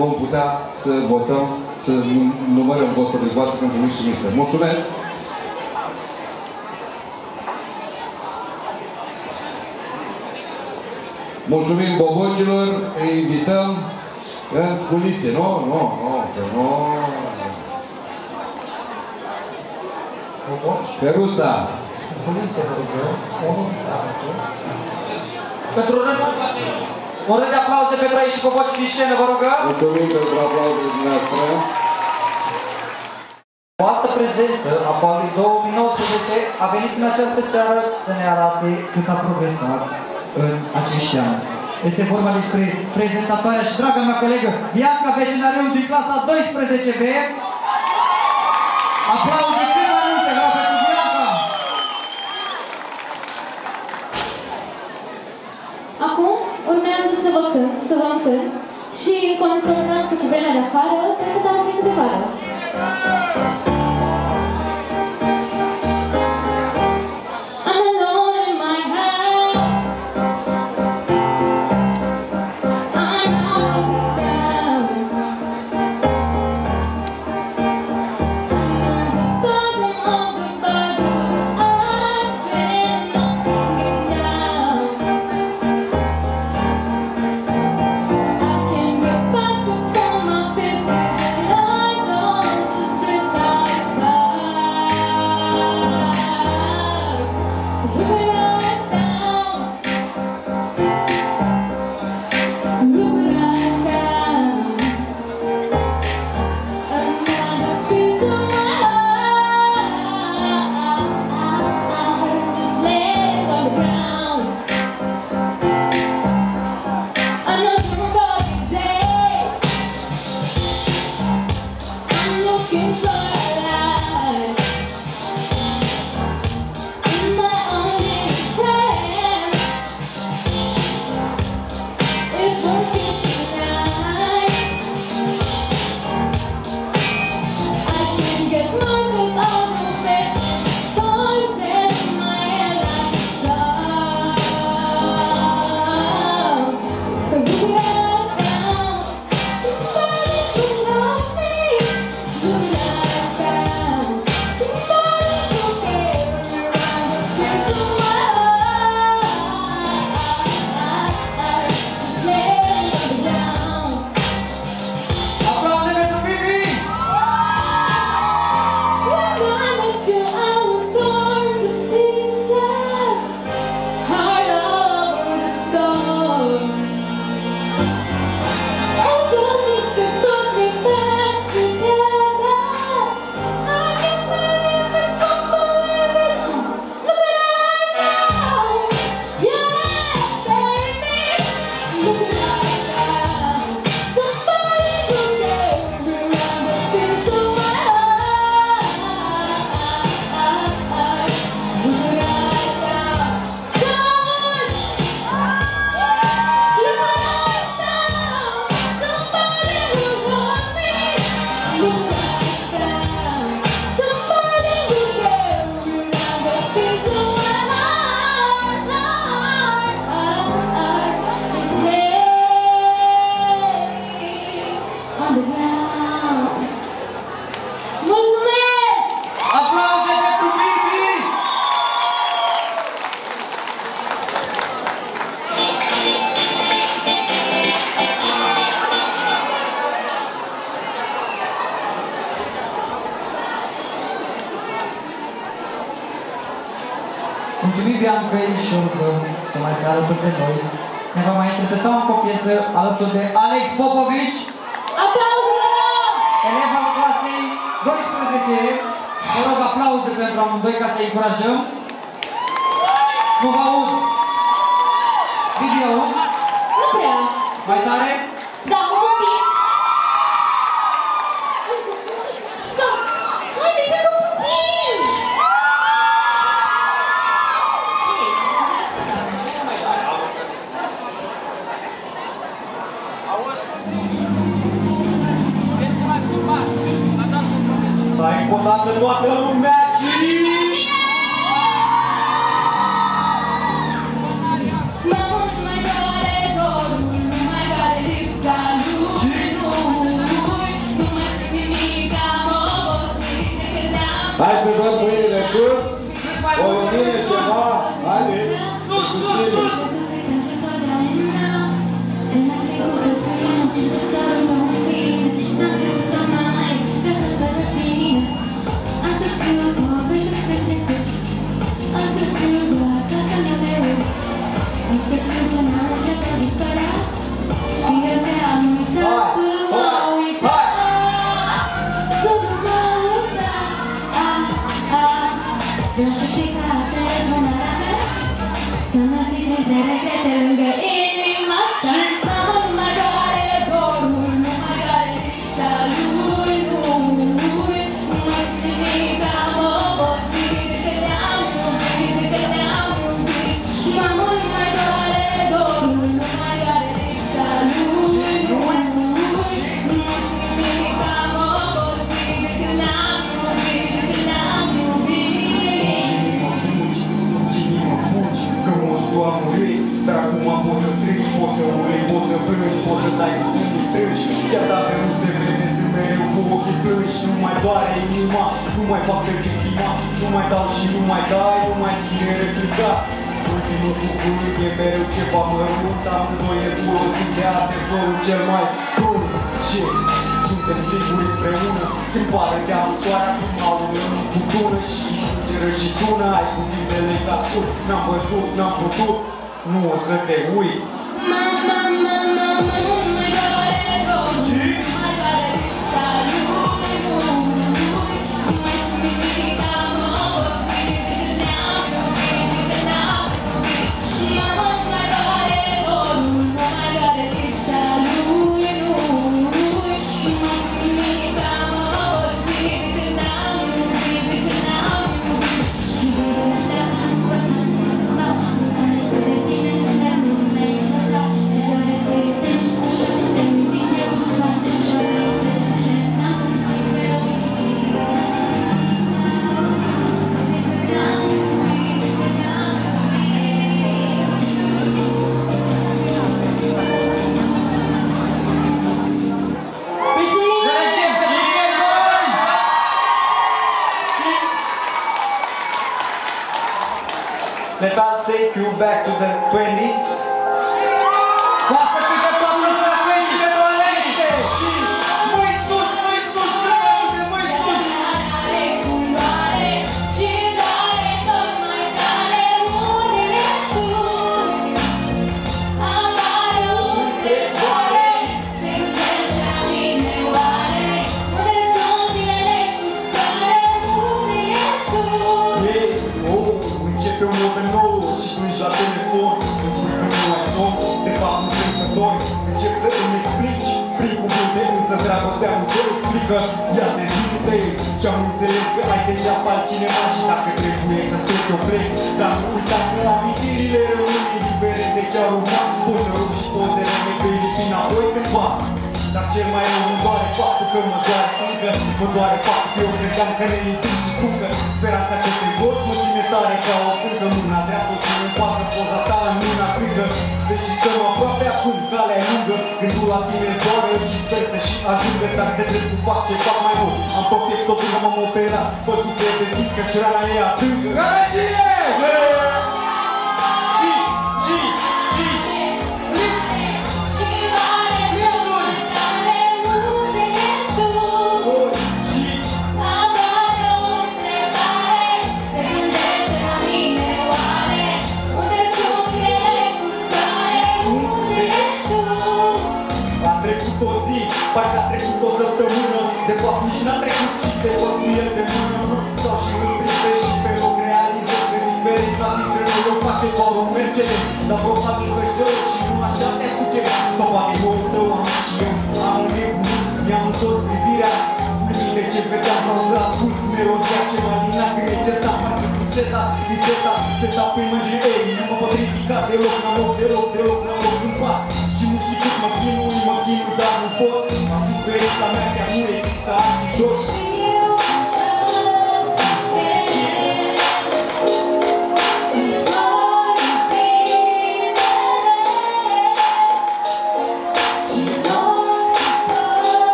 Speaker 4: vom putea să votăm, să num- numărăm voturile voastre pentru Miss și Mister. Mulțumesc! Mulțumim bobocilor, îi invităm în culise. Nu, nu, nu, că nu. Căruța.
Speaker 1: Culise, vă rugăm. Pentru rând, un rând de aplauze pentru aici și boboci din scenă, vă rugăm.
Speaker 4: Mulțumim pentru aplauzul dumneavoastră.
Speaker 1: O altă prezență a Paului 2019 a venit în această seară să ne arate cât a progresat în acești ani. Este vorba despre prezentatoarea și draga mea colegă Bianca Vecinariu din clasa 12B. Aplauze cât mai multe, vreau pentru Bianca!
Speaker 27: Acum urmează să vă cânt, să vă încânt și în concordanță cu vremea de afară, pe cât am zis de vară. Șurcă, se mai se alături de noi. Ne va mai interpreta încă o piesă alături de Alex Popovici.
Speaker 1: Aplauze!
Speaker 27: Eleva clasei 12. Vă rog aplauze pentru amândoi ca să-i încurajăm. Nu vă aud. Video.
Speaker 1: Nu prea.
Speaker 27: Mai tare?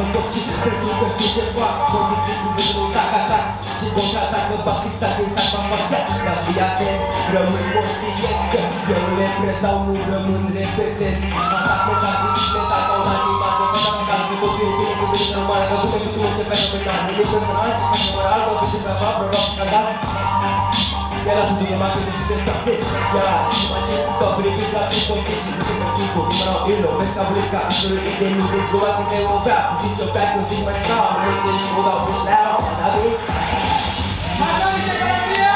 Speaker 1: Motocik, kręciłka się ciepła Słowy krzyku wyszło taka, tak Szybka, tak, babki, takie sama Na wyjadę, romy mocny jedkę Biorę pretału,
Speaker 34: romun repeten A
Speaker 35: taką zabuliśmy, taką na
Speaker 31: nie ma Do pana każdy podjął, to nie powiesz normalnego To nie wytłumaczę, pewnie pytanie Nie przesadzaj, albo by się zabawa, prorok, Järjestelmää kysystä Ja Dobrikita pitoikiksi Kutsukko kumana ilo Mesta vulka Asuri ite nukin kuvat Miten luota Kutsukko päätkö Sigma saa Miten suuta Opis ära Nabi Mahdollisen kaikkien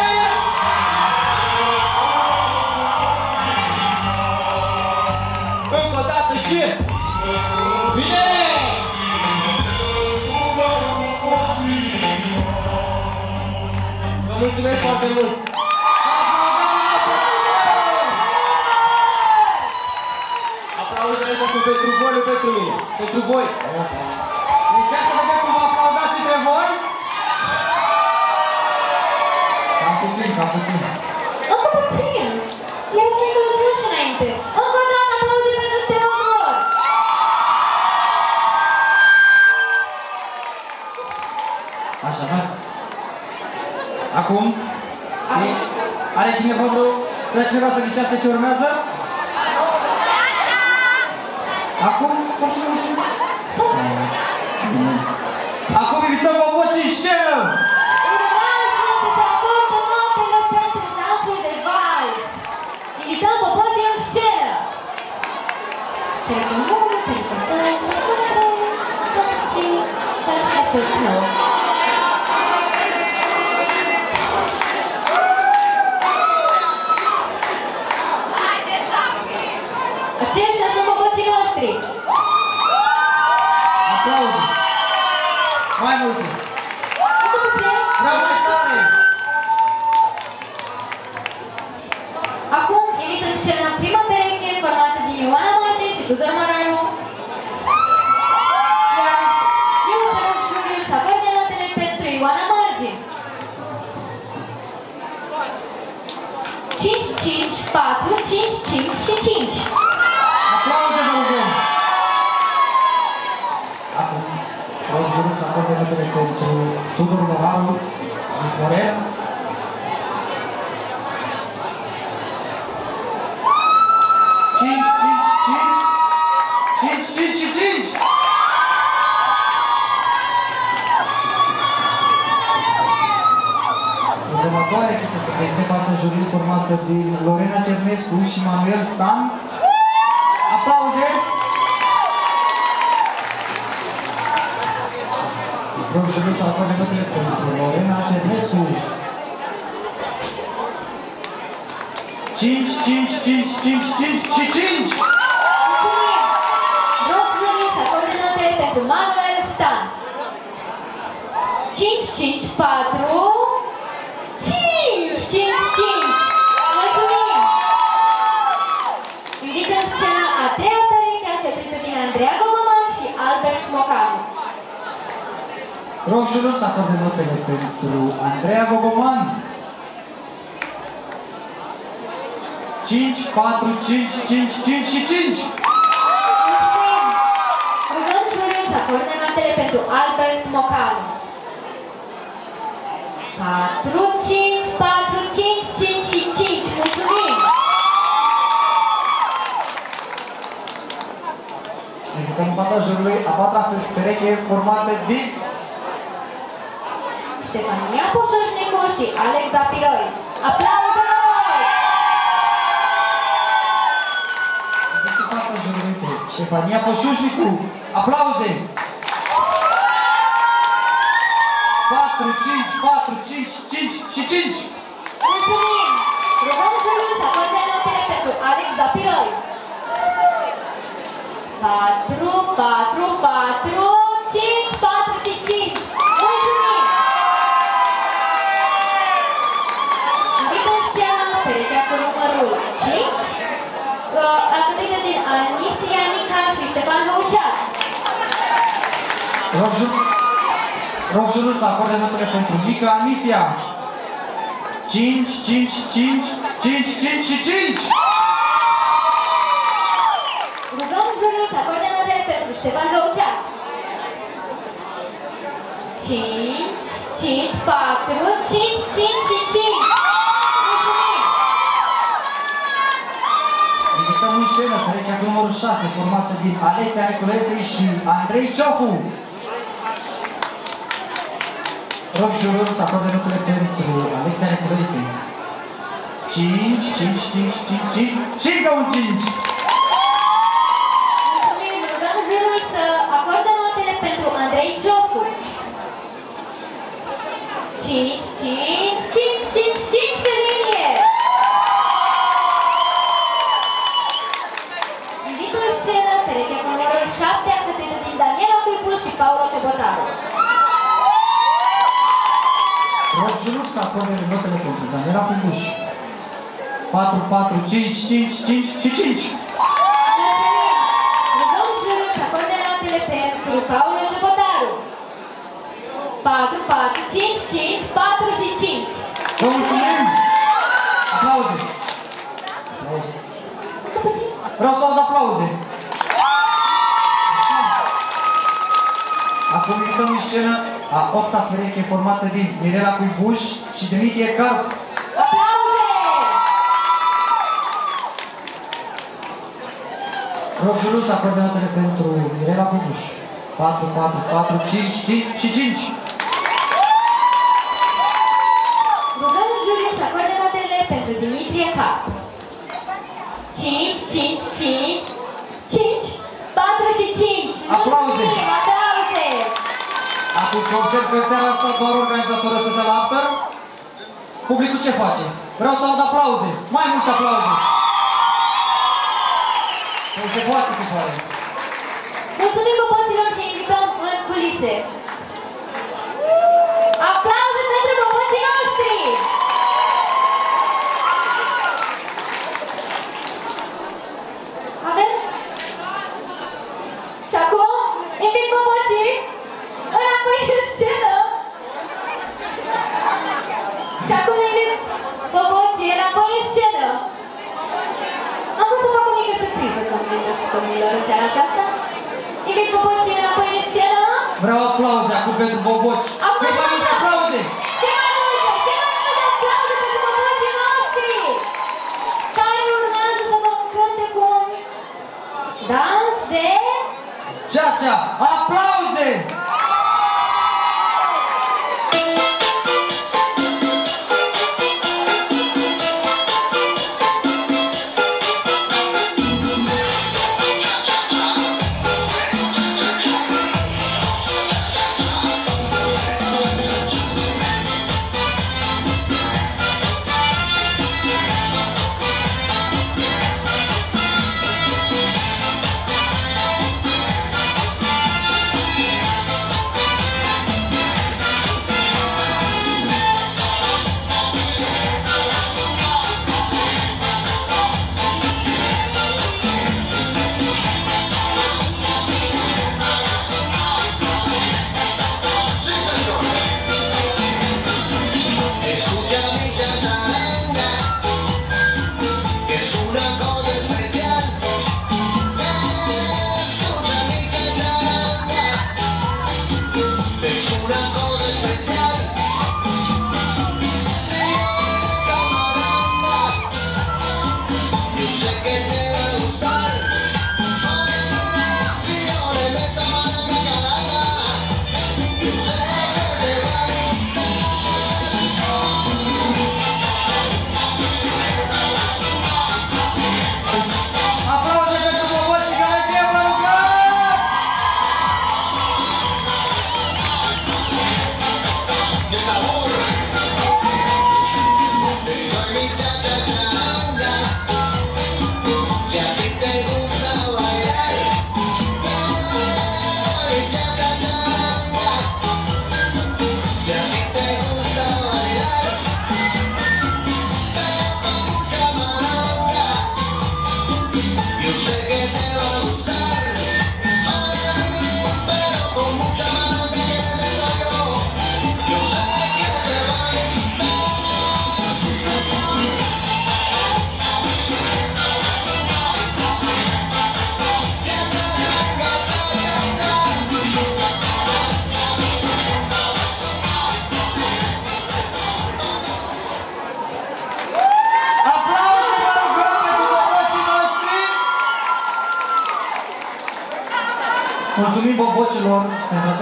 Speaker 31: Onko tätä shit? Video! Vamos começar, Pedro. pentru voi, pentru mine. Pentru voi.
Speaker 1: Deci ia să vedem cum vă aplaudați între voi. Cam puțin, cam puțin.
Speaker 36: Încă puțin. Iar nu lucrăm și înainte. Încă o dată aplauze pentru
Speaker 2: Așa, bă. Acum? Acum. Are cineva vreo... Vrea cineva să ghicească ce urmează?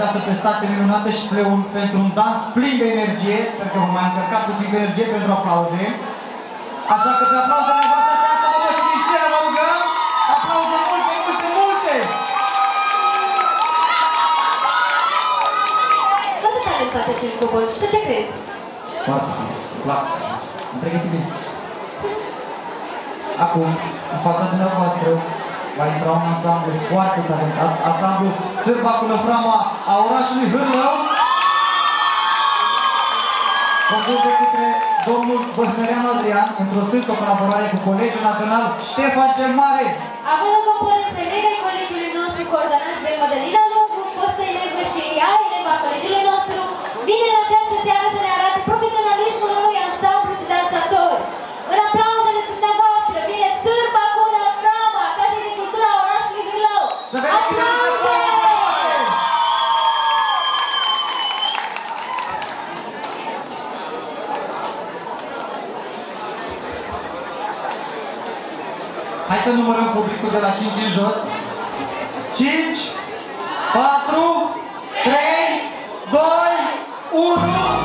Speaker 1: Această prestație minunată și pe un, pentru un dans plin de energie. Sper că vom mai încărca puțin de energie pentru aplauze. Așa că pe aplauzele voastre să iasă bobocii din scenă, vă rugăm. Aplauze multe, multe, multe!
Speaker 2: Foarte talentate acești boboci. Tu ce crezi?
Speaker 1: Foarte frumos. Plac. Am pregătit bine. Acum, în fața dumneavoastră, va intra un ansamblu foarte talentat, ansamblu Sârba cu Năframa a orașului Hârlău, condus de către domnul Băhnăreanu Adrian, într-o strânsă colaborare cu Colegiul Național Ștefan cel Mare.
Speaker 2: Având o componență elevă ai colegiului nostru coordonați de Mădălina Lungu, fostă elevă și ea eleva colegiului nostru, vine în această seară să
Speaker 1: Hai să numărăm publicul de la 5 în jos. 5, 4, 3, 2, 1.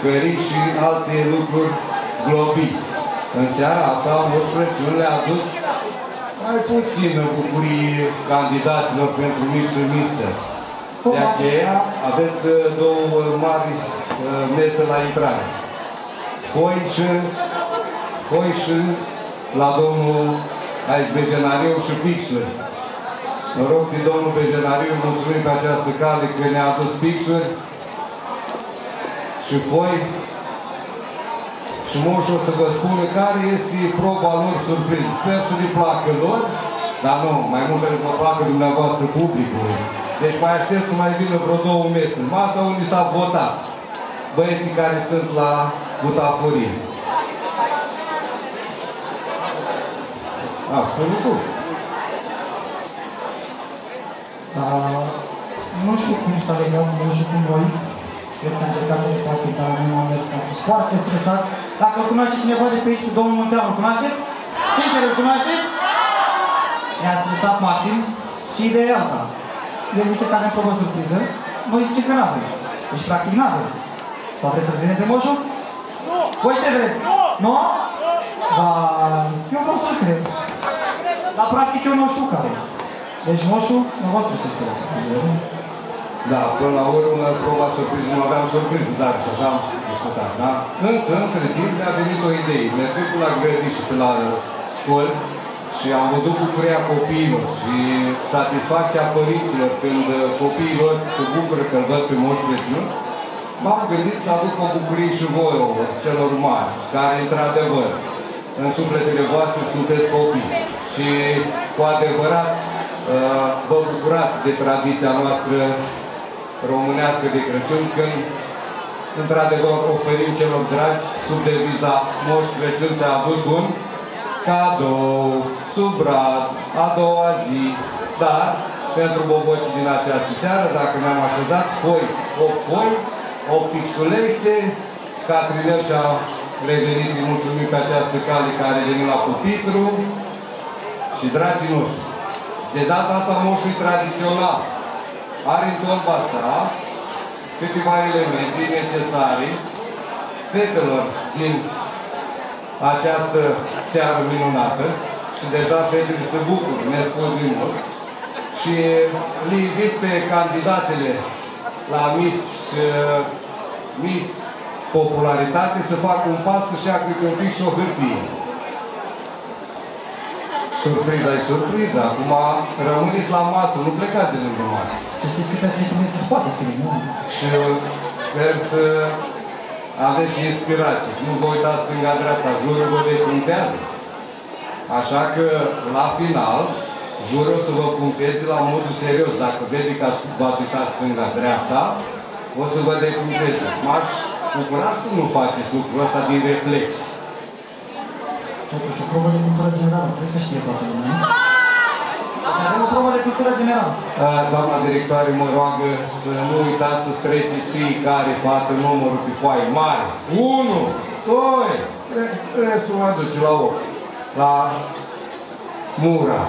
Speaker 4: Jucării și alte lucruri globii. În seara asta, Moș Crăciun le-a adus mai puțină bucurie candidaților pentru Miss și Mister. De aceea aveți uh, două mari uh, mese la intrare. Foi și, foi și la domnul aici Begenariu și Pixuri. Mă rog din domnul Begenariu, mulțumim pe această cale că ne-a adus Pixuri și foi și moșul o să vă spună care este proba lor surpriză. Sper să le placă lor, dar nu, mai mult trebuie să vă placă dumneavoastră publicului. Deci mai aștept să mai vină vreo două mese. Masa unde s-a votat. Băieții care sunt la butaforie. A, spune tu.
Speaker 1: Dar nu știu cum să legăm moșul cu noi. Cred că am încercat în toate, dar nu am mers. Am fost foarte stresat. Dacă îl cunoaște cineva de pe aici, pe domnul Munteanu, îl cunoașteți? Sincer, îl cunoașteți? Ne-a stresat maxim și ideea e alta. El zice că avem probă surpriză, noi zicem că n-avem. Deci practic n-avem. Sau vreți să vedem pe moșul? Nu! Voi ce vreți? Nu! Nu? Dar eu vreau să-l cred. Dar practic eu nu știu care. Deci moșul, nu vă spus să
Speaker 4: Da, până la urmă, proba surpriză, nu aveam surpriză, dar și așa am discutat, da? Însă, între timp, mi-a venit o idee. Mergând la grădini și pe la școli și am văzut bucuria copiilor și satisfacția părinților când copiii lor se bucură că îl văd pe Moș Crăciun, m-am gândit să aduc o bucurie și voi, celor mari, care, într-adevăr, în sufletele voastre sunteți copii. Și, cu adevărat, uh, vă bucurați de tradiția noastră românească de Crăciun, când într-adevăr oferim celor dragi sub deviza Moș Crăciun ți-a adus un cadou, sub brad, a doua zi, dar pentru bobocii din această seară, dacă ne-am așezat, foi, o foi, o pixulețe, Catrinel și-a revenit, îi mulțumim pe această cale care a venit la pupitru. Și dragii noștri, de data asta moșul tradițional are în torba sa câteva elemente necesare fetelor din această seară minunată și deja fetele se bucură, ne spus din mult. Și le invit pe candidatele la Miss și Miss Popularitate să facă un pas să-și ia câte un pic și o hârtie. Surpriza e surpriză. Acum rămâneți la masă, nu plecați de lângă masă.
Speaker 1: Să știți că trebuie să mergeți în spate, să nu?
Speaker 4: Și sper să aveți și inspirație. Să nu vă uitați stânga-dreapta, jurul vă depuntează. Așa că, la final, jurul o să vă puncteze la modul serios. Dacă vede că ați- v-ați uitat stânga-dreapta, o să vă depuncteze. M-aș bucura să nu faceți lucrul ăsta din reflex.
Speaker 1: Totuși, o probă de cultură generală, trebuie să știe toată lumea. nu? Deci avem o probă de cultură generală.
Speaker 4: Uh, Doamna directoare mă roagă să nu uitați să treceți fiecare fată numărul pe foaie mare. 1, 2, restul mă duce la 8. La Mura.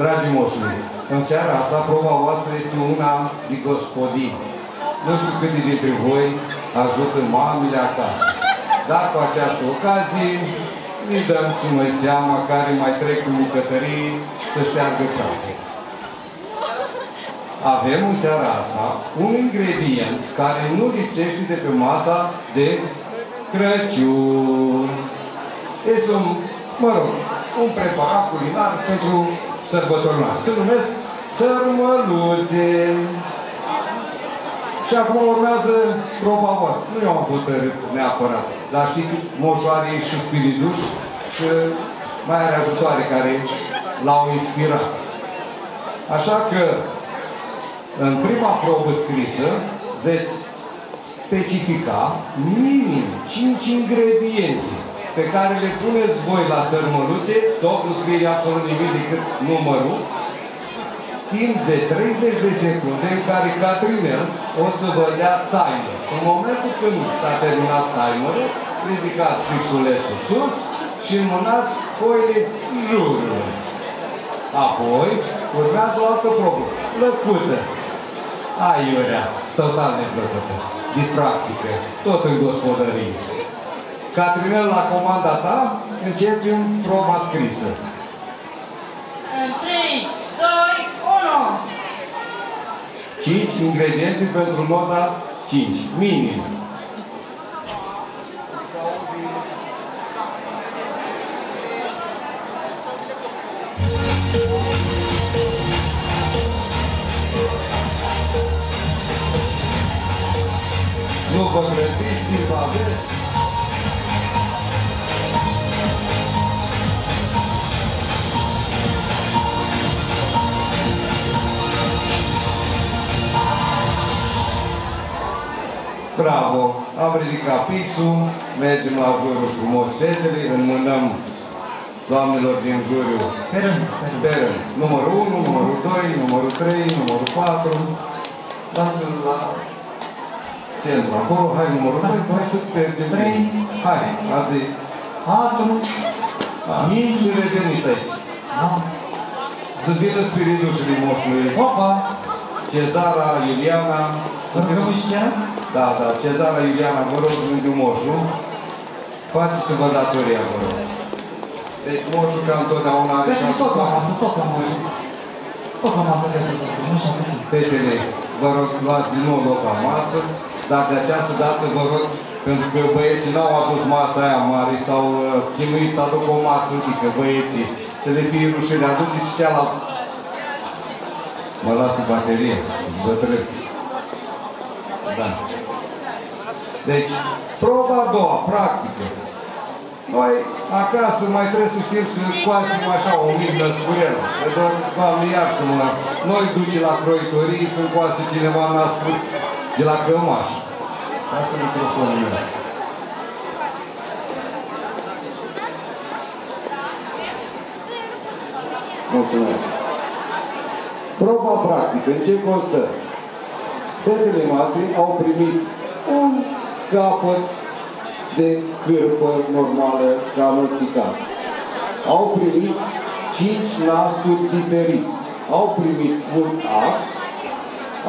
Speaker 4: Dragii moșului, în seara asta proba voastră este una de gospodii. Nu știu câte dintre voi ajută mamele acasă. Dar cu această ocazie ne dăm și noi seama care mai trec în bucătărie să șteargă casă. Avem în seara asta un ingredient care nu lipsește de pe masa de Crăciun. Este un, mă rog, un preparat culinar pentru sărbători noastre. Se numesc sărmăluțe. Și acum urmează proba voastră. Nu eu am hotărât neapărat, dar știi că moșoare și spiriduș și mai are ajutoare care l-au inspirat. Așa că, în prima probă scrisă, veți specifica minim 5 ingrediente pe care le puneți voi la sărmăluțe, stop, nu scrie absolut nimic decât numărul, timp de 30 de secunde în care Catrinel o să vă dea timer. În momentul când s-a terminat timerul, ridicați pixulețul sus și înmânați foile jurul. Apoi, urmează o altă probă, plăcută. Aiurea, total neplăcută, din practică, tot în gospodărie. Catrinel, la comanda ta, începem proba scrisă.
Speaker 14: În 3, 2, 1.
Speaker 4: 5 ingrediente pentru nota 5, minim. Nu vă grăbiți, timp aveți. Bravo! Am ridicat pixul, mergem la jurul frumos fetele, înmânăm doamnelor din juriu
Speaker 1: Pe rând,
Speaker 4: pe rând. Numărul 1, numărul 2, numărul 3, numărul 4. Lasă-l la centru. Acolo, hai numărul 2, hai să mergem. 3. Hai, azi.
Speaker 1: 4.
Speaker 4: 5 și reveniți aici. Să vină spiridușului moșului.
Speaker 1: Opa!
Speaker 4: Cezara, Iuliana. Să vină Da, da, Cezara, Iuliana, vă rog, lângă moșul. Faceți-vă datoria, vă rog. Deci moșul ca întotdeauna are
Speaker 1: Cred că tot la masă, tot la masă. Tot la masă, cred că tot. Nu știu puțin.
Speaker 4: Fetele, vă rog, luați din nou loc la masă, dar de această dată vă rog, pentru că băieții n-au adus masa aia mare sau uh, chinuit să aducă o masă mică, băieții, să le fie rușine, aduceți și la... Mă lasă baterie, zbătrân. Da. Deci, proba a doua, practică. Noi acasă mai trebuie să știm să scoatem așa o mică scurelă. Că doar, Doamne, iartă-mă, noi duce la croitorii, să coase cineva nascut de la cămaș. Asta e microfonul meu. Mulțumesc. Proba practică, în ce constă? Fetele noastre au primit un capăt de cârpă normală ca în orice casă. Au primit cinci nasturi diferiți. Au primit un act,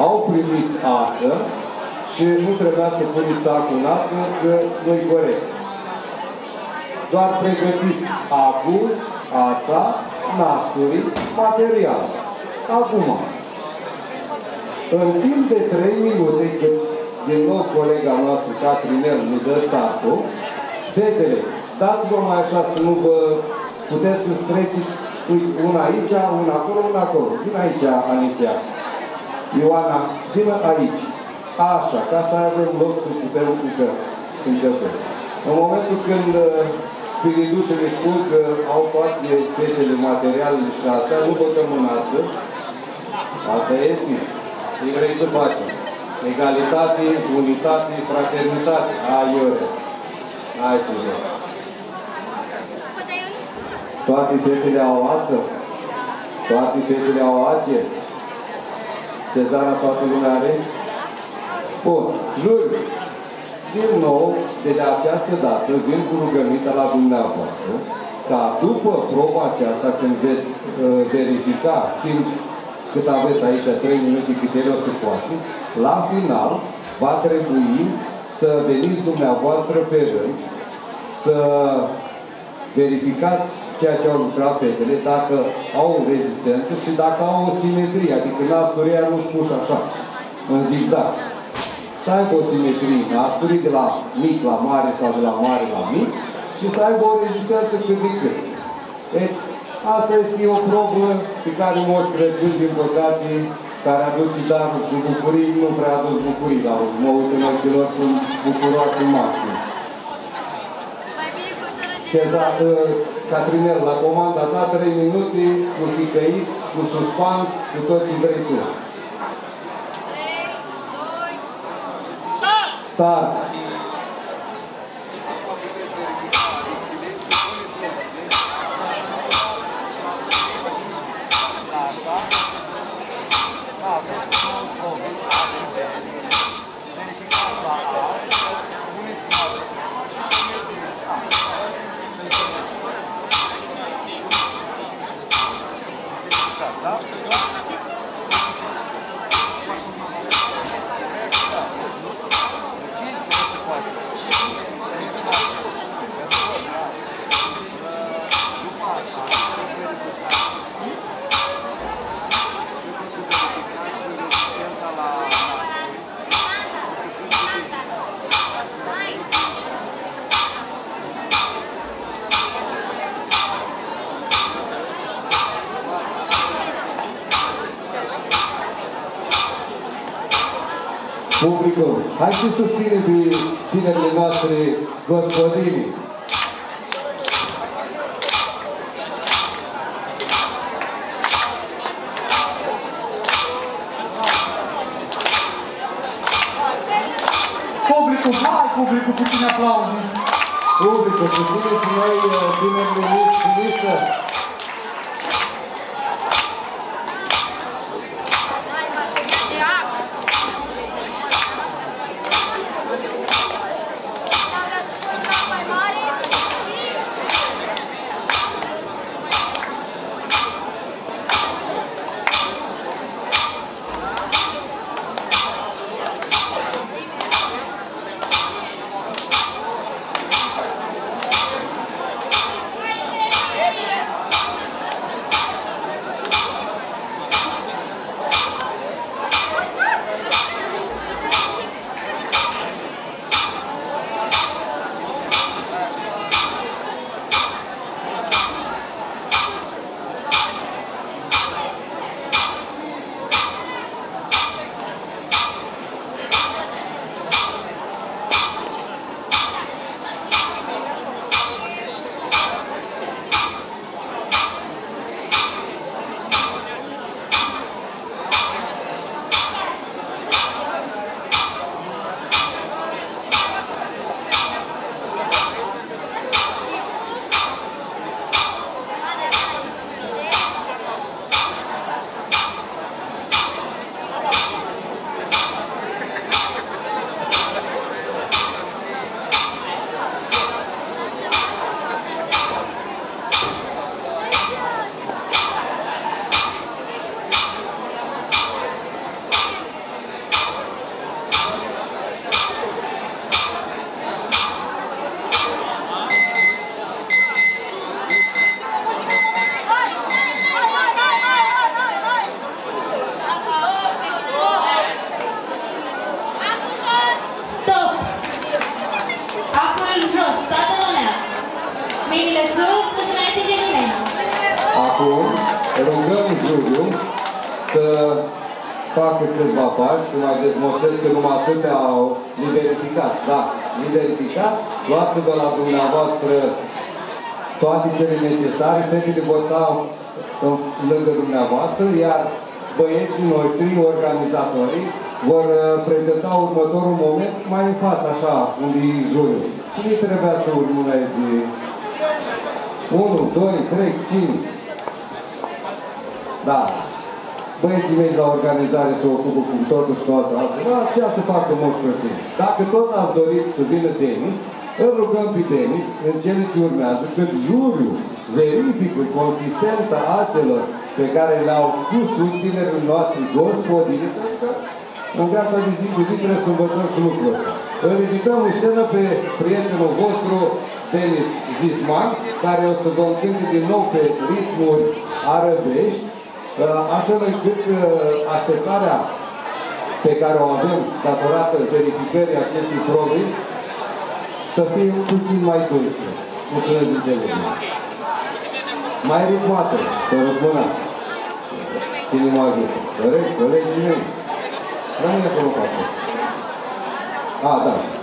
Speaker 4: au primit ață și nu trebuia să puneți acul în ață, că nu-i corect. Doar pregătiți acul, ața, nasturii, material. Acum, în timp de 3 minute, cât din nou colega noastră, Catrinel, ne dă startul, fetele, dați-vă mai așa să nu vă puteți să treceți uite, una aici, una acolo, una acolo. Vin aici, Anisia. Ioana, vină aici. Așa, ca să avem loc să putem încă suntem pe. În momentul când uh, spiridușele spun că au toate fetele materialele și astea, nu băgăm în ață. Asta este. Ce vrei să facem? Egalitate, unitate, fraternitate. Hai, Iore. Hai să vedem. Toate fetele au ață? Toate fetele au ace? Cezara toată lumea are? Bun. Juriu. Din nou, de la această dată, vin cu rugămintea la dumneavoastră ca după proba aceasta, când veți uh, verifica timp cât aveți aici, 3 minute, cât ele o să poate, la final va trebui să veniți dumneavoastră pe rând, să verificați ceea ce au lucrat fetele, dacă au o rezistență și dacă au o simetrie, adică nasturia nu spus așa, în zigzag. Să aibă o simetrie nasturii de la mic la mare sau de la mare la mic și să aibă o rezistență cât de cât. Deci, asta este o probă pe care Moș Crăciun, din păcate, care aduce daruri și bucurii, nu prea adus bucurii, dar mă uit în ochii lor, sunt bucuroase maxim. Cezar, uh, Catrinel, la comanda ta, 3 minute, cu ticăit, cu suspans, cu tot ce vrei tu. Start! Publicul, hai să susținem pe tinerile noastre gospodinii.
Speaker 1: Publicul,
Speaker 4: toate cele necesare, fetele vor sta în- lângă dumneavoastră, iar băieții noștri, organizatorii, vor uh, prezenta următorul moment mai în față, așa, unde e juriul. Cine trebuia să urmeze? 1, 2, 3, 5. Da. Băieții mei de la organizare se ocupă cu totul și totul altceva, aceea să facă moș Crăciun. Dacă tot ați dorit să vină Denis, îl rugăm pe Denis, în cele ce urmează, cât juriu verifică consistența acelor pe care le-au pus tinerii noastre gospodine, pentru că în viața de zi cu zi trebuie să învățăm și lucrul ăsta. Îl invităm în scenă pe prietenul vostru, Denis Zisman, care o să vă încânte din nou pe ritmuri arăbești, uh, astfel încât uh, așteptarea pe care o avem datorată verificării acestei probe să fie puțin mai dulce. Mulțumesc din cele Mai ritmată, să rămână. Cine mă ajută? Corect, colegii mei. Rămâne acolo în față. A, da.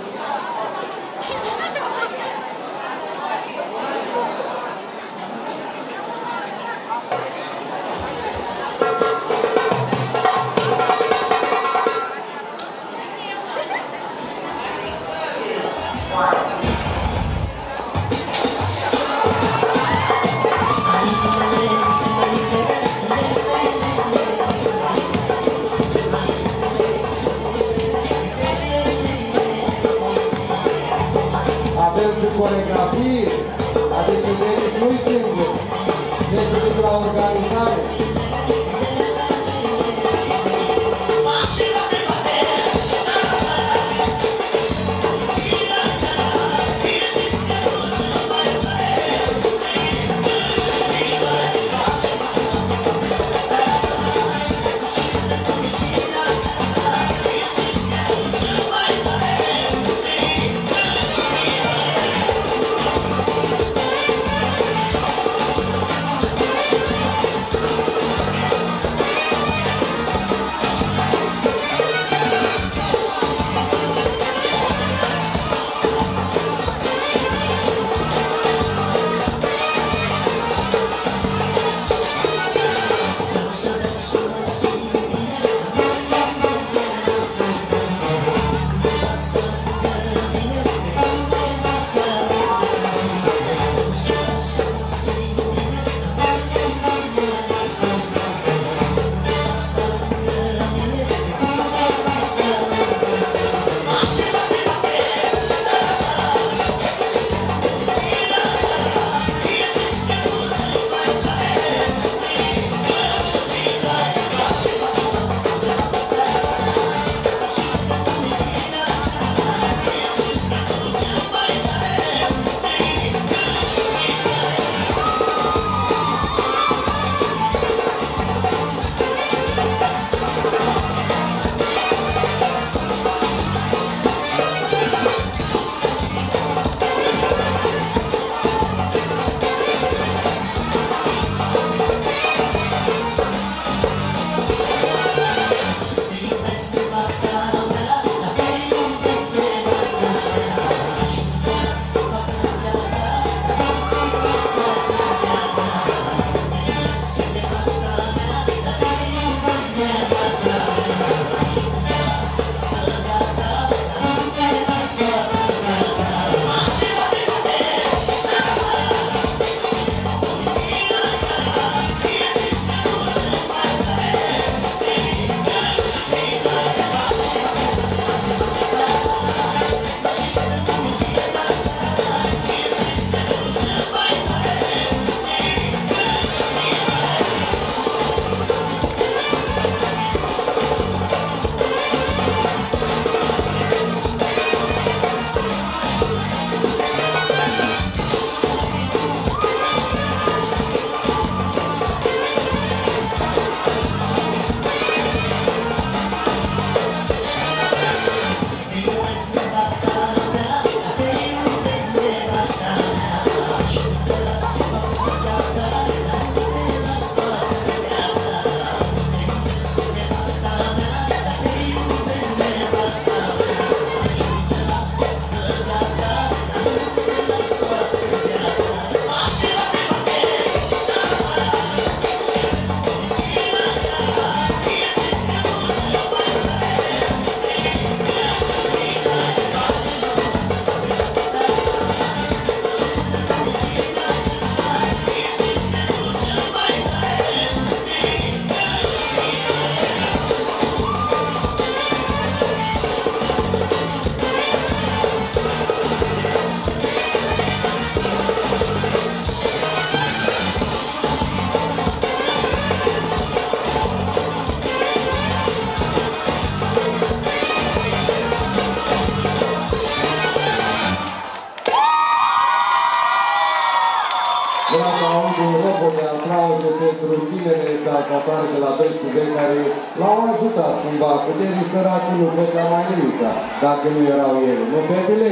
Speaker 4: Dacă nu erau ele. Nu, fetele?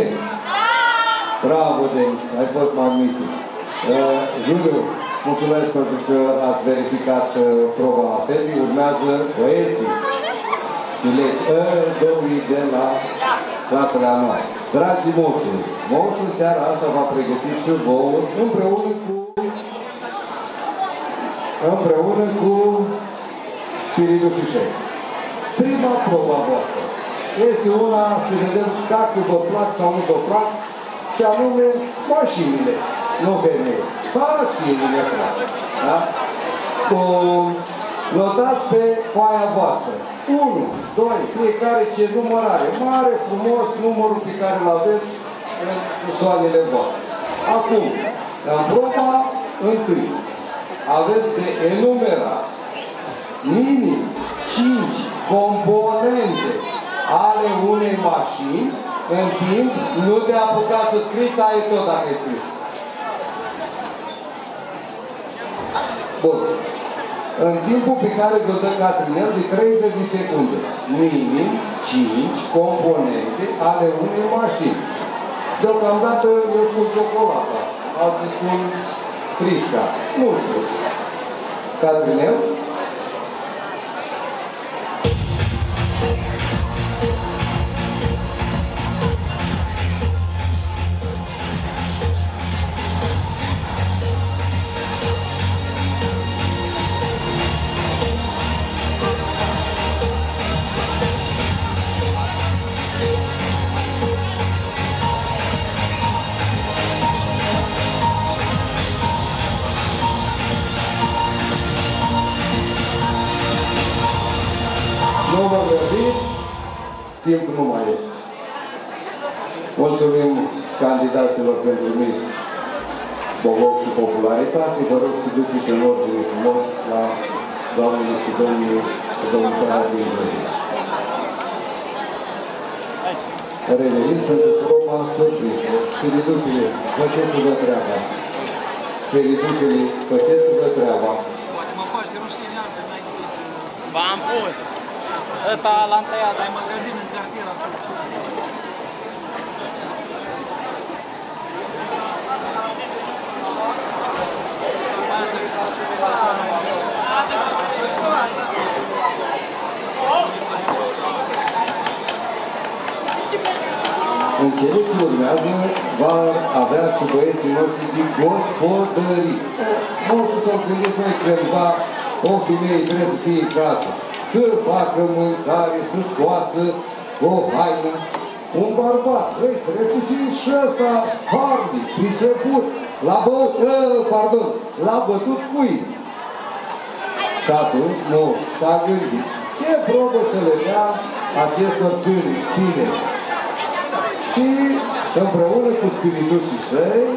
Speaker 4: Bravo, Denis, ai fost magnific. Uh, Juliu, mulțumesc pentru că ați verificat uh, proba la fetii. Urmează băieții. Stileți, uh, domnii de la clasele anuale. Dragii moșuri, moșul seara asta va pregăti și vouă împreună cu împreună cu Spiritul și Șef. Prima probă a voastră este una să vedem dacă vă plac sau nu vă plac și anume mașinile, nu femei. Mașinile plac. Da? Cu, notați pe foaia voastră. 1, 2, fiecare ce număr are. Mare, frumos, numărul pe care îl aveți în soanele voastre. Acum, în proba întâi, aveți de enumerat minim 5 componente ale unei mașini în timp nu te apuca să scrii, taie tot dacă ai scris. Bun. În timpul pe care vă dă Catrinel de 30 de secunde. Minim 5 componente ale unei mașini. Deocamdată eu spun ciocolata, alții spun frișca. Nu știu. Catrinel? Candidaților pentru Miss Bogoc și Popularitate. Vă rog să duceți în ordine frumos la doamnele și domnii și domnișoara din jury. Revenim pentru proba surpriză. Spiritușile, făceți-vă treaba. Spiritușile, făceți-vă treaba.
Speaker 13: V-am pus. Ăsta l-am tăiat la magazin în cartier.
Speaker 4: În cele ce urmează va avea și băieții noștri din gospodării. Nu știu să-mi gândesc noi cândva o femeie trebuie să fie în casă. Să facă mâncare, să coasă o haină. Un bărbat, băi, trebuie să fie și ăsta harnic, priceput, la băut, ă, pardon, la bătut pâine. Și atunci, nu, s-a gândit, ce probă să le dea acestor tineri, tineri? Și împreună cu spiritușii săi,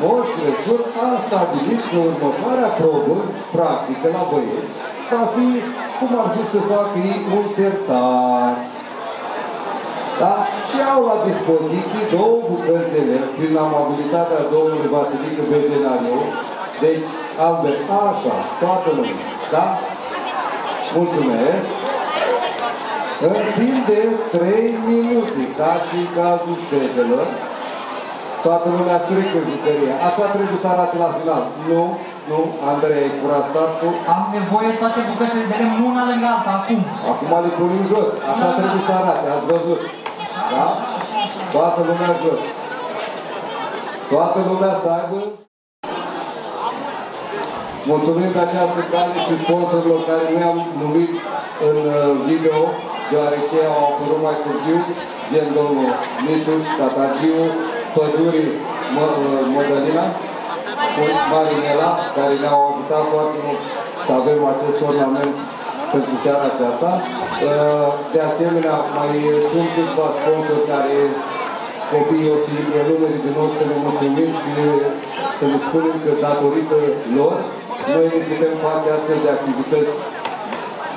Speaker 4: Moș Crăciun a stabilit că următoarea probă practică la băieți va fi cum ar fi să facă ei un sertar. Da? Și au la dispoziție două bucăți de lemn prin amabilitatea domnului Vasilică Bezenariu. Deci, Albert, așa, toată lumea. Da? Mulțumesc! În timp de 3 minute, ca și în cazul fetelor, toată lumea strică jucăria. Așa trebuie să arate la final. Nu, nu, Andrei, ai furat startul.
Speaker 1: Am nevoie toate bucățile de lemn una lângă alta, acum.
Speaker 4: Acum le punem jos. Așa trebuie să arate, ați văzut. Da? Toată lumea jos. Toată lumea să aibă Mulțumim pe această cale și sponsorilor care ne-am numit în uh, video, deoarece au apărut mai târziu, gen domnul Mituș, Tatagiu, Pădurii Mă- uh, Mădălina, Marinela, care ne-au ajutat foarte mult să avem acest ornament pentru seara aceasta. Uh, De asemenea, mai sunt câțiva sponsori care copiii o să ne numere din nou să ne mulțumim și să ne spunem că datorită lor noi ne putem face astfel de activități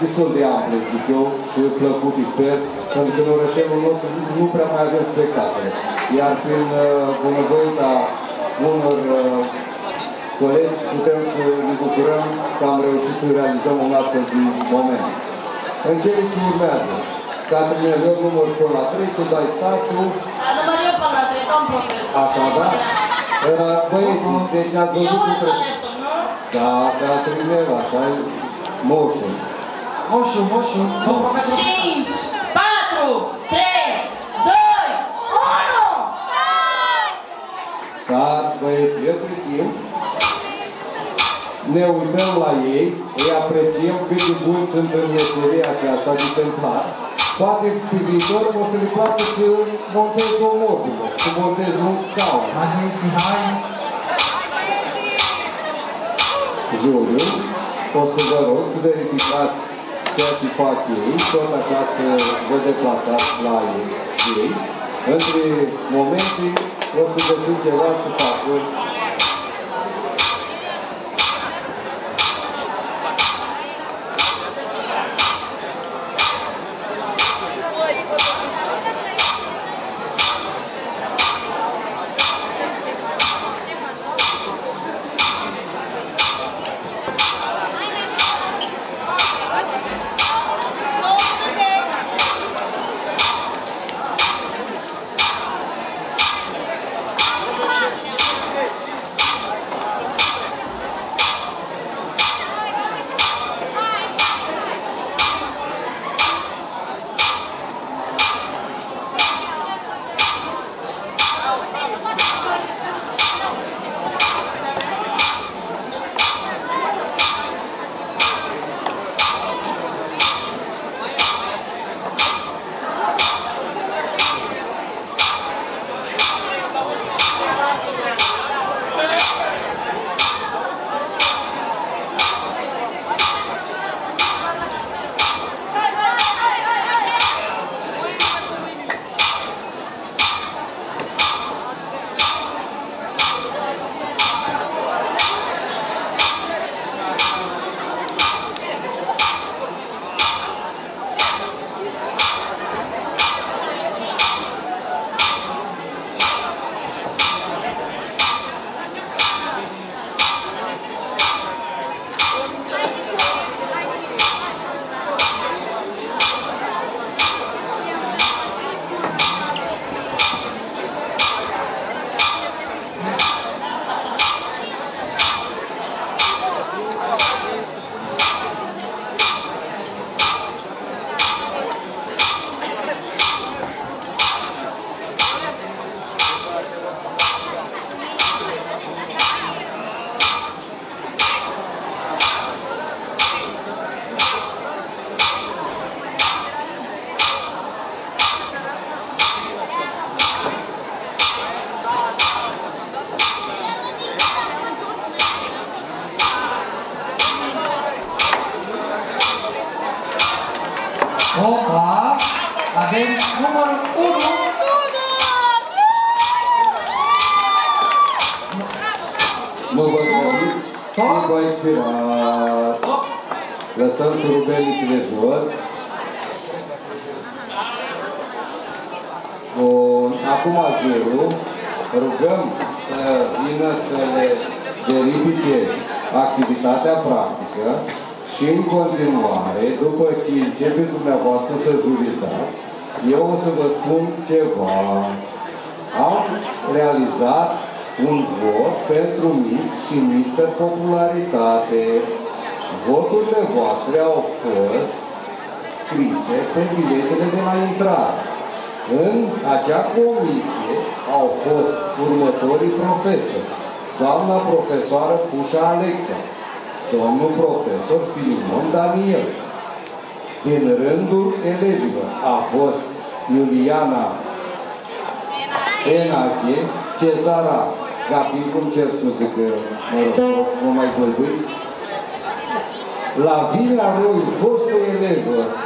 Speaker 4: destul de ample, zic eu, și plăcute, sper, pentru că în orășelul nostru nu prea mai avem spectacole. Iar prin uh, bunăvoința unor uh, colegi, putem să ne bucurăm că am reușit să realizăm un astfel de moment. În cele ce urmează, Caterina, eu număr până la 3, tu dai startul,
Speaker 20: Număr eu până la 3, domn profesor.
Speaker 4: așa, da? Uh, Băieții, deci ați
Speaker 20: Eu
Speaker 4: văzut cum
Speaker 20: însă
Speaker 4: trebuie.
Speaker 20: dreptul, nu?
Speaker 4: Da, Caterina, așa e motion.
Speaker 30: Moșu, moșu, domn profesor.
Speaker 20: 5, 4, 3, 2, 1!
Speaker 4: Start, băieți, între timp, ne uităm la ei, îi apreciem cât de buni sunt în meseria aceasta de templar. Poate pe viitor o să le placă să montezi o mobilă, să montezi un scaun.
Speaker 1: Băieții, hai!
Speaker 4: Juriu, o să vă rog să verificați ceea ce fac ei, tot așa să vă deplasați la ei. ei. Între momente o să găsim ceva să facă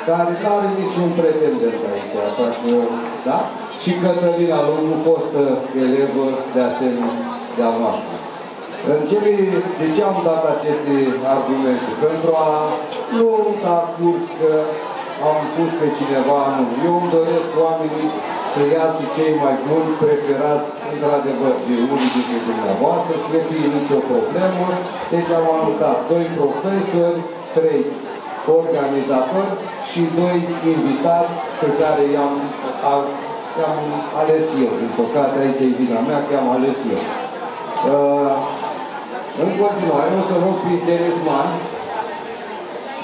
Speaker 4: care nu are niciun pretendent aici, așa că, da? Și Cătălina Lungu, fostă elevă de asemenea de-a noastră. În cele, de ce am dat aceste argumente? Pentru a nu da curs că am pus pe cineva în Eu îmi doresc oamenii să iasă cei mai buni, preferați într-adevăr de unii dintre dumneavoastră, să nu fie nicio problemă. Deci am anunțat doi profesori, trei organizatori și doi invitați pe care i-am a- i-am ales eu. Din păcate aici e vina mea că i-am ales eu. Uh, în continuare o să rog pe Denis Mann.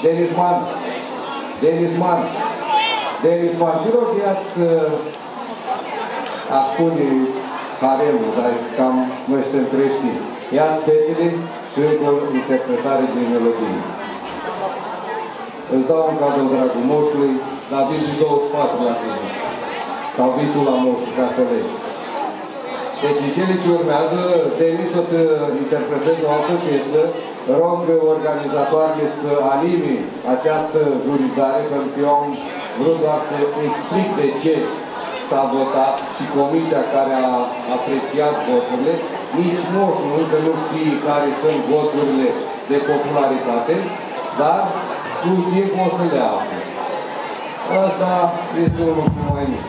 Speaker 4: Denis Mann. Denis Mann. Denis Mann, te rog, ia-ți uh, a spune haremul, dar cam noi suntem creștini. Ia-ți fetele și încă o interpretare din melodie. Îți dau un cadou, dragul moșului, dar vin și 24 la tine. Sau vii tu la moșul ca să vezi. Deci în cele ce urmează, Denis o să interpreteze o altă piesă. Rog organizatoarele să anime această jurizare, pentru că eu am vrut doar să explic de ce s-a votat și comisia care a apreciat voturile, nici moșul încă nu știe care sunt voturile de popularitate, dar cu timpul o să le afle. Asta este un lucru mai mic.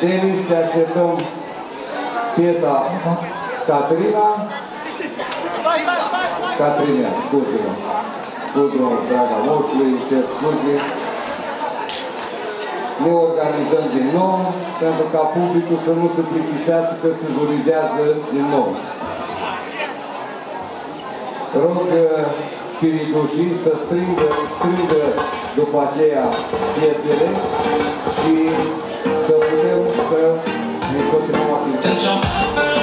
Speaker 4: Denis, te așteptăm piesa Catrina. Catrina, scuze-mă. Scuze-mă, draga moșului, cer scuze. Ne organizăm din nou, pentru ca publicul să nu se plictisească că se jurizează din nou. Rog uh, spiritușii să strângă, strângă după aceea piesele și să putem să ne continuăm activitatea.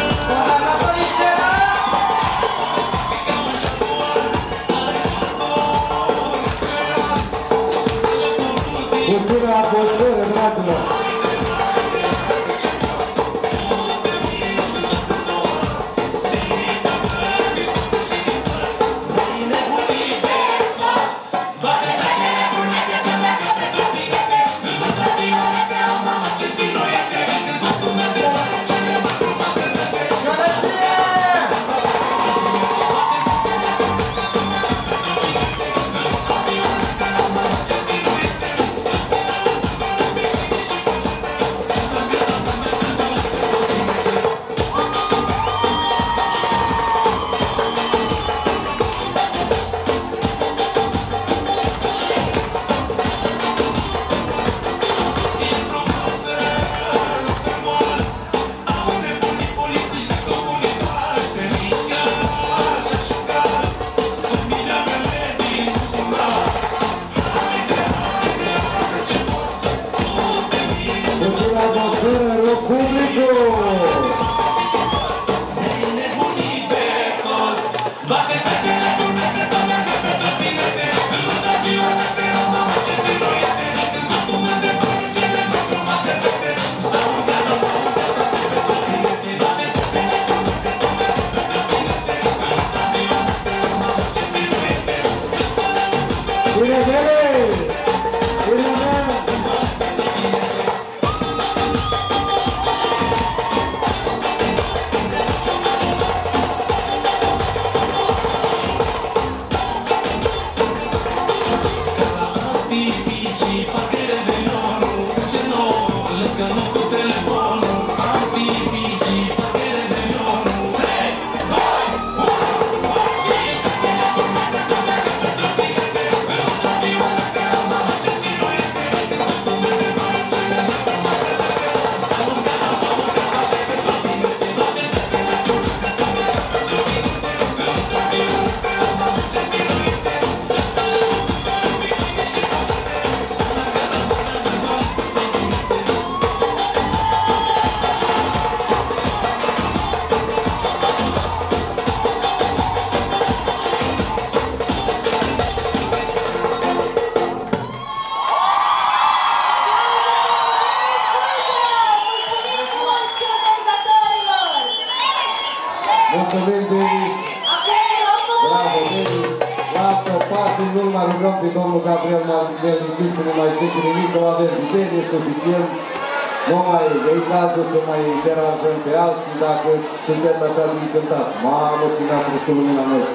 Speaker 4: Dacă sunteți așa de încântați. Mamă, cine a pus lumina noi!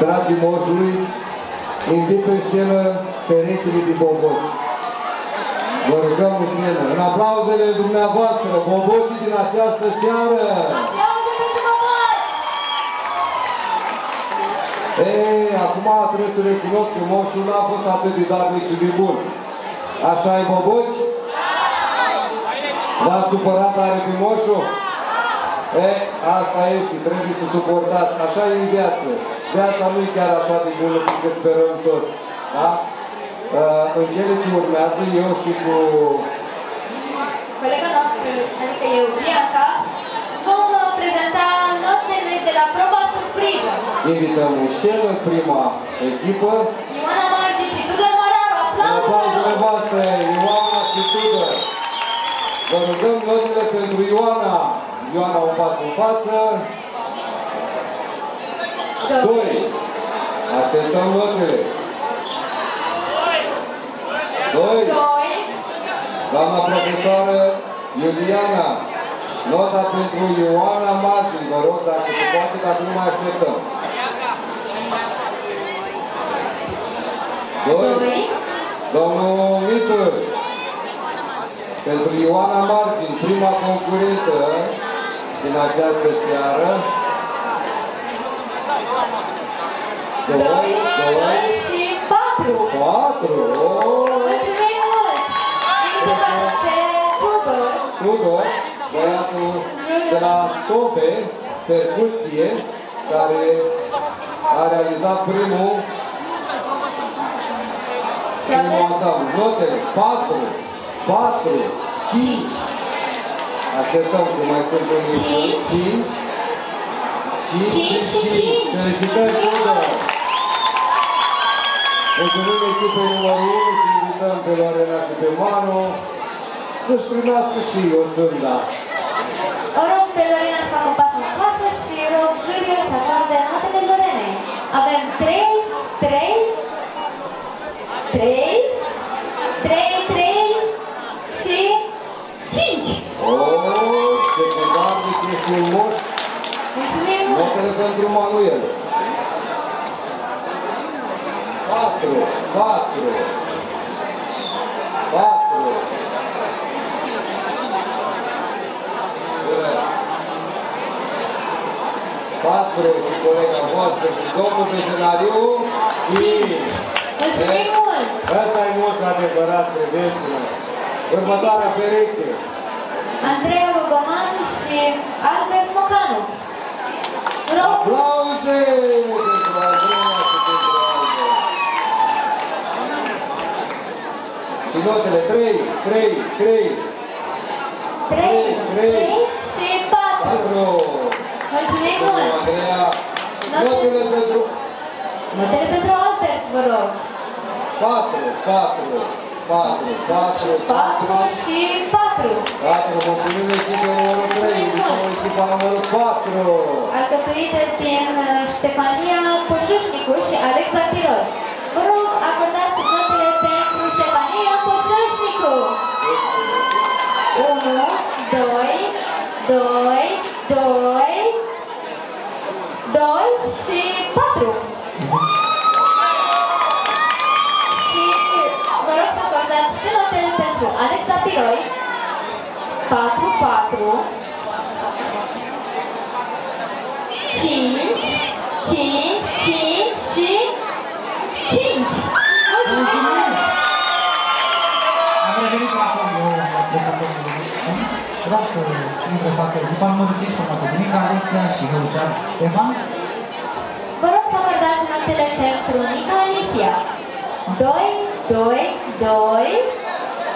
Speaker 4: Dragii moșului, invit pe scenă perechile de boboci. Vă rugăm în scenă. În aplauzele dumneavoastră, bobocii din această seară. Ei, acum trebuie să recunosc că moșul n-a fost atât de darnic și de bun. așa e boboci? V-a supărat are pe moșul? E, asta este, trebuie să suportați. Așa e în viață. Viața nu e chiar așa de bună cât sperăm toți. Da? Uh, în cele ce urmează, eu și cu
Speaker 2: Colega noastră, adică eu, Bianca, vom uh, prezenta notele de la proba surpriză.
Speaker 4: invităm în scenă prima echipă. În față. Doi. Așteptăm notele. Doi. Doamna profesoară Iuliana, nota pentru Ioana Martin, vă rog, dacă se poate, dacă nu mai așteptăm. Doi. Domnul Mitur, pentru Ioana Martin, prima concurentă din această seară. Doi, doi,
Speaker 2: și patru.
Speaker 4: patru. Oh.
Speaker 2: Mulțumim mult! Invitați pe Tudor.
Speaker 4: Tudor, băiatul de la Tobe, percuție, care a realizat primul primul ansamblu. Notele 4, 4, 5. Așteptăm că mai sunt unii 5. 5 și 5. Felicitări, Tudor! Mulțumim echipei numărul 1 și invităm pe Lorena și pe Manu să-și primească și o sânda.
Speaker 2: O rog pe Lorena să facă un pas în față și rog Juliu să acorde notele Lorenei. Avem 3, 3, 3, 3, 3 și 5.
Speaker 4: Oh, secundar de Cristian Moș,
Speaker 2: Mulțumim mult!
Speaker 4: notele pentru Manuel. 4, 4, 4. Patru și colega voastră și domnul veterinariu și...
Speaker 2: Mulțumim mult!
Speaker 4: Ăsta e moșul adevărat, credeți-mă. Următoarea pereche.
Speaker 2: Andrei Lugoman și Albert Mocanu. Rog!
Speaker 4: Aplauze pentru Andreea și pentru Albert. Și notele 3, 3, 3,
Speaker 2: 3, 3 și 4.
Speaker 4: 4.
Speaker 2: Mulțumim mult!
Speaker 4: Andreea, notele pentru
Speaker 2: Notele pentru Albert, vă rog.
Speaker 4: 4, 4, 4, 4,
Speaker 2: 4 și 4.
Speaker 4: 4. Mulțumim echipa numărul 3, invităm echipa numărul 4.
Speaker 2: Alcătuită din uh, Ștefania Poșușnicu și Alexa Pirot. Vă rog, acordați notele pentru Ștefania Poșușnicu. 1, 2, 2, 2, 2 și 4.
Speaker 1: quatro quatro पात्र चीज चीज चीज चीज चीज Grazie per aver partecipato.
Speaker 2: Vă rog să vă dați notele 2, 2, 2,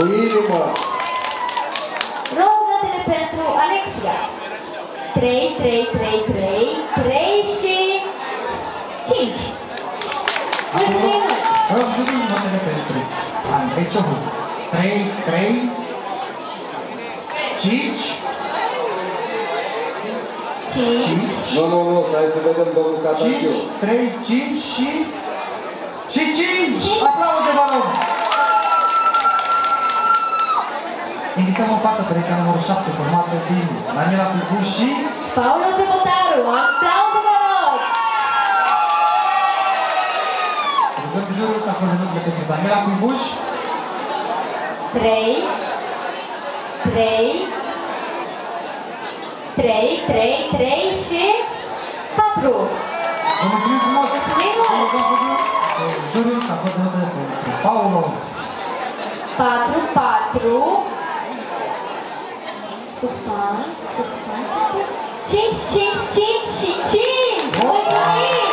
Speaker 4: cu inimă.
Speaker 2: Rog notele pentru Alexia. 3, 3, 3, 3, 3, 3 și 5. Mulțumim mult!
Speaker 1: Rog jurul notele pentru Andrei Ciohu. 3, 3, 5, 5,
Speaker 4: Nu, nu, nu, hai să vedem domnul
Speaker 1: 5,
Speaker 4: Catagiu.
Speaker 1: 3, 5 și... Și 5! Aplauze, vă rog! Invităm o fată pe recea numărul 7, formată din Daniela Cucu și...
Speaker 2: Paolo Cemotaru, aplauze, vă rog!
Speaker 1: Rugăm jurul să acorde notele pentru Daniela Cuibuș.
Speaker 2: 3, 3, 3, 3, 3 și 4.
Speaker 1: Vă mulțumim frumos!
Speaker 2: Mulțumim mult!
Speaker 1: Jurul să acorde notele pentru Paolo.
Speaker 2: 4, 4, suspans, suspans, 5, 5, 5 și 5! Mulțumim!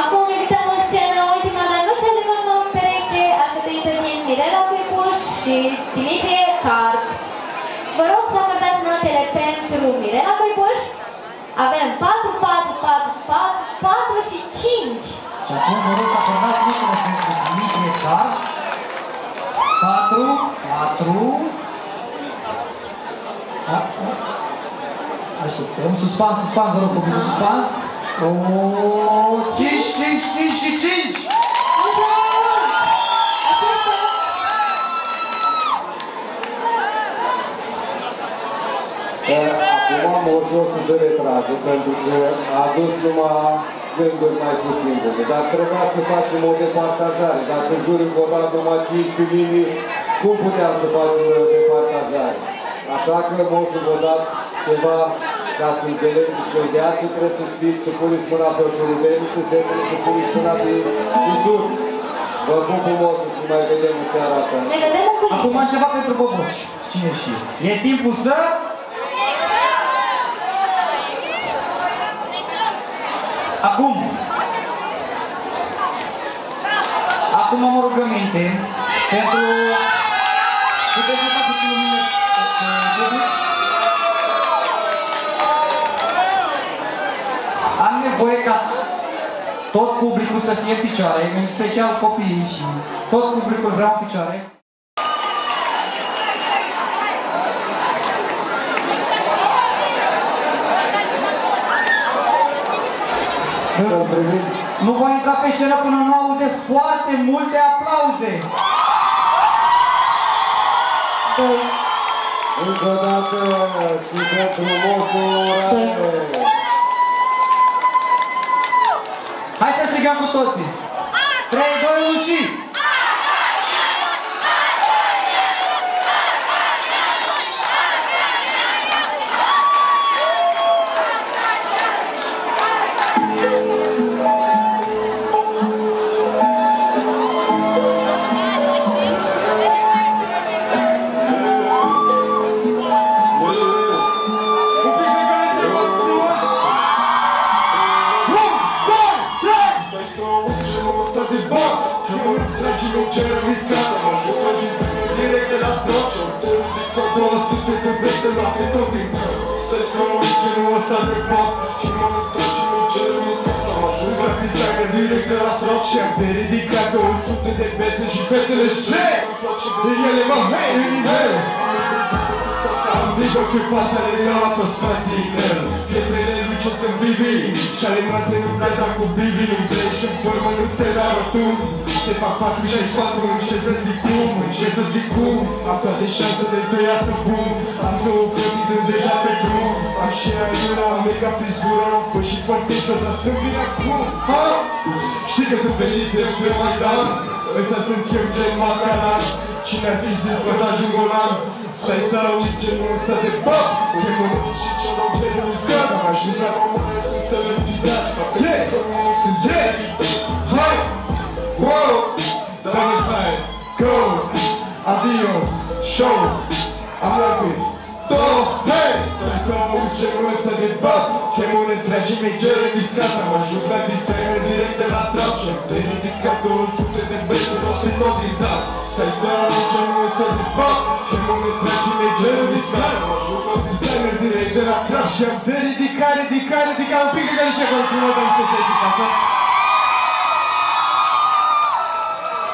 Speaker 2: Acum invităm în scenă ultima, dar nu cea de mai mult pereche, alcătuită din Mirela Cuipuș și Dimitrie Carp. Vă rog să acordați notele pentru Mirela Cuipuș. Avem 4, 4, 4, 4, 4 și 5.
Speaker 1: Și acum vă rog să acordați notele pentru Dimitrie Car. 4, 4, Așteptăm, suspans, suspans, vă rog, public, suspans. O, 5, 5, 5 și 5!
Speaker 4: Acum moșul o să se retrage pentru că a adus numai gânduri mai puțin bune. Dar trebuia să facem o departajare. Dacă jurul vă da numai 15 linii, cum puteam să facem o departajare? Așa că moșul vă dat ceva ca să înțelegeți că în viață trebuie să știți să puneți mâna pe șurubel, să trebuie să puneți mâna pe Iisus. Vă pup frumos și mai vedem în seara asta.
Speaker 2: Ne vedem în culise.
Speaker 1: Acum ceva pentru Boboci. Cine știe? E timpul să... Acum. Acum am o rugăminte pentru... Puteți lăsa puțin lumină pe public? Am nevoie ca tot publicul să fie în picioare, în special copiii și tot publicul vreau în picioare. Nu voi intra pe scenă până nu aude foarte multe aplauze.
Speaker 4: Încă o dată și pentru moșul Rane.
Speaker 1: Hai să strigăm cu toții. 3, 2, 1 și...
Speaker 37: Pe ridicat 200 de bețe și fetele ce? Ele mă hei, Am dico che passa regalato spazi in nero Pietrele luce sunt vivi Și ale noastre nu gata cu bibi În pleci în formă nu te dau tu. Te fac 4 și 4 în ce să zic cum În ce să zic cum. Am toate șansele să iasă bun. Am două frătii, sunt deja pe drum. Am și aiura, am mega frizură Am fost și foarte jos, dar sunt bine acum. Ha? Știi că sunt venit de pe Maidan Ăsta sunt eu, gen Macaran Cine ar fi zis că să ajung golan Stai să auzi ce nu ăsta de bap E mărit și ce nu te uscat Am ajuns la română, sunt televizat Yeah, sunt yeah. Hai, wow. Doamne stai, go. Adio, show. Am lovit Două, hey Stai să auzi ce nu ăsta de bap Chem un întregi major în viscat Am ajuns la designer direct de la trap Și-am te ridicat 200 de băi să mă prind din dat Stai să auzi ce nu ăsta de bap Ce moment trece legerul discar Designer, director, atrap și am de ridicat, ridicat, ridicat. Un pic de gălice cu frumos de niște treci pasă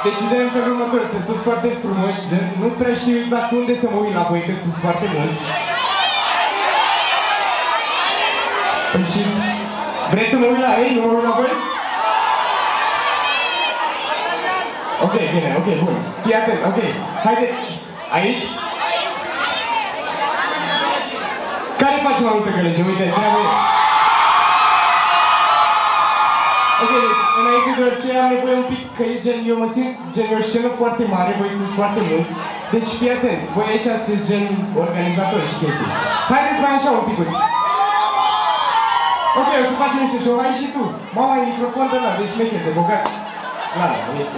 Speaker 37: Decidem că următor, sunteți toți foarte frumoși, de nu prea știu exact unde să mă uit la voi, că sunt foarte mulți. Păi și vreți să mă uit la ei, nu mă uit la voi? Ok, bine, ok, bun. Fii atent, ok. Haide, aici? Care face mai multă gălăgie? Uite, treaba e. Ok, deci, înainte de orice am nevoie un pic, că e gen, eu mă simt gen e o scenă foarte mare, voi sunteți foarte mulți. Deci fii atent, voi aici sunteți gen organizatori și chestii. Haideți mai așa un pic. Ok, o să facem niște ceva, ai și tu. Mama, ai microfon de la, deci șmecher, de bogat. La,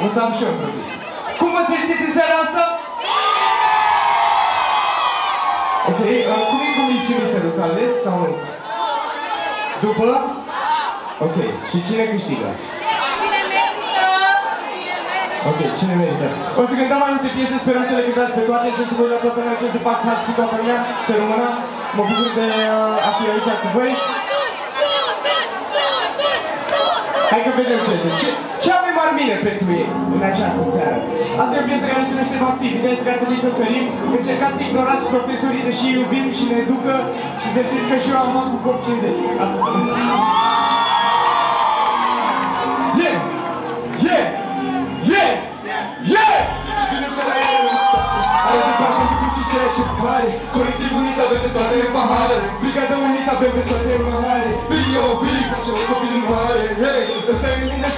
Speaker 37: o să am și eu într-o zi. Cum vă simțiți în seara asta? Ok, uh, cum e cu Mici Misterul? S-a ales sau? După? Ok, și cine câștigă?
Speaker 29: Cine merită? Cine merită?
Speaker 37: Ok, cine merită? O să cântăm mai multe piese, sperăm să le cântați pe toate, ce să vă la toată lumea, ce să fac fați cu toată lumea, să rămână. Mă bucur de uh, a fi aici cu voi. Hai că vedem ce este. Ce, ce avem mai bine pentru ei în această seară? Asta e o piesă care se numește Masiv. Ideea este că ar trebui să sărim. Încercați să ignorați profesorii, deși îi iubim și ne educă și să știți că și eu am luat cu cop 50. Asta. Yeah! Yeah! Yeah! Yeah! Vine să la ele în stat. Are de parte cu fișele și pare. Colectiv unit avem de toate în pahare. Brigada unit avem de toate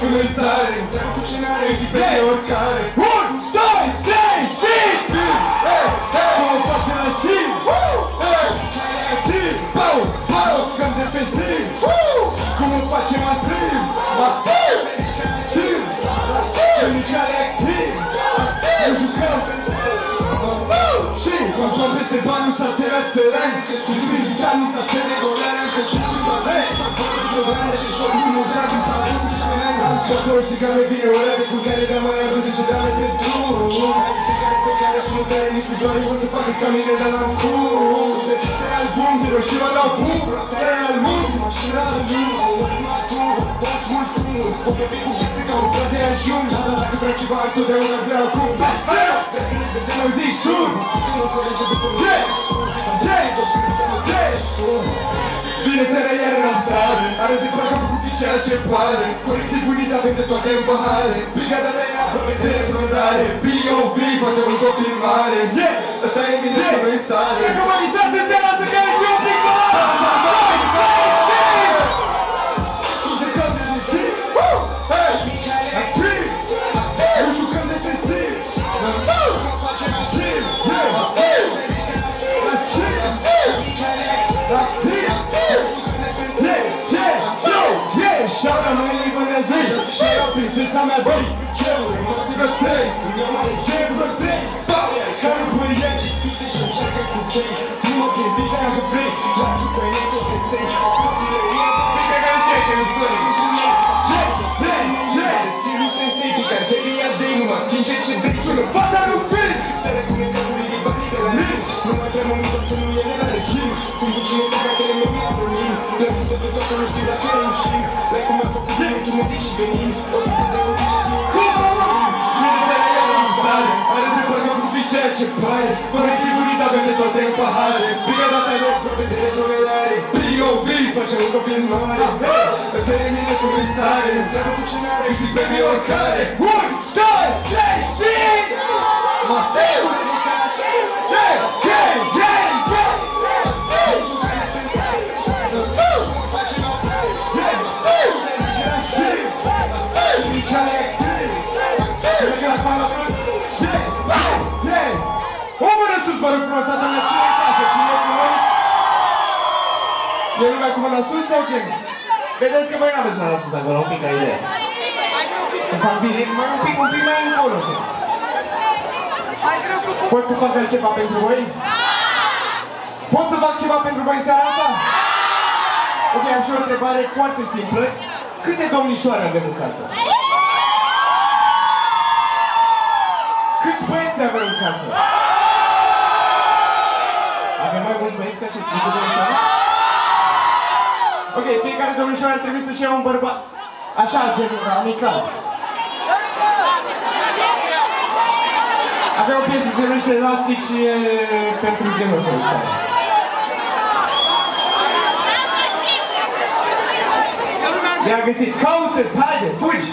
Speaker 37: e în mine și noi sare. Treabă cu cine are zi pe oricare. Un, doi, trei și zi! Hey, hey! Cum o face la și? Hey! Activ! Pau! Pau! Jucăm defensiv! Cum o face masiv? Masiv! Și! Chimicale activ! Nu jucăm și Control peste bani, nu s-a terat țărani Culturi digital, nu s-a cere dolari șpenani Am scători, știi că mi vine ora de culcare Dar mai am 10 dame de drum Aici care pe care sunt care nici uzorii Vor să facă ca mine, dar n-am cum Se album, Hiroshima dau pum Se album, mașina zoom Am urmat tu, poți mult cum O bebi cu viață ca un plat de ajun Dar dacă vreau ceva, întotdeauna vreau cum Vrei să ne vedem în zi sur Vine seara iar în stare Are de parcă a făcut ceea ce pare Colectiv unit avem de toate în pahare Brigada de ea, doamne de refrondare B.O.V. face un copil mare. Yeah! Ăsta e mine și noi sare Dacă mă Shout out princesa mea băi Cheuri, mă sigă trei Eu gente faz Mano, esse guri tá vendendo tempo a Harley Prima da te Taylor, tô vendendo o Guilherme Briga o Vi, faccio un Per Per i miei commissari, non devo cucinare Mi si premi orcare One, two, three, six Ma se, se, se, se, se, se, se, sus, vă rog frumos, toată lumea, cine e casă? Cine e cu noi? E lumea cu mâna sus sau ce? Vedeți că voi n-aveți mâna sus acolo, un pic ca idee. Să fac bine, mai un pic, un pic mai încolo. ce? Pot să fac altceva pentru voi? Pot să fac ceva pentru voi în seara asta? Ok, am și o întrebare foarte simplă. Câte domnișoare avem în casă? Câți băieți avem în casă?
Speaker 38: Vreți băieți ca și cu domnișoara? Ok, fiecare domnișoară trebuie să-și ia un bărbat. Așa, gen, amical. Avea o piesă se numește Elastic și e pentru genul ăsta. I-a găsit. Caută-ți, haide, fugi!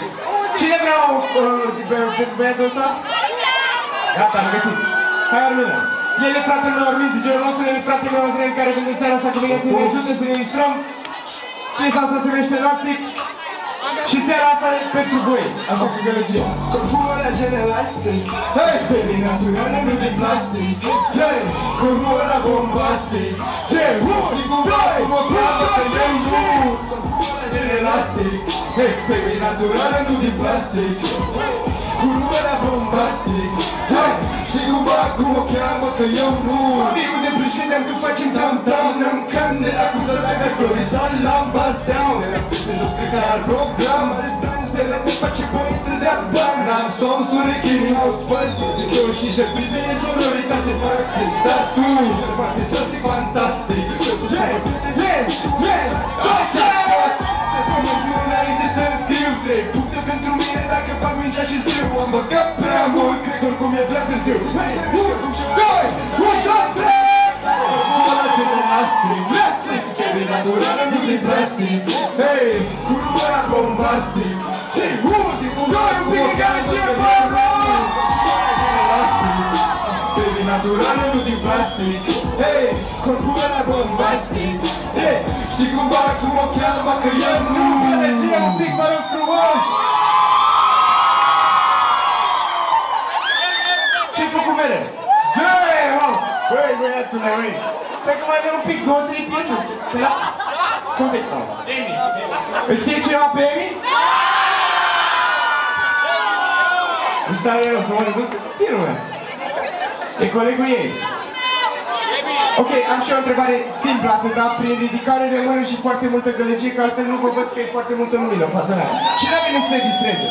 Speaker 38: Cine vrea o, uh, băiatul ăsta? Gata, am găsit. Hai, Armina. El e fratele meu Armin, DJ-ul nostru, el e fratele meu Azrem, care vine seara asta cu mine să ne ajute, să ne distrăm. Piesa asta se numește Elastic. Și seara asta e pentru voi, așa că gălăgie.
Speaker 37: Corpul ăla gen elastic Hei! Baby naturală, nu din plastic Hei! Corpul ăla bombastic Hei! Zi cu voi, mă cheamă că eu nu Corpul ăla gen elastic Hei! Baby naturală, nu din plastic Corpul ăla bombastic. Hei! Știi cumva cum o cheamă că eu nu. Amiu de prășteneam când facem tam-tam N-am candela cu tătaca florizal L-am bas down Era peste jos cred că ar program Are dansele ne face băieți să dea bani. N-am somn, surechi, n-au spări Zic și ce bize e sonoritate practic Dar tu ești foarte drastic, fantastic. Hey, man, man, așa. Să mă înjur înainte să-mi scriu Trei puncte pentru mine dacă fac mingea și scriu Am băgat prea mult, cred că oricum e prea târziu. Hai, un, doi, un, doi, trei Ăla de elastic, Baby naturală, nu din plastic Hei, curul ăla bombastic. Și ultimul, doi, un pic, care ce Baby naturală, nu din plastic Hei, corpul ăla bombastic Hei, știi cumva cum o cheamă că eu nu
Speaker 38: Gălăgie un pic, vă rog frumos! Ce-ai făcut mere? Zăi, mă! Băi, băiatul meu, băi! Stai că mai avem un pic, două, trei piese. Pe la... Cum te
Speaker 13: Emi.
Speaker 38: Îl știe cineva pe Emi? Își tare rău să mă răzut tirul meu. E colegul ei. Ok, am și o întrebare simplă atâta, prin ridicare de mână și foarte multă gălăgie, că altfel nu vă văd că e foarte multă lumină în fața mea. Cine a venit să se distreze?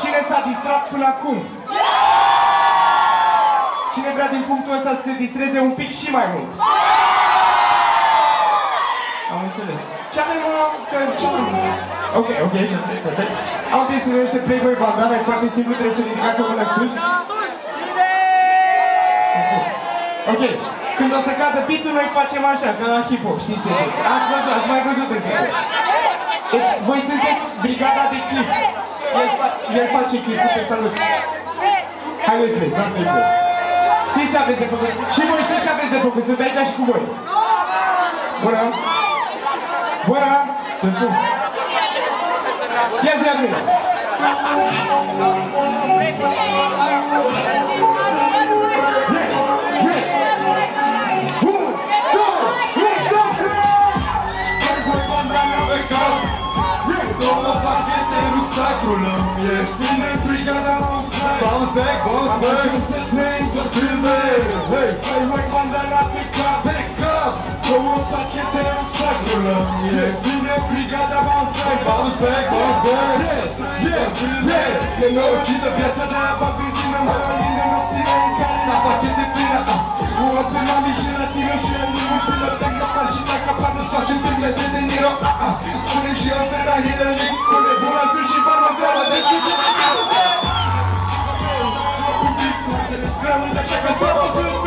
Speaker 38: Cine s-a distrat până acum? Cine vrea din punctul ăsta să se distreze un pic și mai mult? Am înțeles. Ce avem, mă, că ce avem? Ok, ok, perfect. Am o piesă se numește Playboy Bandana, e foarte simplu, trebuie să ridicați o mână sus. Ok, când o să cadă beat-ul, noi facem așa, ca la hip-hop, știți ce? Ați văzut, ați mai văzut încă. Deci, voi sunteți brigada de clip. El, fa el face clipul pe salut. Hai, lui trei, doar trei, trei. Știți ce aveți de făcut? Și voi știți ce aveți de făcut, sunt aici și cu voi. Bună! Bună! Sunt tu. Ia zi, Armina!
Speaker 37: Două pachete, rucsacul îmi e Ține Două pachete, rucsacul îmi e Ține brigada Bounce Bounce Bounce Yeah, yeah E norocită viața de aia fac benzină Mai alinde nopțile în care la pachete plină O pe mami și la tine și el nu mulțimă Te capar și te capar nu-ți facem filme de De Niro Spune și eu să dai hele link Cu nebuna sunt și bar mă întreabă de ce ce mă Așa că toată sunt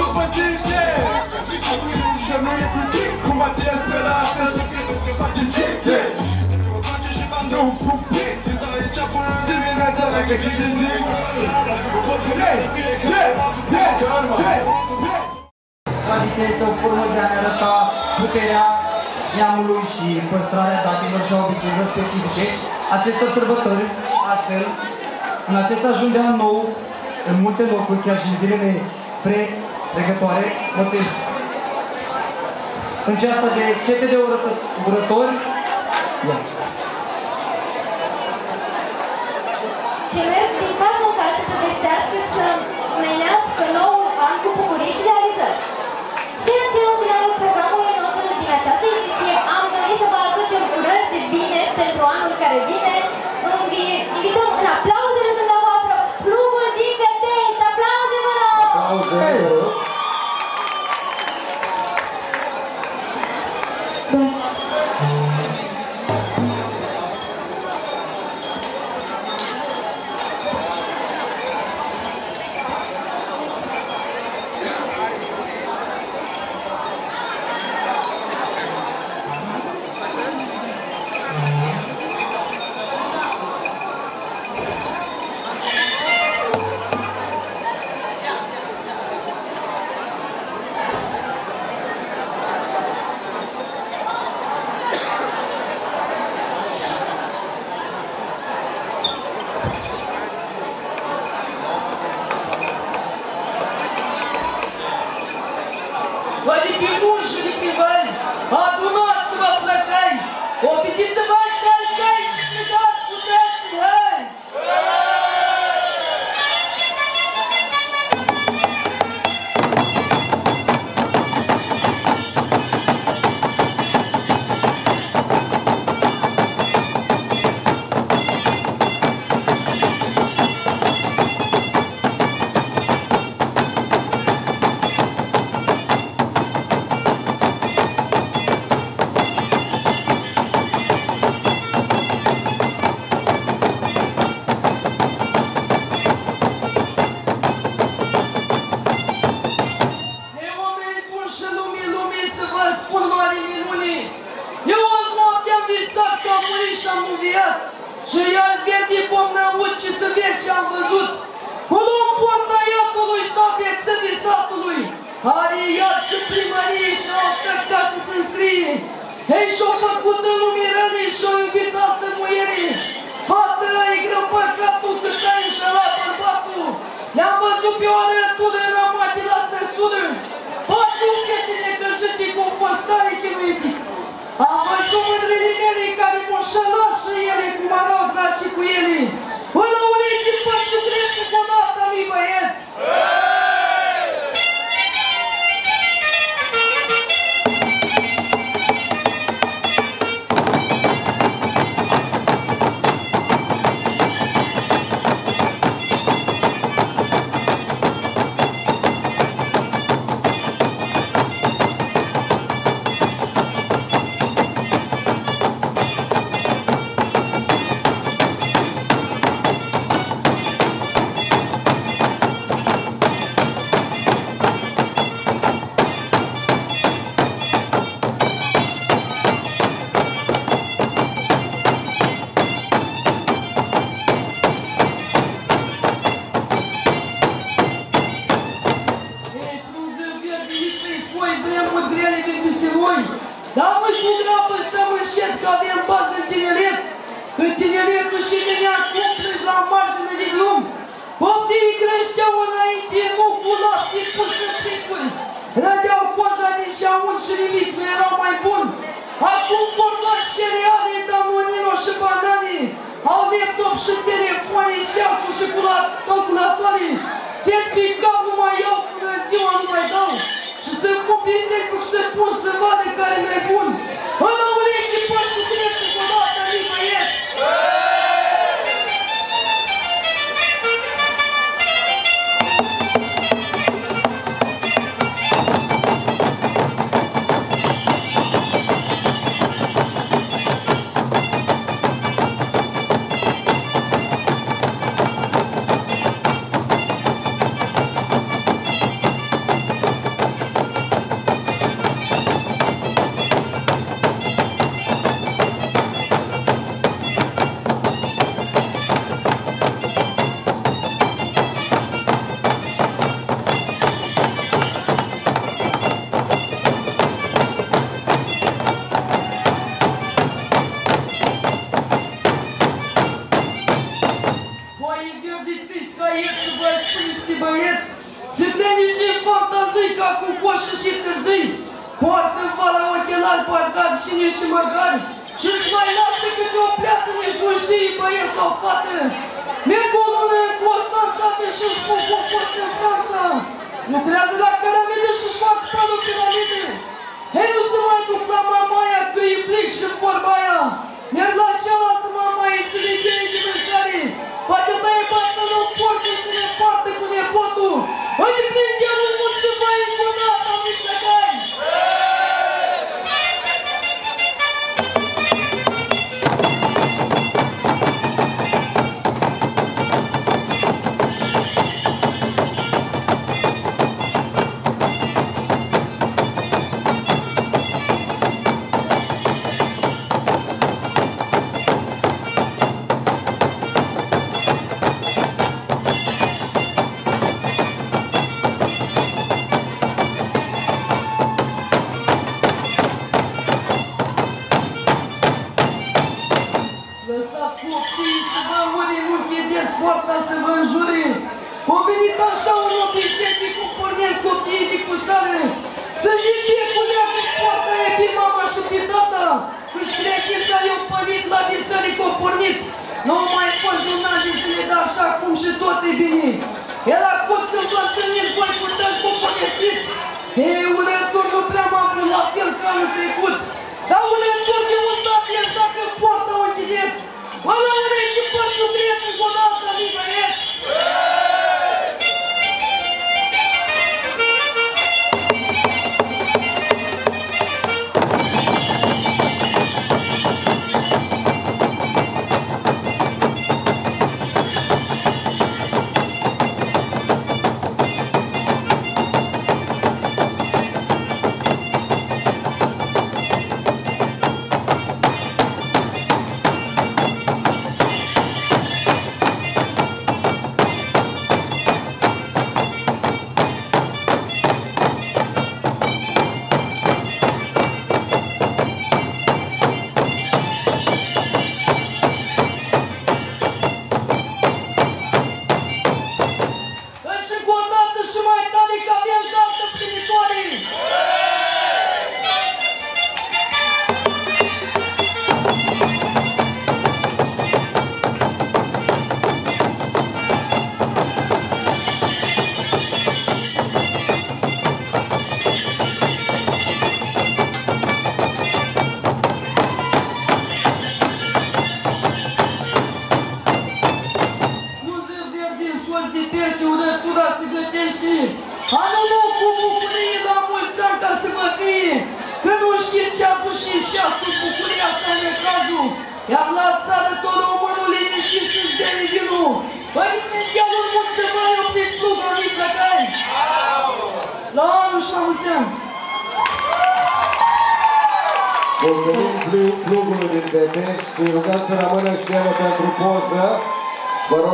Speaker 37: după zice Și nu e cu timp Cum Matias de la asta să credeți că facem chiche Mă face și bandă un pupic Sunt aici până dimineața Dacă ce ce zic Hei, hei, hei, hei
Speaker 1: Tradiția este o formă de a ne arăta puterea neamului și păstrarea datelor și a obiceiurilor specifice acestor sărbători. Astfel, în acest ajung de an nou, în multe locuri, chiar și în zilele pre-pregătoare, votez. Încearcă de cete de urătă, urători. Ia.
Speaker 2: Ce merg din casă în casă să vestească și să menească noul an cu bucurii și realizări. De aceea, în finalul programului nostru din această ediție, am dorit să vă aducem urări de bine pentru anul care vine. Învi- Invităm în aplauzele dumneavoastră plumul din Vetești. Aplauze, vă rog!
Speaker 4: Aplauze!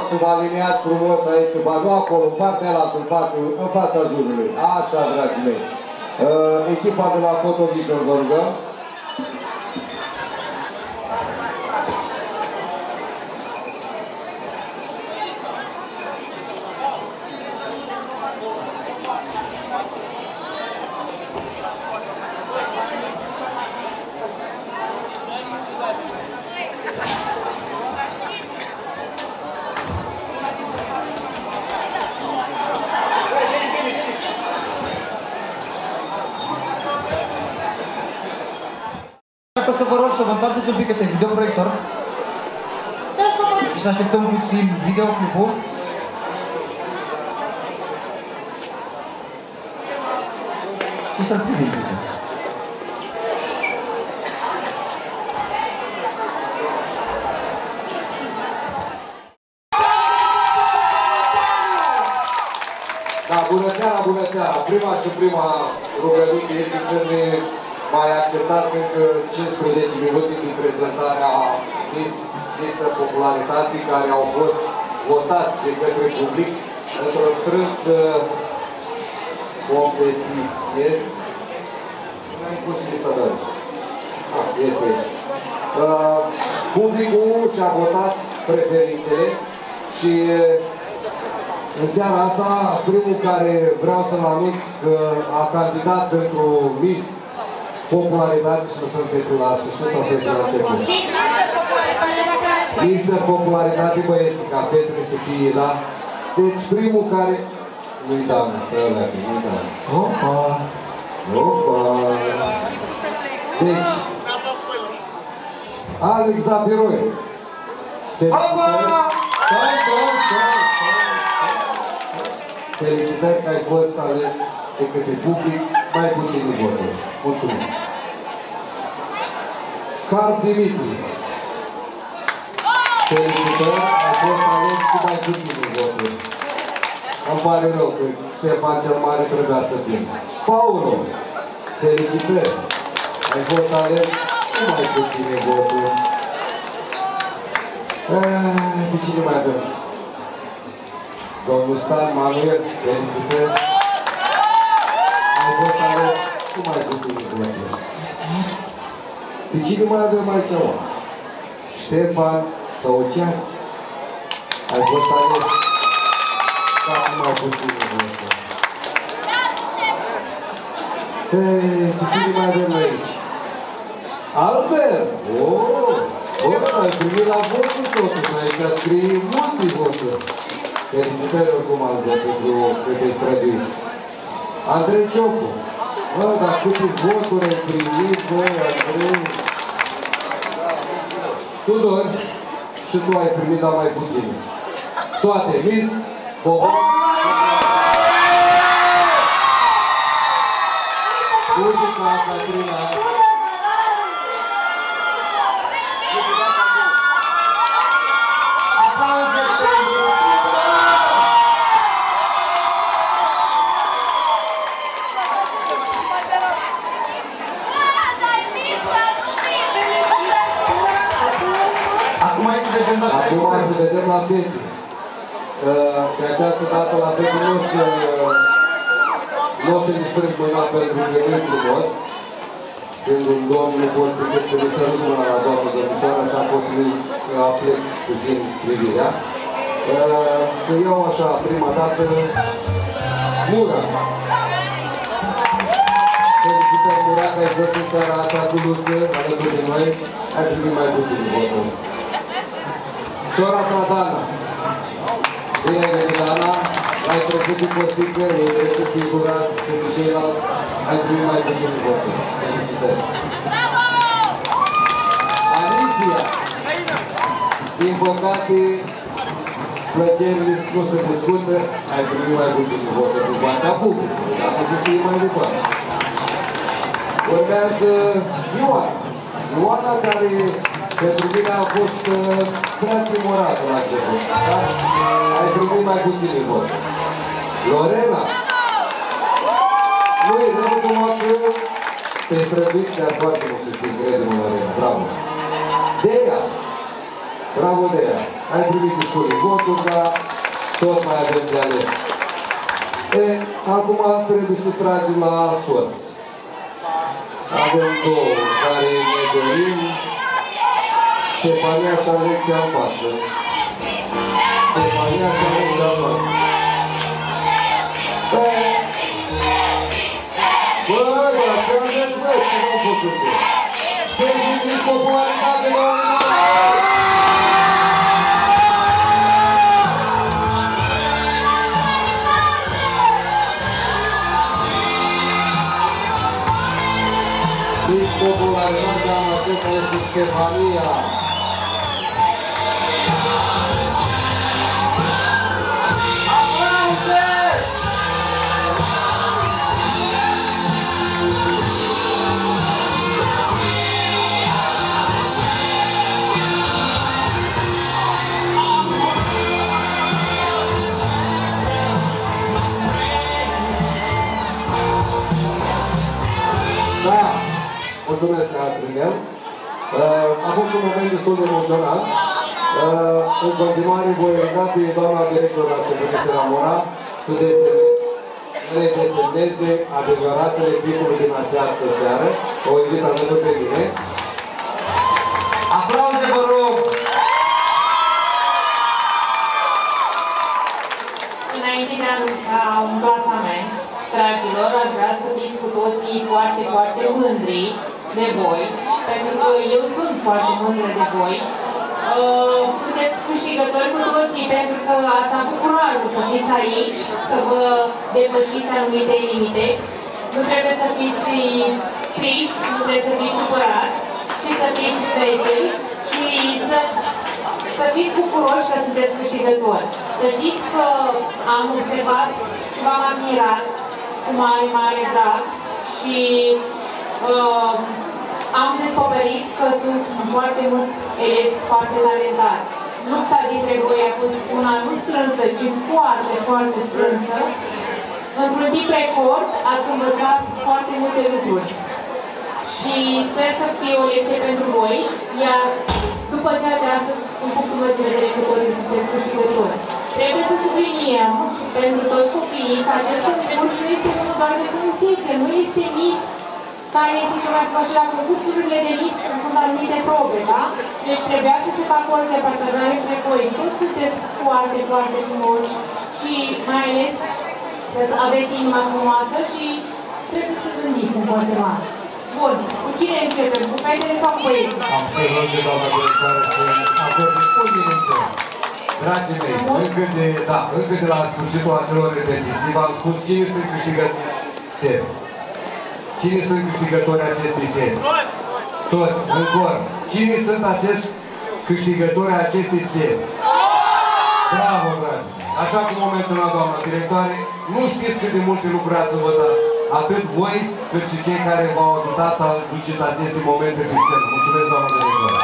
Speaker 20: Vă
Speaker 4: rog să vă aliniați frumos aici, să vă nu acolo, în partea aia, în fața, în fața jurului. Așa, dragii mei. Uh, echipa de la Fotovision, vă rugăm.
Speaker 30: Așa că să vă rog să vă întoarceți un pic către videoproiector și să așteptăm puțin videoclipul. Și să-l privim puțin.
Speaker 4: Da, bună seara, bună seara. Prima și prima rugăminte este să ne mai acceptați încă 15 minute din prezentarea Miss, Mister Popularitate care au fost votați de către public într-o strânsă competiție. Nu ai pus lista de aici. Ah, este aici. Uh, publicul și-a votat preferințele și în seara asta, primul care vreau să-l anunț că a candidat pentru Miss Popularitate și nu sunt pentru la sfârșit sau pentru la început. Mister Popularitate, băieții, ca Petre să fie la... Deci primul care... Nu-i dam, să leagă, nu-i dam. Opa! Opa! Deci... Alex Zapiroi. Opa! Stai, stai, stai, Felicitări că ai fost ales de către public, mai puțin voturi. Mulțumim. Carl Dimitri. Felicitări, ai fost ales cu mai puțin voturi. Îmi pare rău că Ștefan cel Mare trebuia să fie. Paulo. Felicitări. Ai fost ales cu mai puține voturi. Eh, Pe cine mai avem? Domnul Stan Manuel, felicitări. Ai fost ales cu mai puțin voturi. Pe cine mai avem aici, mă? Ștefan Tăucean. Ai fost ales ca cu mai puțin voturi. Ei, pe cine mai avem aici? Albert! Oh! Bă, ai primit la voturi totuși, aici scrie multe voturi. Felicitări oricum al pentru că te străduit. Andrei Ciofu. Bă, dar câte voturi ai primit, bă, Andrei? Tudor, și tu ai primit, dar mai puțin. Toate, Miss Bobo. Urbica, Catrina.
Speaker 30: Aplauze pentru
Speaker 38: Acum hai să vedem la
Speaker 4: Acum hai să vedem la fete. Uh, De această dată la fete nu o să, nu o să ne strâng mâna pentru că nu e frumos. Când un domn nu poți decât să ne săruți mâna la doamnă domnișoară, așa pot să ne aplec puțin privirea. Uh, Să iau așa prima dată Mura. Felicitări, Mura, că ai fost în seara asta cu Luță, alături de noi. Ai primit mai puțin votul. Sora ta, Dana. Bine ai venit, Dana. Ai trecut cu postică, ai trecut cu curat și cu ceilalți. Ai primit mai puțin voturi. Felicitări. Alicia. Din păcate, plăcerile nu se discută, ai primit mai puțin voturi din partea publică. Dacă să știi mai departe. Urmează Ioana. Ioana care pentru mine a fost uh, prea timorată la început. Dar ai primit mai puține voturi. Lorena. Nu e drept numai că te-ai străduit chiar foarte mult să știi, crede-mă, Lorena. Bravo. Dea. Bravo, Dea. Ai primit destul de voturi, dar tot mai avem de ales. E, acum trebuie să tragem la sorți. Avem două care ne dorim. Ștefania și Alexia în față. Ștefania și Alexia în față. Bă, bă, dar ce aveți, bă, ce v-am făcut eu? Ștergeți popularitate la un Din popularitate am atât este Ștefania. Mulțumesc, Adriel. Uh, a fost un moment destul de emoționant. Uh, în continuare voi ruga pe doamna director a Secretării Ramona să redesemneze adevăratele titluri din această seară. O invit alături pe mine.
Speaker 30: Aplauze, vă rog!
Speaker 5: Înainte de a anunța un clasament, dragilor, aș vrea să fiți cu toții foarte, foarte mândri de voi, pentru că eu sunt foarte mândră de voi. Uh, sunteți câștigători cu toții pentru că ați avut curajul să fiți aici, să vă depășiți anumite limite. Nu trebuie să fiți triști, nu trebuie să fiți supărați, ci să fiți vezeli și să să fiți bucuroși că sunteți câștigători. Să știți că am observat și v-am admirat cu mare, mare drag și uh, am descoperit că sunt foarte mulți elevi foarte talentați. Lupta dintre voi a fost una nu strânsă, ci foarte, foarte strânsă. Într-un timp record ați învățat foarte multe lucruri și sper să fie o lecție pentru voi, iar după ceea de astăzi, în punctul meu de vedere, că toți sunteți câștigători. Trebuie să subliniem și pentru toți copiii că acest concurs nu este unul doar de frumusețe, nu este mis care este ceva frumos și la concursurile de mis sunt anumite probe, da? Deci trebuia să se facă o repartajare între voi. Toți sunteți foarte, foarte frumoși și mai ales că aveți inima frumoasă și trebuie să zâmbiți în continuare. Bun, cu cine începem? Cu fetele sau cu băieții?
Speaker 4: Am să rog de doamna directoare să acorde un minut. Dragii mei, încă de, da, încă de la sfârșitul acelor repetiții, v-am spus cine sunt câștigători. Cine sunt câștigătorii acestei serii? Toți, în cor. Cine sunt acești câștigători acestei serii? Bravo, dragi! Așa cum a menționat doamna directoare, nu știți cât de multe lucruri ați învățat, atât voi, cât și cei care v-au ajutat să aduceți aceste momente pe scenă. Mulțumesc, doamna directoare!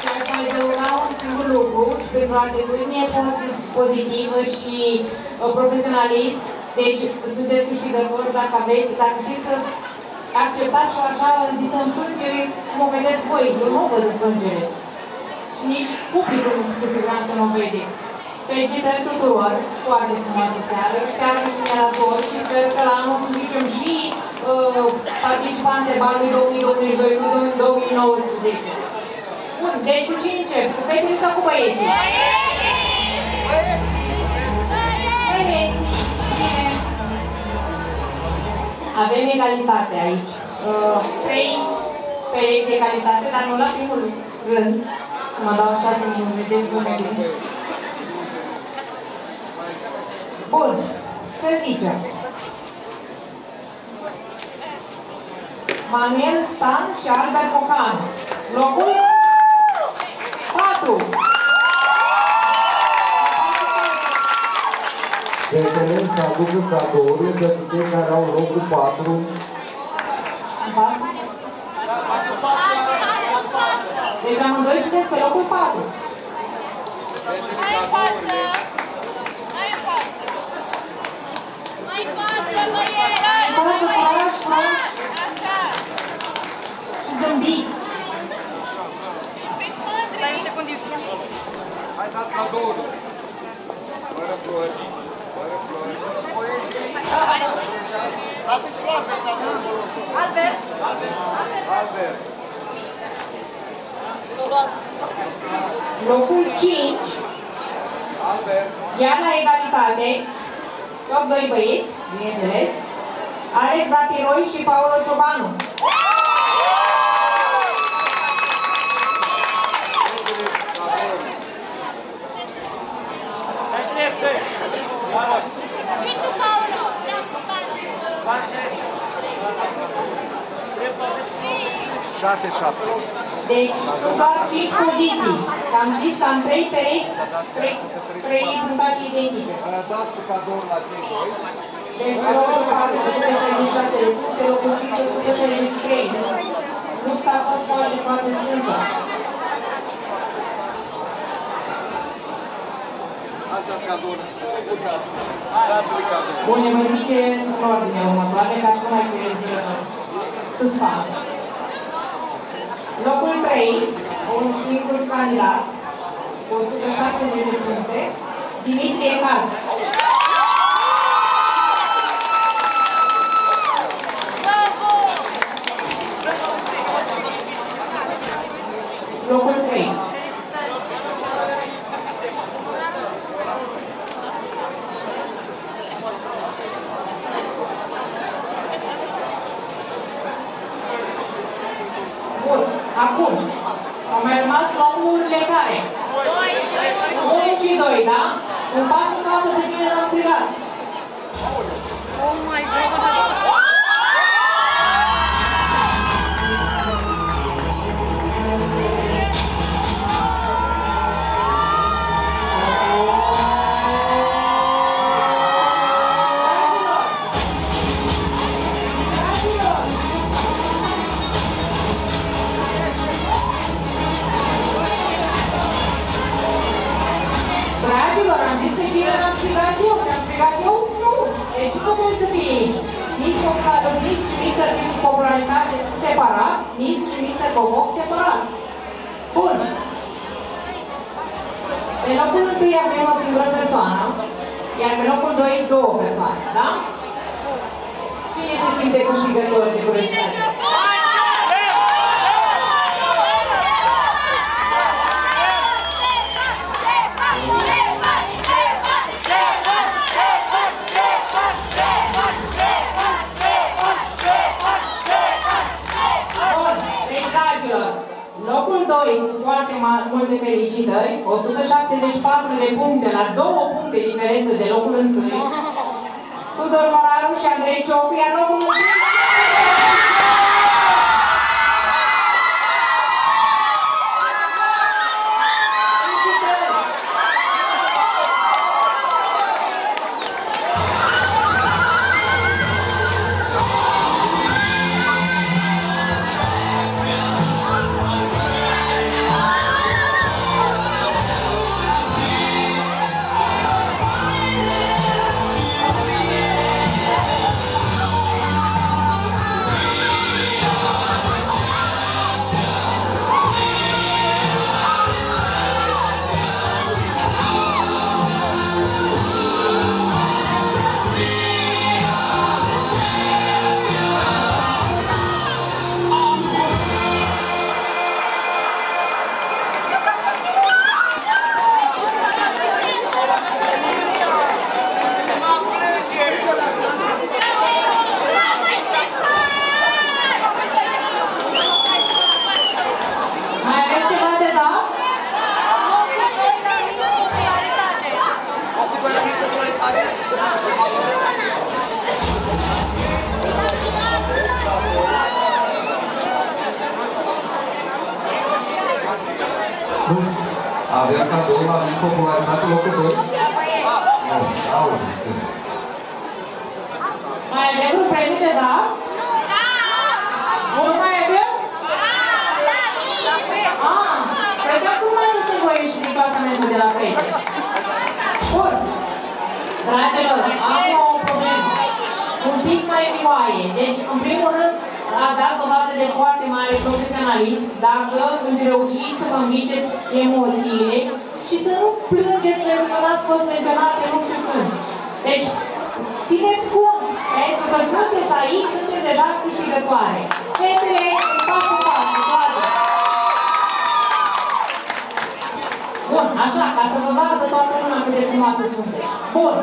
Speaker 5: Și aș mai adăuga un singur lucru și pentru atitudine pozi- pozitivă și uh, profesionalist. Deci sunteți câștigători dacă aveți, dacă știți să acceptați și așa zisă înfrângere, cum o vedeți voi. Eu nu o văd înfrângere. Și nici publicul cu siguranță nu o vede. Felicitări tuturor, foarte frumoasă seară, chiar mi-a dat dor și sper că la anul să zicem și uh, participanții banului 2022 cu 2019. Bun, deci cu cine încep? Cu fetele sau cu băieții? Băieții! Bine. Avem egalitate aici. Uh, trei perechi de egalitate, dar nu la primul rând. Să mă dau așa să mă vedeți bine bine. Bun, să zicem. Manuel Stan și Albert Cocanu. Locul 4.
Speaker 4: Fetele să aducă cadouri pentru cei care au locul 4.
Speaker 5: Deci amândoi sunteți pe locul 4.
Speaker 39: Mai în față! Mai în față! Mai în față, băieți!
Speaker 5: Față, curaj, curaj.
Speaker 39: Așa!
Speaker 5: Și zâmbiți.
Speaker 39: Fiți mândri!
Speaker 40: Hai dați cadouri. Fără flori. Fără flori.
Speaker 5: Albert?
Speaker 40: Albert.
Speaker 5: Locul 5.
Speaker 40: Albert.
Speaker 5: Iar la egalitate, tot doi băieți, bineînțeles, Alex Zapiroi și Paolo Ciobanu.
Speaker 39: Vii tu, Paolo! Bravo, Paolo!
Speaker 40: 6-7.
Speaker 5: Deci sunt doar 5 poziții. Am zis că am 3 perechi, 3, 3 puntaje identice.
Speaker 40: Dați cadouri la cei doi.
Speaker 5: Deci locul 4, 166 de puncte, locul 5, 163. Lupta a fost foarte, foarte strânsă.
Speaker 40: Astea sunt cadouri. Dați-le cadouri.
Speaker 5: Bun, ne voi zice în ordine următoare, ca să nu mai creezi uh, suspans. Locul 3, un singur candidat, cu 170 de puncte, Dimitrie Cal. Locul 3. Bun, acum, au mai rămas locurile care? 1 și 2, separat, Miss și Mister Boboc separat. Bun. Pe locul întâi avem o singură persoană, iar pe locul doi două persoane, da? Cine se simte câștigător de curiozitate? doric foarte multe felicitări, 174 de puncte la 2 puncte diferență de locul întâi, Tudor Moraru și Andrei Ciofi, a locul întâi.
Speaker 4: La Miss Popularitate locul 2? Nu, auzi, spune.
Speaker 5: Mai avem un premiu de dat? Nu mai avem? Ah, păi de acum nu sunt voiești din clasamentul de la fete. Bun. Dragilor, am o problemă. Un pic mai vioaie. Deci, în primul rând, aveați dovadă de foarte mare profesionalism dacă îți reușiți să vă învingeți emoțiile și să nu plângeți pentru că n-ați fost menționate nu știu când. Deci, țineți cont, pentru că sunteți aici, sunteți deja câștigătoare. Fetele, în pasul pasul, toate. Bun, așa, ca să vă vadă toată lumea cât de frumoasă sunteți. Bun,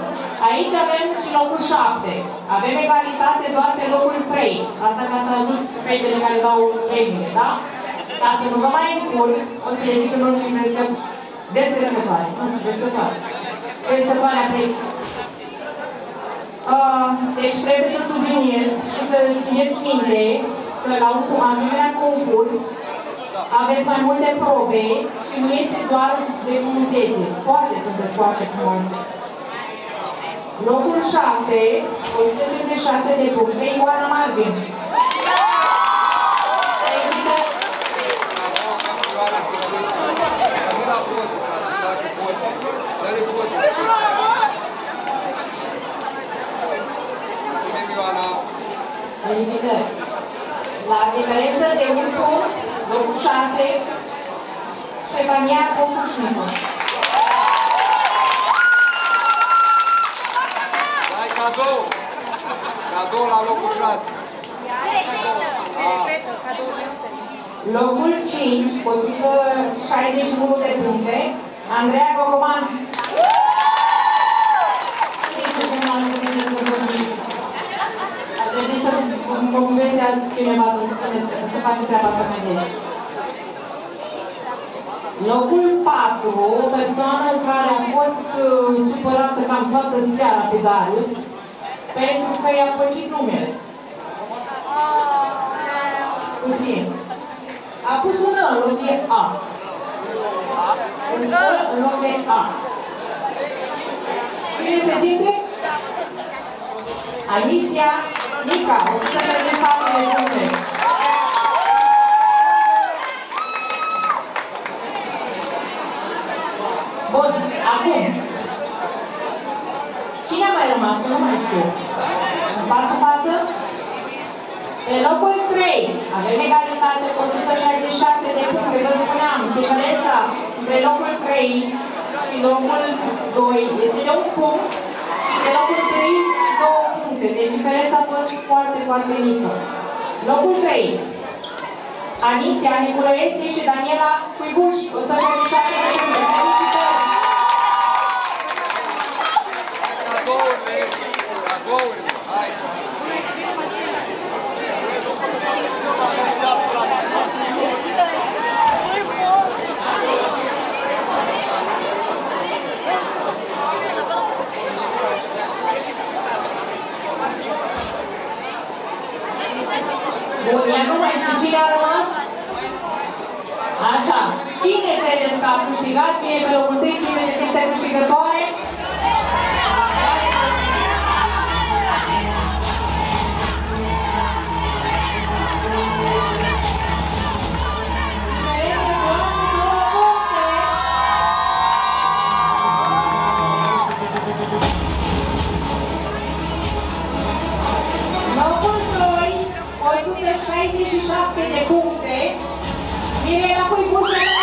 Speaker 5: aici avem și locul 7. Avem egalitate doar pe locul 3. Asta ca să ajut fetele care dau premiile, da? Ca să nu vă mai încurc, o să le zic în ordine crescă... descrescătoare. Nu, descrescătoare. Crescătoarea premii. Uh, deci trebuie să subliniez și să țineți minte că la un asemenea concurs aveți mai multe probe și nu este doar de frumusețe. Poate sunteți foarte frumoase. Locul 7, 156 de puncte, Ioana Marvin. Felicitări! La diferență de un punct, locul 6, Ștefania Coșușnicu.
Speaker 41: Dai cadou! Cadou la locul 6.
Speaker 5: Locul 5, 161 de puncte, Andreea Gogoman. Ar trebui să convingeți altcineva să spuneți, să face treaba asta mai des. Locul 4, o persoană care a fost uh, supărată cam toată seara pe Darius, pentru că i-a păcit numele. Puțin. A pus un N în loc de A. Un N în loc de A. Cine se simte? Alicia Nica, 134 de puncte. Bun, acum. Cine a mai rămas? Nu mai știu. În față? Pe locul 3 avem egalitate cu 166 de puncte. Vă spuneam, diferența între locul 3 și locul 2 este de un punct și de locul 3 două puncte. Deci diferența a fost foarte, foarte mică. Locul 3. Anisia Nicolaese și Daniela Cuibuș, 167 de puncte. Felicitări! Bun, i-am văzut și cine a rămas? Așa. Cine credeți că a câștigat? Cine e pe locul întâi? Cine se simte câștigătoare? Iya, aku ibunya.